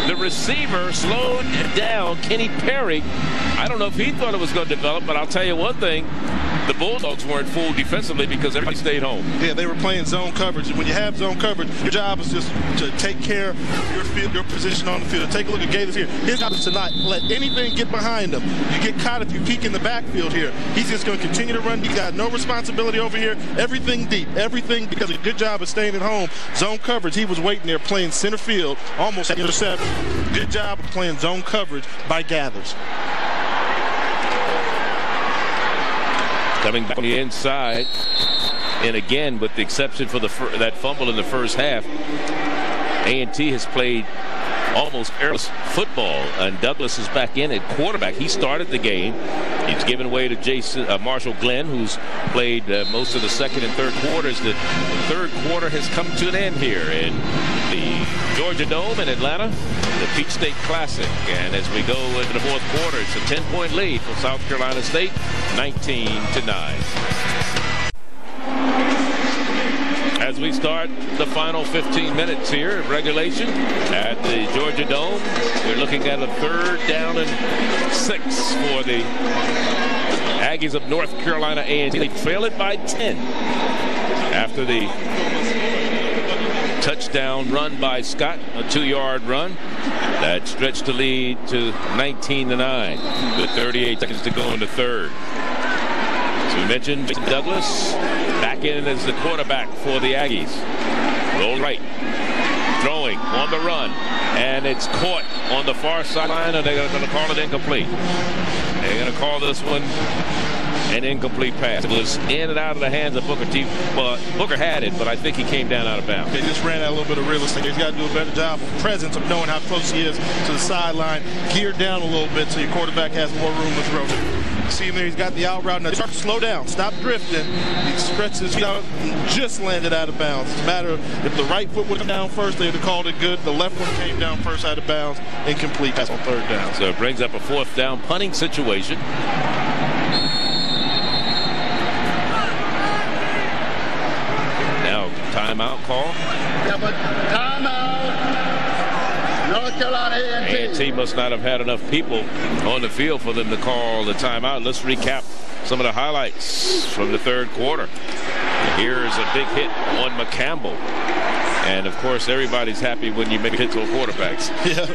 The receiver slowed down Kenny Perry. I don't know if he thought it was going to develop, but I'll tell you one thing. The Bulldogs weren't fooled defensively because everybody stayed home. Yeah, they were playing zone coverage. And when you have zone coverage, your job is just to take care of your field, your position on the field. Take a look at Gathers here. His job is to not let anything get behind him. You get caught if you peek in the backfield here. He's just going to continue to run. He's got no responsibility over here. Everything deep. Everything because a good job of staying at home. Zone coverage. He was waiting there playing center field. Almost intercepted. Good job of playing zone coverage by Gathers. Coming back on the inside. And again, with the exception for the that fumble in the first half, A&T has played almost airless football. And Douglas is back in at quarterback. He started the game. He's given way to Jason uh, Marshall Glenn, who's played uh, most of the second and third quarters. The third quarter has come to an end here in the Georgia Dome in Atlanta, the Peach State Classic. And as we go into the fourth quarter, it's a 10-point lead for South Carolina State, 19 to 9 we start the final 15 minutes here of regulation at the Georgia Dome. We're looking at a third down and six for the Aggies of North Carolina A&T. They trail it by 10 after the touchdown run by Scott, a two-yard run that stretched the lead to 19 to 9 with 38 seconds to go in the third. As we mentioned, Jason Douglas back in as the quarterback for the Aggies. Roll right. Throwing on the run. And it's caught on the far sideline, and they're going to call it incomplete. They're going to call this one an incomplete pass. It was in and out of the hands of Booker T. Well, Booker had it, but I think he came down out of bounds. They just ran out a little bit of real estate. He's got to do a better job of presence of knowing how close he is to the sideline. Geared down a little bit so your quarterback has more room to throw. See him there, he's got the out route. Now start slow down, stop drifting. He stretches out and just landed out of bounds. It's a matter of if the right foot would come down first, they would have called it good. The left one came down first out of bounds, incomplete pass on third down. So it brings up a fourth down punting situation. Now timeout call. Yeah, but timeout. North Carolina A&T. A&T must not have had enough people on the field for them to call the timeout. Let's recap some of the highlights from the third quarter. Here's a big hit on McCampbell. And of course, everybody's happy when you make hits on quarterbacks. Yeah,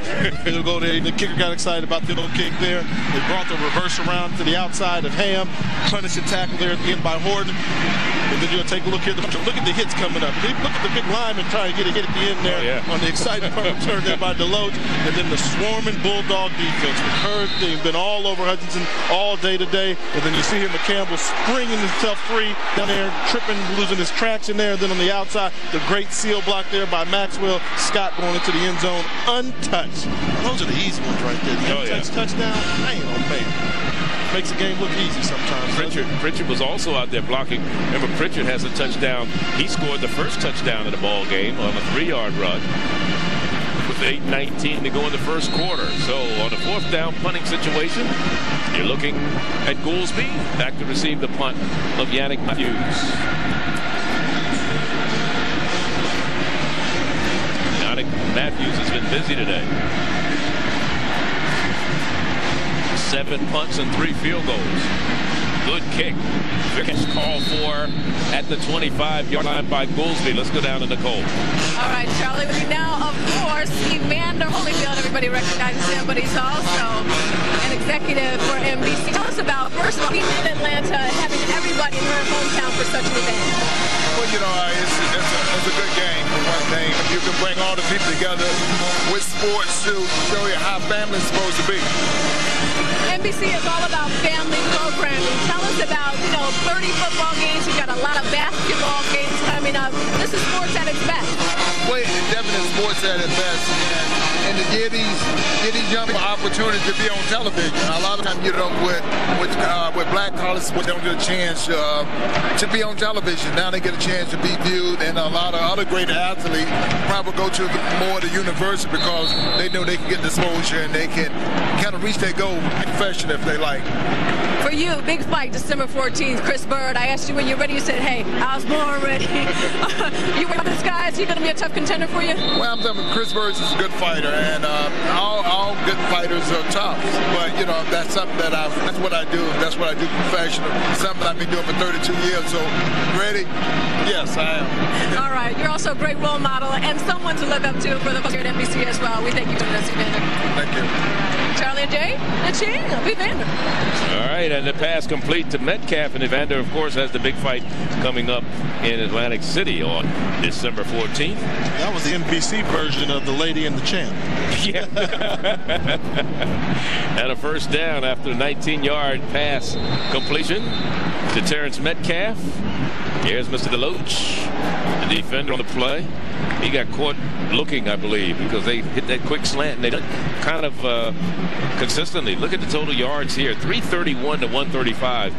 he'll go there. The kicker got excited about the little kick there. They brought the reverse around to the outside of Ham. Punishing tackle there at the end by Horton. And then you'll take a look here. Look at the hits coming up. Look at the big lineman trying to get a hit at the end there oh, yeah. on the exciting return there by Deloach. And then the swarming Bulldog defense. Heard they've been all over Hutchinson all day today. And then you see here McCampbell springing himself free down there, tripping, losing his traction there. And then on the outside, the great seal block there by Maxwell. Scott going into the end zone untouched. Those are the easy ones right there. The oh, yeah. touchdown. Man, oh man makes the game look easy sometimes. Pritchard, Pritchard was also out there blocking. Remember, Pritchard has a touchdown. He scored the first touchdown of the ball game on a three-yard run with 8.19 to go in the first quarter. So on a fourth down punting situation, you're looking at Goolsby back to receive the punt of Yannick Matthews. Yannick Matthews has been busy today. seven punts and three field goals. Good kick. Catch call for at the 25-yard line by Goolsby. Let's go down to Nicole. All right, Charlie. We now, of course, Evander Holyfield. Everybody recognizes him, but he's also an executive for MBC. Tell us about, first of all, Atlanta, having everybody in her hometown for such an event. Well, you know, it's, it's, a, it's a good game for one thing. You can bring all the people together with sports to show you how family's supposed to be. MBC is all about family programming. Tell us about, you know, 30 football games. You've got a lot of basketball games coming up. This is sports at its best. Well, it's definitely sports at its best. And, and to give these get these young people opportunity to be on television. A lot of times, you know, with with uh, with black college sports, they don't get a chance uh, to be on television. Now they get a chance to be viewed, and a lot of other great athletes probably go to the, more the university because they know they can get exposure and they can kind of reach their goal profession if they like. For you, big fight, December 14th, Chris Byrd. I asked you when you're ready. You said, hey, I was born ready. you for this guy? Is he going to be a tough contender for you? Well, I'm telling you, Chris Byrd is a good fighter, and uh, all, all good fighters are tough. But, you know, that's something that I, that's what I do. That's what I do professionally. Something I've been doing for 32 years. So, ready? Yes, I am. all right. You're also a great role model and someone to look up to for the folks here at MBC as well. We thank you for this, Evander. Thank you. Charlie and Jay, the champ, Evander. All right, and the pass complete to Metcalf, and Evander, of course, has the big fight coming up in Atlantic City on December 14th. That was the MBC version of the Lady and the Champ. Yeah. and a first down after a 19-yard pass completion to Terrence Metcalf. Here's Mr. Deloach, the defender on the play. He got caught looking, I believe, because they hit that quick slant and they kind of uh, consistently. Look at the total yards here 331 to 135.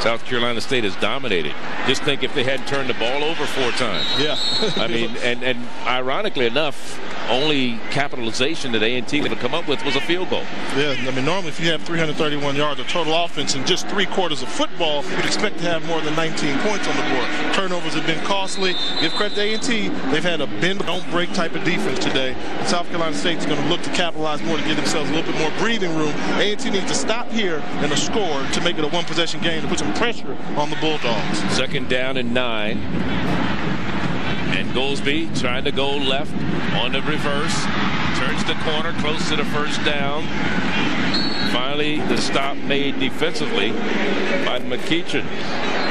South Carolina State has dominated. Just think if they hadn't turned the ball over four times. Yeah. I mean, and, and ironically enough, only capitalization that A&T would have come up with was a field goal. Yeah, I mean, normally if you have 331 yards of total offense in just three quarters of football, you'd expect to have more than 19 points on the board. Turnovers have been costly. Give credit to A&T. They've had a bend, don't break type of defense today. And South Carolina State's going to look to capitalize more to give themselves a little bit more breathing room. A&T needs to stop here and a score to make it a one-possession game to put some pressure on the Bulldogs. Second down and nine. And Goolsby trying to go left on the reverse. Turns the corner close to the first down. Finally, the stop made defensively by McEachin.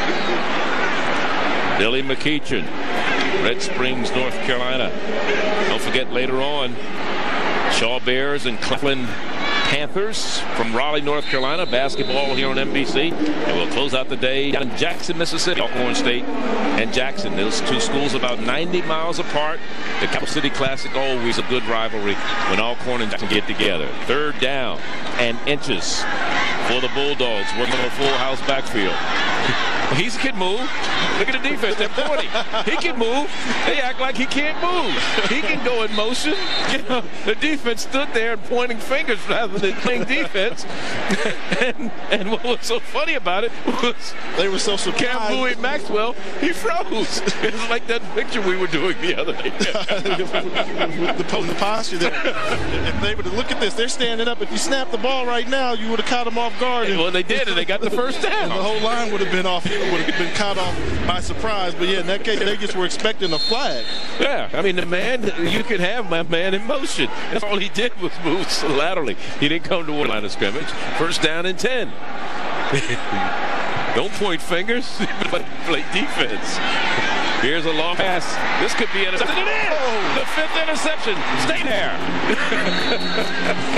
Billy McEachin, Red Springs, North Carolina. Don't forget later on, Shaw Bears and Cleveland Panthers from Raleigh, North Carolina. Basketball here on MBC. And we'll close out the day down in Jackson, Mississippi. Alcorn State and Jackson. Those two schools about 90 miles apart. The Capital City Classic, always a good rivalry when Alcorn and Jackson get together. Third down and inches for the Bulldogs working on a full house backfield. He can move. Look at the defense. They're pointing. He can move. They act like he can't move. He can go in motion. You know, the defense stood there and pointing fingers rather than playing defense. and, and what was so funny about it was they were so surprised. Kambui Maxwell, he froze. it's like that picture we were doing the other day. With the, the posture there. If they were to look at this, they're standing up. If you snap the ball right now, you would have caught them off guard. well, they did, and they got the first down. And the whole line would have been off would have been caught off by surprise. But yeah, in that case, they just were expecting a flag. Yeah, I mean, the man, you could have my man in motion. And all he did was move laterally. He didn't come to one line of scrimmage. First down and 10. Don't point fingers, but play defense. Here's a long pass. This could be intercepted. It is! Oh. The fifth interception. Stay there.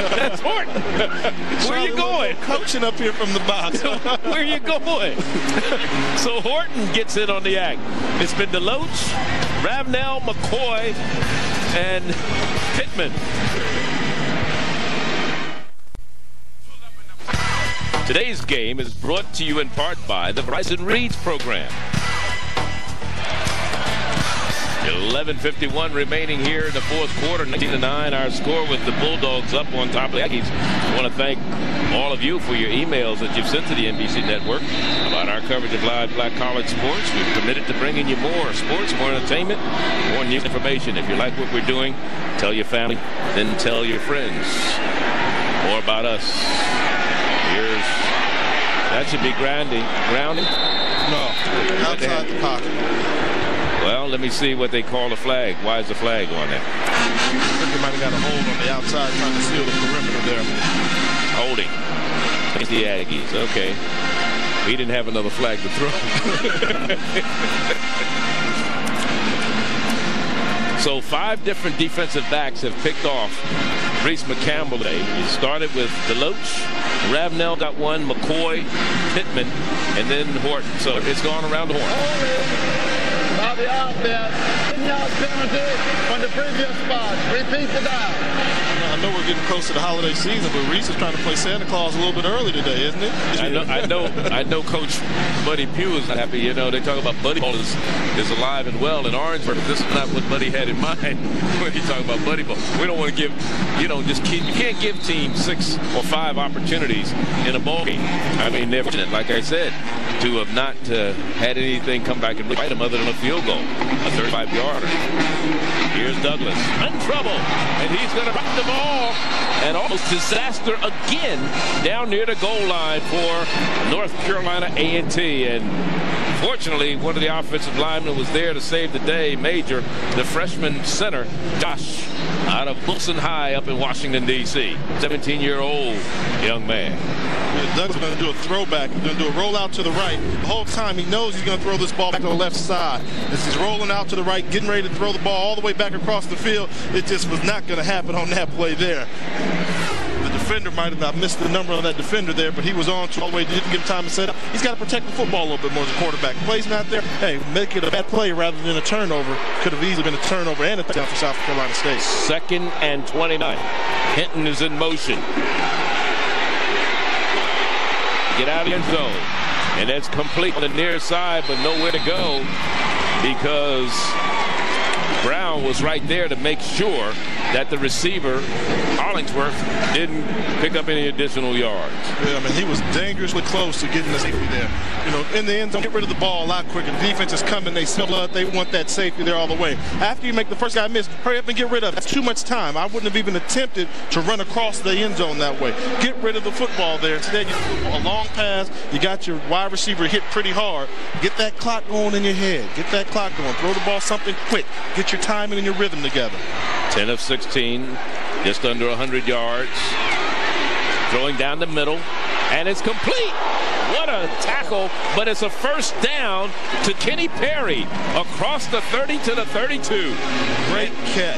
That's Horton. Where are you going? Coaching up here from the box. Where are you going? so Horton gets in on the act. It's been Deloach, Ravenel, McCoy, and Pittman. Today's game is brought to you in part by the Verizon Reads program. 11.51 remaining here in the fourth quarter. 19 to 9 our score with the Bulldogs up on top of the Aggies. I want to thank all of you for your emails that you've sent to the MBC network about our coverage of live black college sports. We've committed to bringing you more sports, more entertainment, more news information. If you like what we're doing, tell your family, then tell your friends. More about us. Here's that should be grounding. Grounding? No, outside the pocket. Well, let me see what they call the flag. Why is the flag on there? I think they might have got a hold on the outside trying to seal the perimeter there. Holding. It's the Aggies. Okay. He didn't have another flag to throw. so five different defensive backs have picked off Reese McCampbell today. He started with Deloach. Ravenel got one, McCoy, Pittman, and then Horton. So it's gone around the horn. By the offense, 15-yard penalty from the previous spot. Repeat the down. I know we're getting close to the holiday season, but Reese is trying to play Santa Claus a little bit early today, isn't it? I know, I know, I know. Coach Buddy Pough is happy. You know, they talk about Buddy Ball is, is alive and well in Orangeburg. This is not what Buddy had in mind when he talked about Buddy Ball. We don't want to give, you know, just keep. You can't give teams six or five opportunities in a ball game. I mean, they're fortunate, like I said, to have not uh, had anything come back and bite them other than a field goal, a 35 yarder. Here's Douglas. In trouble, and he's going to back the ball, and almost disaster again down near the goal line for North Carolina A&T. And fortunately, one of the offensive linemen was there to save the day. Major, the freshman center, Josh, out of Wilson High up in Washington, D.C. 17-year-old young man. Doug's going to do a throwback. He's going to do a rollout to the right. The whole time he knows he's going to throw this ball back to the left side. As he's rolling out to the right, getting ready to throw the ball all the way back across the field, it just was not going to happen on that play there. Defender might have missed the number on that defender there, but he was on all the way. Didn't give him time to set up. He's got to protect the football a little bit more as a quarterback. Play's not there. Hey, make it a bad play rather than a turnover. Could have easily been a turnover and a touchdown for South Carolina State. Second and 29. Hinton is in motion. Get out of the end zone. And that's complete on the near side, but nowhere to go because Brown was right there to make sure that the receiver, Hollingsworth, didn't pick up any additional yards. Yeah, I mean, he was dangerously close to getting the safety there. You know, in the end zone, get rid of the ball a lot quicker. The defense is coming. They smell blood. They want that safety there all the way. After you make the first guy miss, hurry up and get rid of it. That's too much time. I wouldn't have even attempted to run across the end zone that way. Get rid of the football there. Instead, you a long pass. You got your wide receiver hit pretty hard. Get that clock going in your head. Get that clock going. Throw the ball something quick. Get your timing and your rhythm together. 10 of 16, just under 100 yards. Throwing down the middle, and it's complete. What a tackle, but it's a first down to Kenny Perry across the 30 to the 32. Great catch.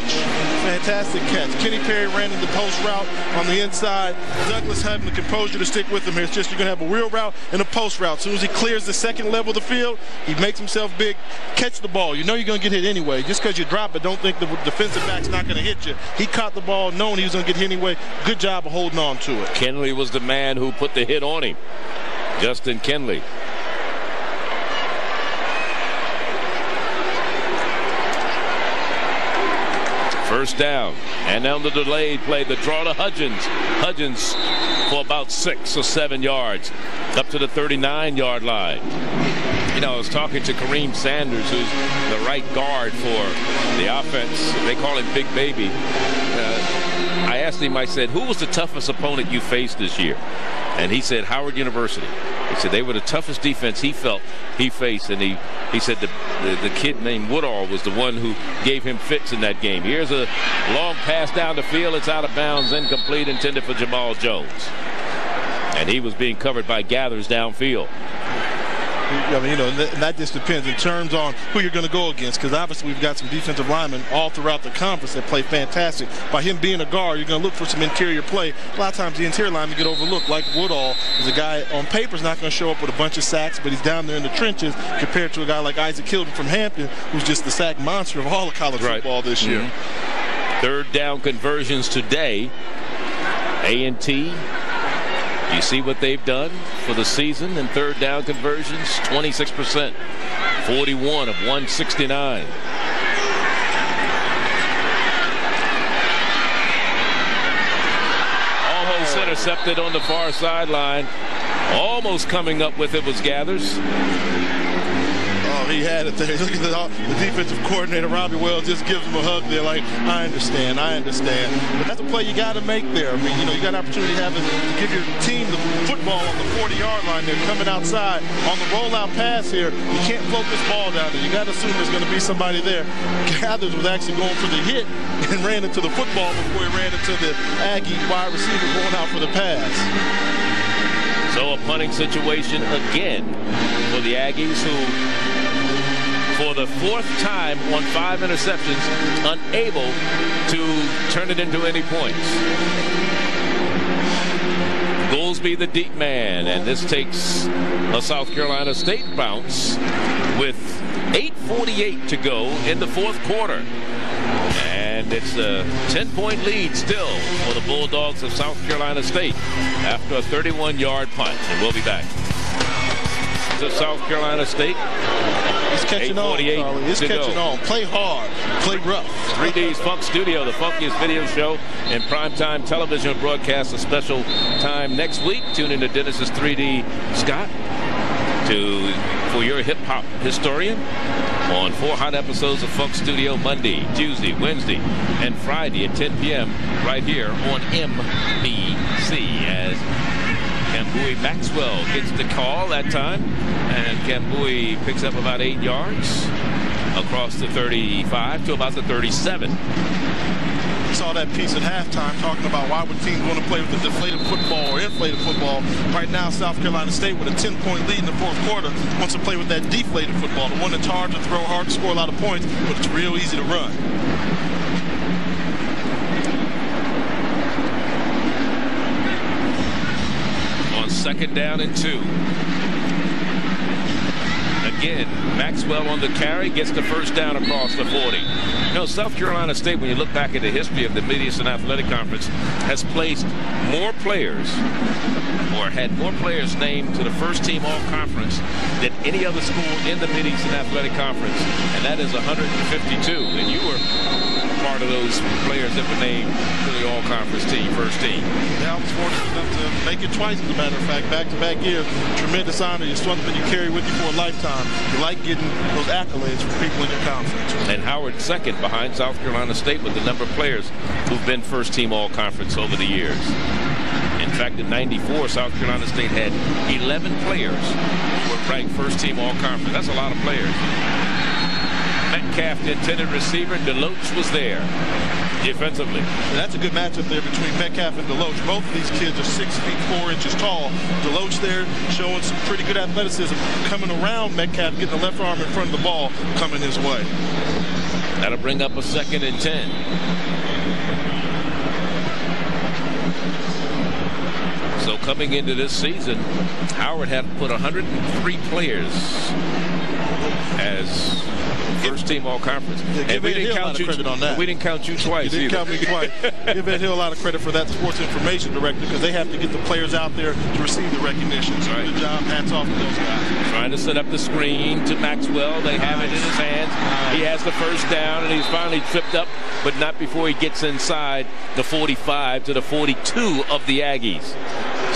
Fantastic catch. Kenny Perry ran in the post route on the inside. Douglas having the composure to stick with him here. It's just you're going to have a wheel route and a post route. As soon as he clears the second level of the field, he makes himself big. Catch the ball. You know you're going to get hit anyway. Just because you drop it, don't think the defensive back's not going to hit you. He caught the ball knowing he was going to get hit anyway. Good job of holding on to it. Kenley was the man who put the hit on him. Justin Kenley. First down. And on the delayed play, the draw to Hudgens. Hudgens for about six or seven yards up to the 39 yard line. You know, I was talking to Kareem Sanders, who's the right guard for the offense. They call him Big Baby. Uh, asked him, I said, who was the toughest opponent you faced this year? And he said, Howard University. He said they were the toughest defense he felt he faced. And he, he said the, the, the kid named Woodall was the one who gave him fits in that game. Here's a long pass down the field. It's out of bounds, incomplete, intended for Jamal Jones. And he was being covered by Gathers downfield. I mean, you know, and that just depends in terms on who you're going to go against. Because obviously, we've got some defensive linemen all throughout the conference that play fantastic. By him being a guard, you're going to look for some interior play. A lot of times, the interior linemen get overlooked. Like Woodall is a guy on paper is not going to show up with a bunch of sacks, but he's down there in the trenches compared to a guy like Isaac Hilton from Hampton, who's just the sack monster of all of college right. football this year. Mm-hmm. Third down conversions today. A&T you see what they've done for the season in third down conversions? 26%, 41 of 169. Almost intercepted on the far sideline. Almost coming up with it was Gathers. He had it there. Look at the, the, defensive coordinator, Robbie Wells, just gives him a hug there like, I understand, I understand. But that's a play you got to make there. I mean, you know, you got an opportunity to have it, give your team the football on the 40-yard line there, coming outside. On the rollout pass here, you can't float this ball down there. You got to assume there's going to be somebody there. Gathers was actually going for the hit and ran into the football before he ran into the Aggie wide receiver going out for the pass. So a punting situation again for the Aggies who for the fourth time on five interceptions, unable to turn it into any points. Goolsby the deep man, and this takes a South Carolina State bounce with 8.48 to go in the fourth quarter. And it's a 10-point lead still for the Bulldogs of South Carolina State after a 31-yard punt. And we'll be back. Of South Carolina State. He's catching on, Charlie. It's catching go. on. Play hard. Play rough. 3D's Funk Studio, the funkiest video show and primetime television broadcast. A special time next week. Tune in to Dennis's 3D Scott to for your hip hop historian on four hot episodes of Funk Studio Monday, Tuesday, Wednesday, and Friday at 10 p.m. right here on MBC as Kambui Maxwell gets the call that time, and Kambui picks up about eight yards across the 35 to about the 37 saw that piece at halftime talking about why would teams want to play with a deflated football or inflated football. Right now, South Carolina State with a 10-point lead in the fourth quarter wants to play with that deflated football, the one that's hard to throw, hard to score a lot of points, but it's real easy to run. On second down and two again. Maxwell on the carry gets the first down across the 40. You know, South Carolina State, when you look back at the history of the Mid-Eastern Athletic Conference, has placed more players or had more players named to the first team all-conference than any other school in the Mid-Eastern Athletic Conference, and that is 152. And you were part of those players that were named to the all-conference team, first team. Yeah, I was fortunate enough to make it twice, as a matter of fact, back-to-back years. Tremendous honor. It's something you carry with you for a lifetime. You like getting those accolades from people in your conference. And Howard second behind South Carolina State with the number of players who've been first team all-conference over the years. In fact, in 94, South Carolina State had 11 players who were ranked first team all-conference. That's a lot of players. Metcalf, the intended receiver. Deloach was there defensively. And that's a good matchup there between Metcalf and Deloach. Both of these kids are six feet four inches tall. Deloach there showing some pretty good athleticism, coming around Metcalf, getting the left arm in front of the ball, coming his way. That'll bring up a second and ten. So coming into this season, Howard had put 103 players as first team all conference. Yeah, and we didn't count you on that. We didn't count you twice. You didn't either. count me twice. Give Ed Hill a lot of credit for that sports information director because they have to get the players out there to receive the recognition. So right. good job. Hats off to those guys. Trying to set up the screen to Maxwell. They have it in his hands. Nice. He has the first down and he's finally tripped up, but not before he gets inside the 45 to the 42 of the Aggies.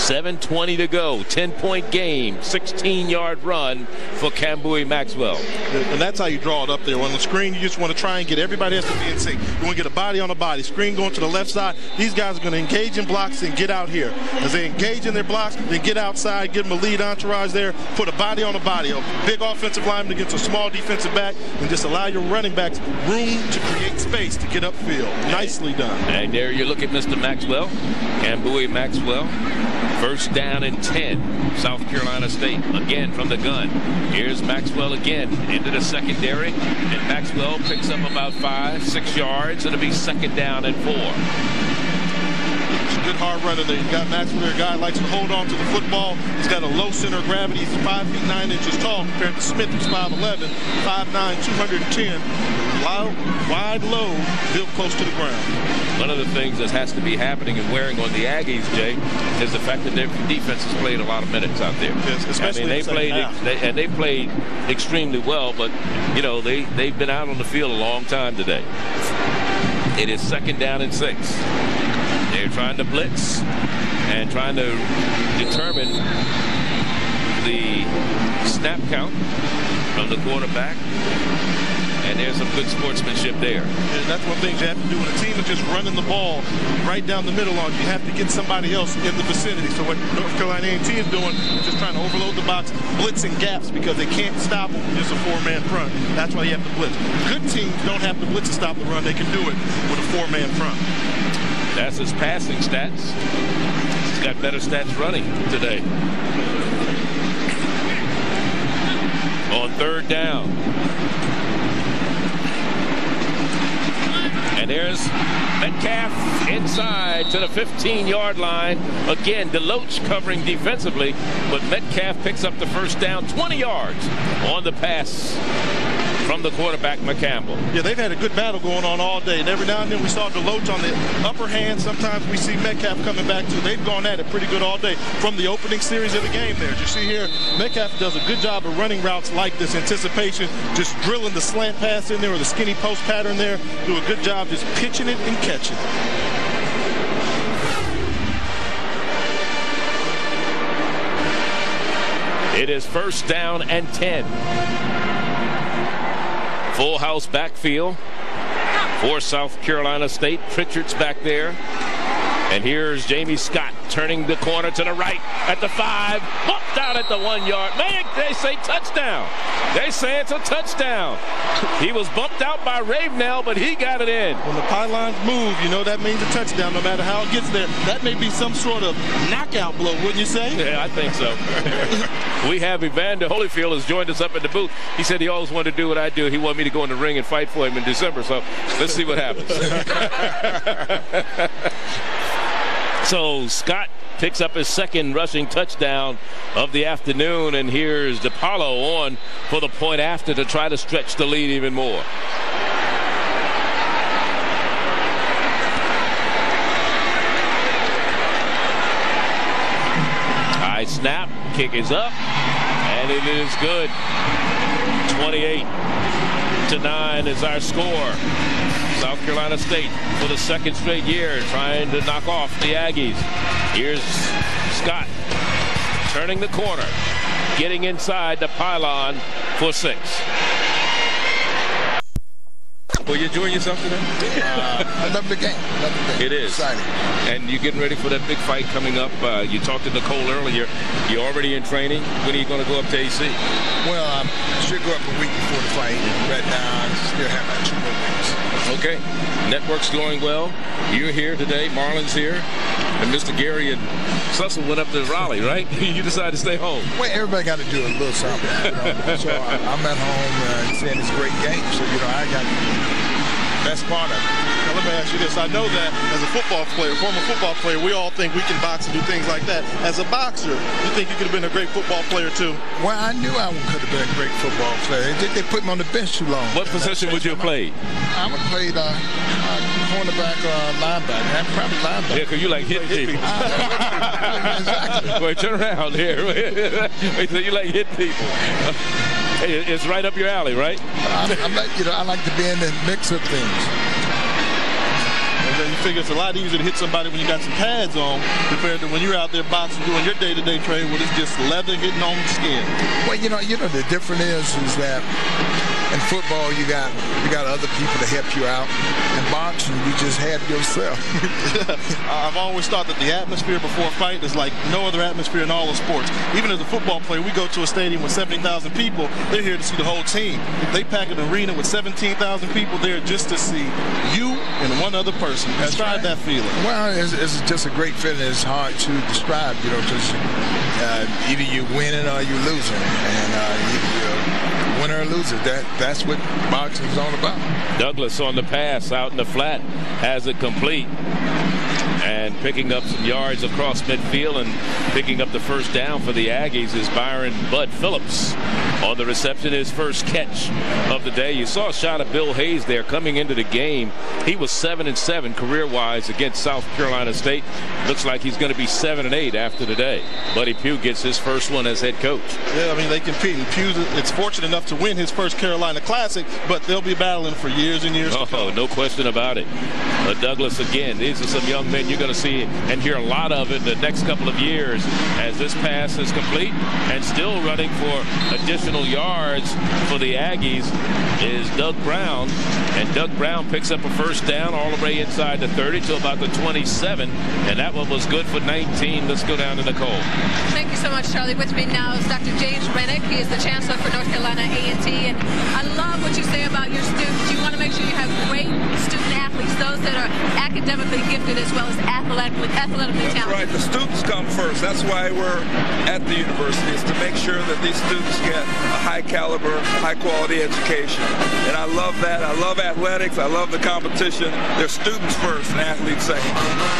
7.20 to go. 10 point game. 16 yard run for Kambui Maxwell. And that's how you draw it up there. On the screen, you just want to try and get everybody has to be in sync. You want to get a body on a body. Screen going to the left side. These guys are going to engage in blocks and get out here. As they engage in their blocks, then get outside, give them a lead entourage there, put a body on a body. A big offensive lineman against a small defensive back, and just allow your running backs room to create space to get upfield. Nicely done. And there you look at Mr. Maxwell, Kambui Maxwell. First down and 10. South Carolina State again from the gun. Here's Maxwell again into the secondary. And Maxwell picks up about five, six yards. It'll be second down and four good hard runner there. You got Maxwell, a guy likes to hold on to the football. He's got a low center of gravity. He's 5 feet 9 inches tall compared to Smith, who's 5'11", 5'9", 210. Low, wide low, built close to the ground. One of the things that has to be happening and wearing on the Aggies, Jay, is the fact that their defense has played a lot of minutes out there. Yes, especially I mean, they the played they, and they played extremely well, but you know they they've been out on the field a long time today. It is second down and six. They're trying to blitz and trying to determine the snap count from the quarterback. And there's some good sportsmanship there. And that's one thing you have to do when a team is just running the ball right down the middle on you. You have to get somebody else in the vicinity. So what North Carolina A&T is doing is just trying to overload the box, blitzing gaps because they can't stop them with just a four-man front. That's why you have to blitz. Good teams don't have to blitz to stop the run. They can do it with a four-man front. That's his passing stats. He's got better stats running today. On third down. And there's Metcalf inside to the 15-yard line. Again, Deloach covering defensively, but Metcalf picks up the first down, 20 yards on the pass from the quarterback, McCampbell. Yeah, they've had a good battle going on all day. And every now and then we saw Deloach on the upper hand. Sometimes we see Metcalf coming back too. They've gone at it pretty good all day from the opening series of the game there. As you see here, Metcalf does a good job of running routes like this anticipation, just drilling the slant pass in there or the skinny post pattern there. Do a good job just pitching it and catching it. It is first down and 10. Full house backfield for South Carolina State. Pritchard's back there. And here's Jamie Scott turning the corner to the right at the five. Bumped out at the one yard. Man, they say touchdown. They say it's a touchdown. He was bumped out by Ravenel, but he got it in. When the pylons move, you know that means a touchdown no matter how it gets there. That may be some sort of knockout blow, wouldn't you say? Yeah, I think so. we have Evander Holyfield has joined us up in the booth. He said he always wanted to do what I do. He wanted me to go in the ring and fight for him in December. So let's see what happens. So Scott picks up his second rushing touchdown of the afternoon, and here's DePaulo on for the point after to try to stretch the lead even more. High snap, kick is up, and it is good. 28 to 9 is our score. South Carolina State for the second straight year trying to knock off the Aggies. Here's Scott turning the corner, getting inside the pylon for six. Well, you enjoying yourself today? Uh, I love the game. Love the game. It is. Exciting. And you're getting ready for that big fight coming up. Uh, you talked to Nicole earlier. You're already in training. When are you going to go up to AC? Well, I should go up a week before the fight. Right now, I still have about two more weeks. Okay. Network's going well. You're here today. Marlon's here. And Mr. Gary and Cecil went up to Raleigh, right? you decided to stay home. Well, everybody got to do a little something. You know? so I, am at home uh, seeing this great game. So, you know, I got that's part of it. Now, let me ask you this. I know that as a football player, former football player, we all think we can box and do things like that. As a boxer, you think you could have been a great football player, too? Well, I knew I could have been a great football player. They, they put me on the bench too long. What position would you have played? I would have played uh, uh, cornerback or uh, linebacker. I'm probably linebacker. Yeah, because you like hitting people. exactly. Wait, turn around here. Wait, so you like hitting people. It's right up your alley, right? I, I'm like, you know, I like to be in the mix of things you figure it's a lot easier to hit somebody when you got some pads on compared to when you're out there boxing doing your day-to-day training when it's just leather hitting on the skin. Well, you know, you know the difference is is that in football you got you got other people to help you out. In boxing, you just have yourself. I've always thought that the atmosphere before a fight is like no other atmosphere in all of sports. Even as a football player, we go to a stadium with 70,000 people. They're here to see the whole team. If they pack an arena with 17,000 people there just to see you and one other person. That's describe right. that feeling. Well, it's, it's, just a great feeling. It's hard to describe. You know, just uh, either you winning or you losing, and uh, you, winner or loser. That that's what boxing is all about. Douglas on the pass out in the flat has it complete and picking up some yards across midfield and picking up the first down for the Aggies is Byron Bud Phillips on the reception his first catch of the day. You saw a shot of Bill Hayes there coming into the game. He was seven and seven career wise against South Carolina State. Looks like he's going to be seven and eight after today Buddy Pough gets his first one as head coach. Yeah I mean they compete and Pough it's fortunate enough to win his first Carolina Classic but they'll be battling for years and years to come. oh no question about it. But Douglas again these are some young men you're going to see and hear a lot of in the next couple of years as this pass is complete and still running for additional yards for the Aggies is Doug Brown. And Doug Brown picks up a first down all the way inside the 30 to about the 27. And that one was good for 19. Let's go down to Nicole. Thank you so much, Charlie. With me now is Dr. James Renick. He is the chancellor for North Carolina A&T. And I love what you say about your students. You want to make sure you have great student athletes, those that are academically gifted as well as athletically, athletically That's right. The students come first. That's why we're at the university is to make sure that these students get a high caliber, high quality education. And I love that. I love athletics. I love the competition. They're students first and athletes second.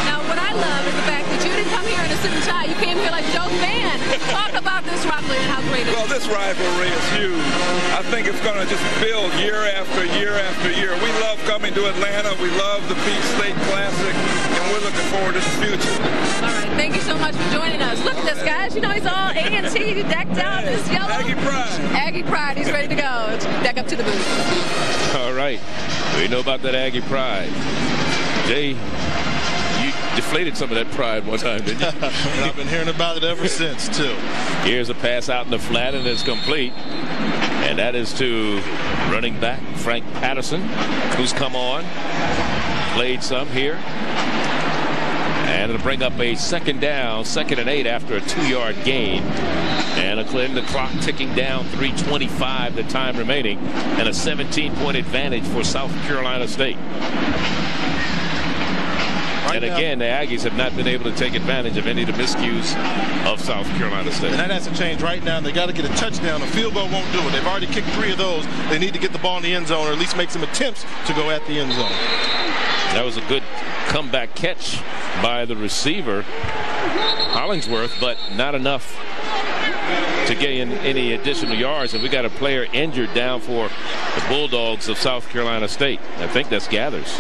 Now, love is the fact that you didn't come here in a suit and tie. You came here like Joe Fan. Talk about this rivalry and how great it is. Well, this rivalry is huge. I think it's going to just build year after year after year. We love coming to Atlanta. We love the Peach State Classic, and we're looking forward to the future. All right, thank you so much for joining us. Look at this, guys. You know, he's all A&T decked out. This yellow. Aggie Pride. Aggie Pride. He's ready to go. Back up to the booth. All right. We know about that Aggie pride. Jay, you deflated some of that pride one time, didn't you? and I've been hearing about it ever since, too. Here's a pass out in the flat, and it's complete. And that is to running back Frank Patterson, who's come on, played some here. And it'll bring up a second down, second and eight after a two-yard gain. And the clock ticking down, 325 the time remaining, and a 17-point advantage for South Carolina State. And again, the Aggies have not been able to take advantage of any of the miscues of South Carolina State. And that has to change right now. They got to get a touchdown. A field goal won't do it. They've already kicked three of those. They need to get the ball in the end zone or at least make some attempts to go at the end zone. That was a good comeback catch by the receiver, Hollingsworth, but not enough to gain any additional yards. And we got a player injured down for the Bulldogs of South Carolina State. I think that's Gathers.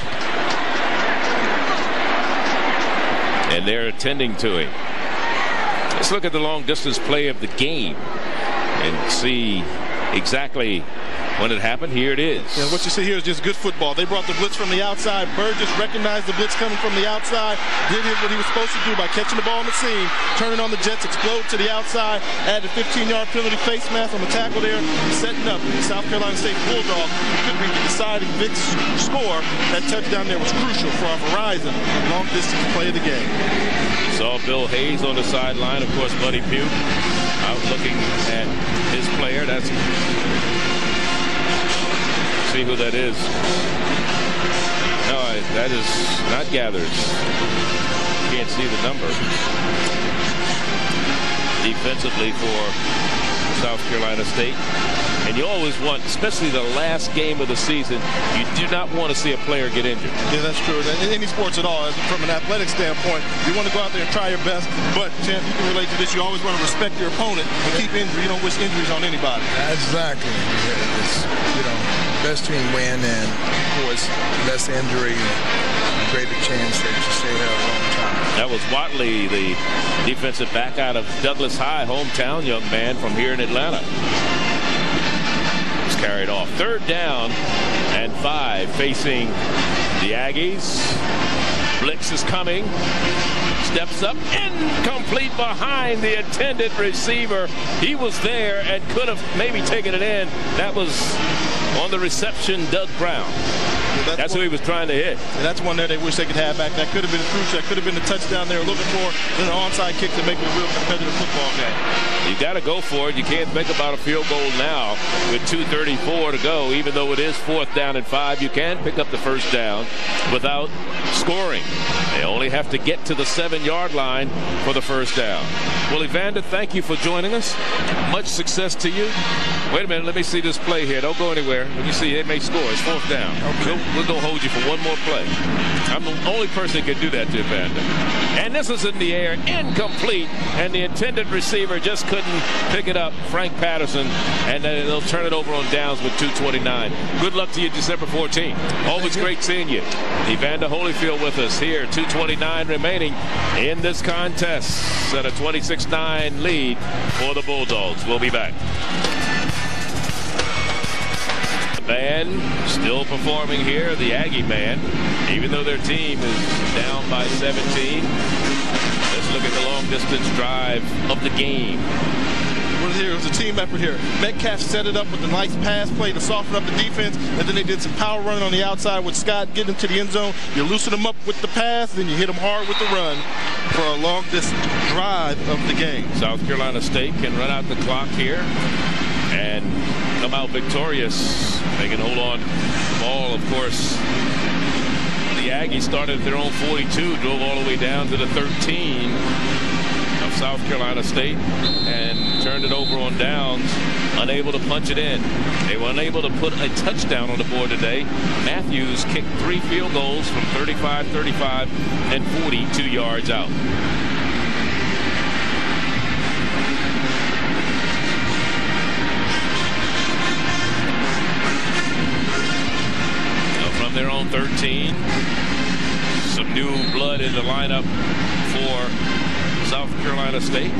And they're attending to him. Let's look at the long distance play of the game and see exactly when it happened. Here it is. And what you see here is just good football. They brought the blitz from the outside. Burgess recognized the blitz coming from the outside, did what he was supposed to do by catching the ball on the seam, turning on the Jets, explode to the outside, added a 15-yard penalty face mask on the tackle there, setting up the South Carolina State Bulldogs. Could be the deciding big score. That touchdown there was crucial for our Verizon long distance play of the game. Saw Bill Hayes on the sideline. Of course, Buddy Pough out looking at his player. That's see who that is. No, I- that is not Gathers. Can't see the number. Defensively for South Carolina State. And you always want, especially the last game of the season, you do not want to see a player get injured. Yeah, that's true. In any sports at all, from an athletic standpoint, you want to go out there and try your best. But, Champ, you can relate to this. You always want to respect your opponent and keep injury. You don't wish injuries on anybody. Exactly. It's, you know, best team win, and of course, less injury, greater chance that you stay there a long time. That was Watley, the defensive back out of Douglas High, hometown young man from here in Atlanta. Was carried off. Third down and five facing the Aggies. Blitz is coming. Steps up, incomplete behind the intended receiver. He was there and could have maybe taken it in. That was on the reception, Doug Brown. That's who he was trying to hit. And that's one there they wish they could have back. That could have been crucial. That could have been the touchdown they were looking for. Then an onside kick to make it a real competitive football game. You got to go for it. You can't think about a field goal now with 2.34 to go. Even though it is fourth down and five, you can pick up the first down without scoring. They only have to get to the seven-yard line for the first down. Well, Evander, thank you for joining us. Much success to you. Wait a minute. Let me see this play here. Don't go anywhere. Let me see. They may score. It's fourth down. We'll, we're going to hold you for one more play. I'm the only person that can do that to Evander. And this is in the air, incomplete, and the intended receiver just couldn't pick it up, Frank Patterson, and then they'll turn it over on downs with 2.29. Good luck to you December 14th. Always great seeing you. Evander Holyfield with us here, 2.29 remaining in this contest at a 26-9 lead for the Bulldogs. We'll be back. The band still performing here, the Aggie band, even though their team is down by 17. Let's look at the long distance drive of the game. Here? It was a team effort here. Metcalf set it up with a nice pass play to soften up the defense, and then they did some power running on the outside with Scott getting into the end zone. You loosen them up with the pass, then you hit them hard with the run for a long distance drive of the game. South Carolina State can run out the clock here and come out victorious. They can hold on to the ball, of course. The Aggies started at their own 42, drove all the way down to the 13 of South Carolina State and turned it over on downs, unable to punch it in. They were unable to put a touchdown on the board today. Matthews kicked three field goals from 35, 35, and 42 yards out. from their own 13. Some new blood in the lineup for South Carolina State.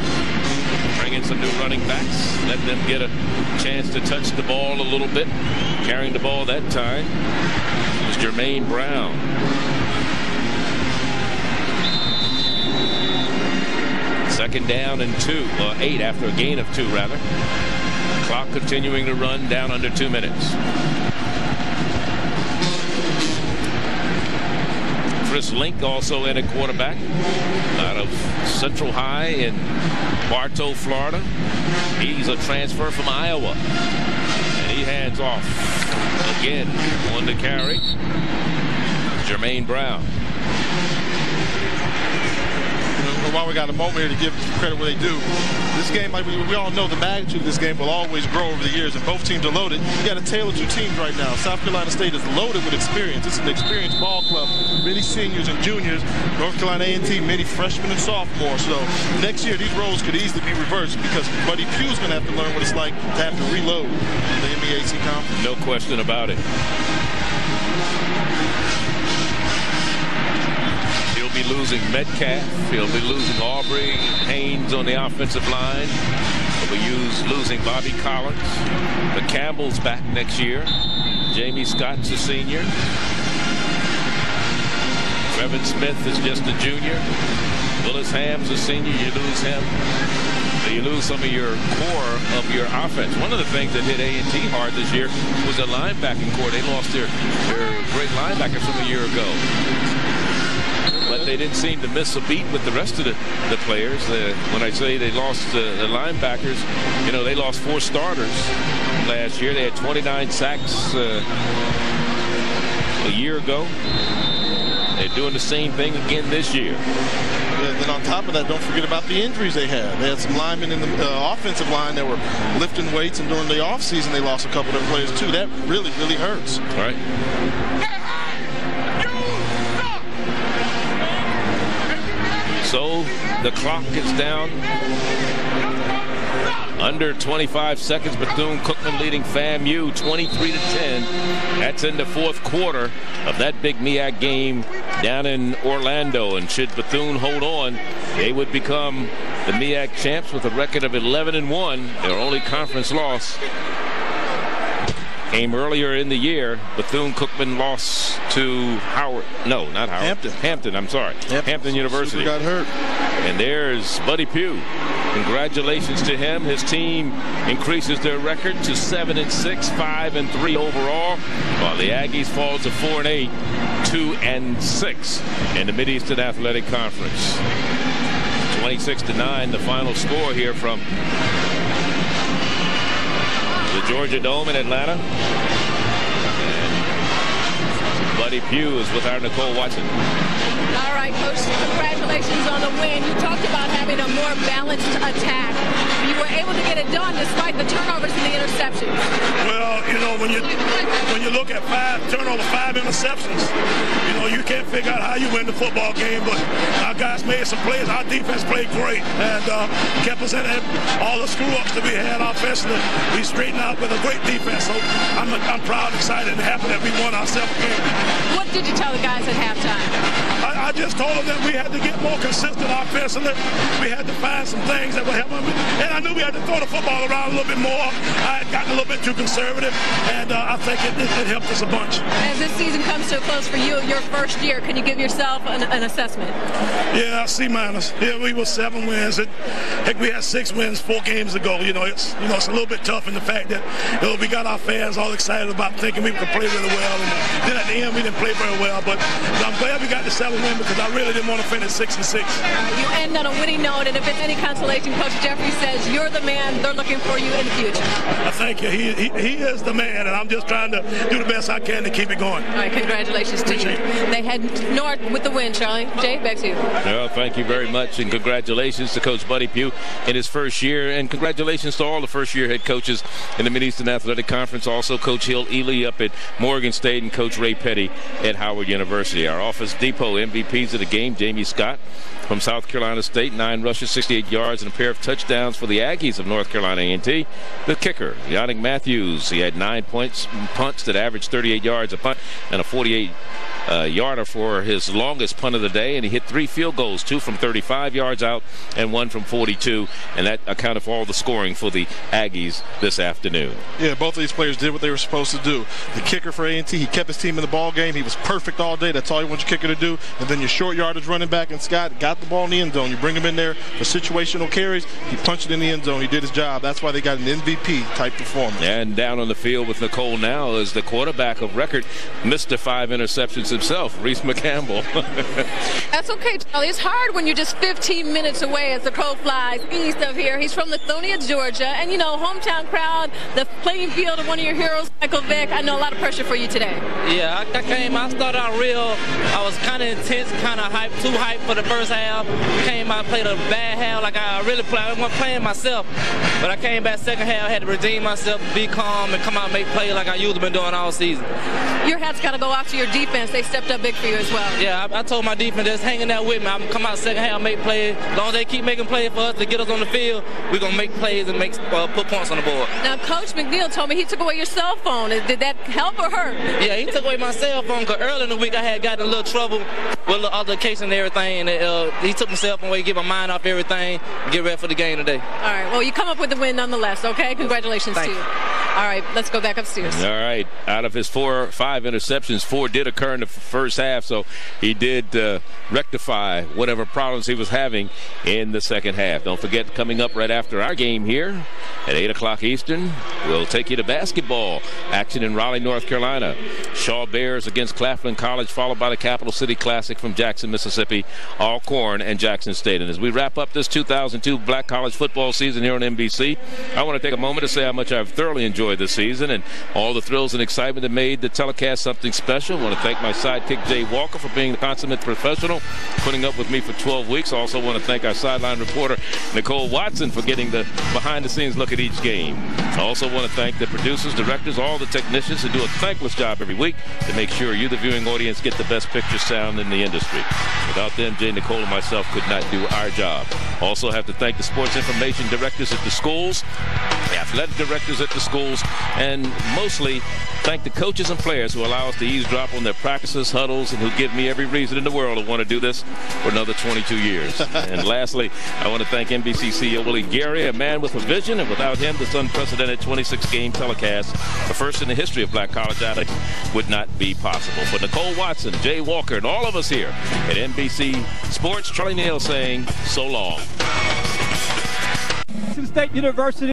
Bring in some new running backs. Let them get a chance to touch the ball a little bit. Carrying the ball that time was Jermaine Brown. Second down and two, or eight after a gain of two, rather. Clock continuing to run down under two minutes. Chris Link also in a quarterback out of Central High in Bartow, Florida. He's a transfer from Iowa. And he hands off again on the carry. Jermaine Brown while we got a moment here to give credit where they do. This game, like we, we all know, the magnitude of this game will always grow over the years, and both teams are loaded. You got a tale of two teams right now. South Carolina State is loaded with experience. It's an experienced ball club, many seniors and juniors. North Carolina A&T, many freshmen and sophomores. So next year, these roles could easily be reversed because Buddy Pough's going to have to learn what it's like to have to reload the MEAC conference. No question about it. Losing Metcalf. He'll be losing Aubrey, Haynes on the offensive line. He'll be use, losing Bobby Collins. The Campbell's back next year. Jamie Scott's a senior. Trevin Smith is just a junior. Willis Ham's a senior. You lose him. You lose some of your core of your offense. One of the things that hit A&T hard this year was the linebacking core. They lost their, their great linebackers from a year ago they didn't seem to miss a beat with the rest of the, the players. Uh, when I say they lost uh, the linebackers, you know, they lost four starters last year. They had 29 sacks uh, a year ago. They're doing the same thing again this year. And then on top of that, don't forget about the injuries they had. They had some linemen in the uh, offensive line that were lifting weights, and during the offseason, they lost a couple of their players, too. That really, really hurts. All right. So the clock gets down. Under 25 seconds, Bethune-Cookman leading FAMU 23 to 10. That's in the fourth quarter of that big MEAC game down in Orlando. And should Bethune hold on, they would become the MEAC champs with a record of 11 and 1. Their only conference loss came earlier in the year. Bethune-Cookman lost to Howard. No, not Howard. Hampton. Hampton, I'm sorry. Hampton, Hampton University. Super got hurt. And there's Buddy Pough. Congratulations to him. His team increases their record to 7 and 6, 5 and 3 overall, while the Aggies fall to 4 and 8, 2 and 6 in the Mid-Eastern Athletic Conference. 26 to 9, the final score here from the Georgia Dome in Atlanta. And Buddy Pough is with our Nicole Watson. Right, Coach, congratulations on the win. You talked about having a more balanced attack. You were able to get it done despite the turnovers and the interceptions. Well, you know, when you when you look at five turnovers, five interceptions, you know, you can't figure out how you win the football game, but our guys made some plays. Our defense played great and uh, kept us in all the screw-ups that we had offensively. We straightened out with a great defense. So I'm, I'm proud, excited, and happy that we won our seventh game. What did you tell the guys at halftime? I, I just told them that we had to get more consistent offensively. We had to find some things that would help them. And I knew we had to throw the football around a little bit more. I had gotten a little bit too conservative, and uh, I think it, it, it, helped us a bunch. As this season comes to a close for you, your first year, can you give yourself an, an assessment? Yeah, C minus. Yeah, we were seven wins. It, heck, we had six wins four games ago. You know, it's you know it's a little bit tough in the fact that you know we got our fans all excited about thinking we could play really well, and then at the end we didn't play very well. But I'm glad we got the seven win win because I really didn't want to finish six and six. You end on a winning note, and if it's any consolation, Coach Jeffries says you're the man. They're looking for you in the future. I thank you. He, he, he is the man, and I'm just trying to do the best I can to keep it going. All right, congratulations to you. They head north with the win, Charlie. Jay, back to you. Well, thank you very much, and congratulations to Coach Buddy Pough in his first year, and congratulations to all the first-year head coaches in the Mid-Eastern Athletic Conference. Also, Coach Hill-Eley up at Morgan State and Coach Ray Petty at Howard University. Our Office Depot MVPs of the game, Jamie Scott from South Carolina State, nine rushes, 68 yards, and a pair of touchdowns for the Aggies of North Carolina A&T. The kicker, Yannick Matthews, he had nine points punts that averaged 38 yards a punt and a 48 uh, yarder for his longest punt of the day, and he hit three field goals, two from 35 yards out and one from 42, and that accounted for all the scoring for the Aggies this afternoon. Yeah, both of these players did what they were supposed to do. The kicker for A&T, he kept his team in the ball game. He was perfect all day. That's all you want your kicker to do. And then your short yardage running back and Scott got the ball in the end zone. You bring him in there for situational carries. He punched it in the end zone. He did his job. That's why they got an MVP type performance. And down on the field with Nicole now is the quarterback of record, Mr. Five Interceptions himself, Reese McCampbell. That's okay, Charlie. It's hard when you're just 15 minutes away as the crow flies east of here. He's from Lithonia, Georgia. And, you know, hometown crowd, the playing field of one of your heroes, Michael Vick. I know a lot of pressure for you today. Yeah, I, I came, I started out real, I was kind of intense, kind of hype, too hype for the first half. Came out, played a bad half, like I really played, I wasn't playing myself. But I came back second half, had to redeem myself, be calm, and come out and make play like I usually been doing all season. Your hat's got to go out to your defense. They stepped up big for you as well. Yeah, I, I told my defense just hanging there with me. I'm come out second half, make plays. As long as they keep making plays for us to get us on the field, we're gonna make plays and make uh, put points on the board. Now, Coach McNeil told me he took away your cell phone. Did that help or hurt? Yeah, he took away my cell phone because early in the week I had gotten a little trouble with the altercation and everything. And uh, he took himself cell phone away, get my mind off everything, get ready for the game today. All right. Well, you come up with the win nonetheless. Okay. Congratulations Thank to you. All right. Let's go back upstairs. All right. Out of his four, five interceptions, four did occur in the first half, so he did uh, rectify whatever problems he was having in the second half. Don't forget, coming up right after our game here at 8 o'clock Eastern, we'll take you to basketball action in Raleigh, North Carolina. Shaw Bears against Claflin College, followed by the Capital City Classic from Jackson, Mississippi, And Jackson State. And as we wrap up this 2002 Black College football season here on MBC, I want to take a moment to say how much I've thoroughly enjoyed this season and all the thrills and excitement that made the telecast something special. I want to thank my sidekick Jay Walker for being the consummate professional, putting up with me for 12 weeks. I also want to thank our sideline reporter Nicole Watson for getting the behind-the-scenes look at each game. I also want to thank the producers, directors, all the technicians who do a thankless job every week to make sure you, the viewing audience, get the best picture sound in the industry. Without them, Jay Nicole and myself could not do our job. Also have to thank the sports information directors at the schools, the athletic directors at the schools, and mostly thank the coaches and players who allow us to eavesdrop on their practices, huddles, and who give me every reason in the world to want to do this for another 22 years. and lastly, I want to thank MBC CEO Willie Gary, a man with a vision, and without him, this unprecedented 26-game telecast, the first in the history of black college athletics, would not be possible. For Nicole Watson, Jay Walker, and all of us here at MBC Sports, Charlie Neal saying so long. State University.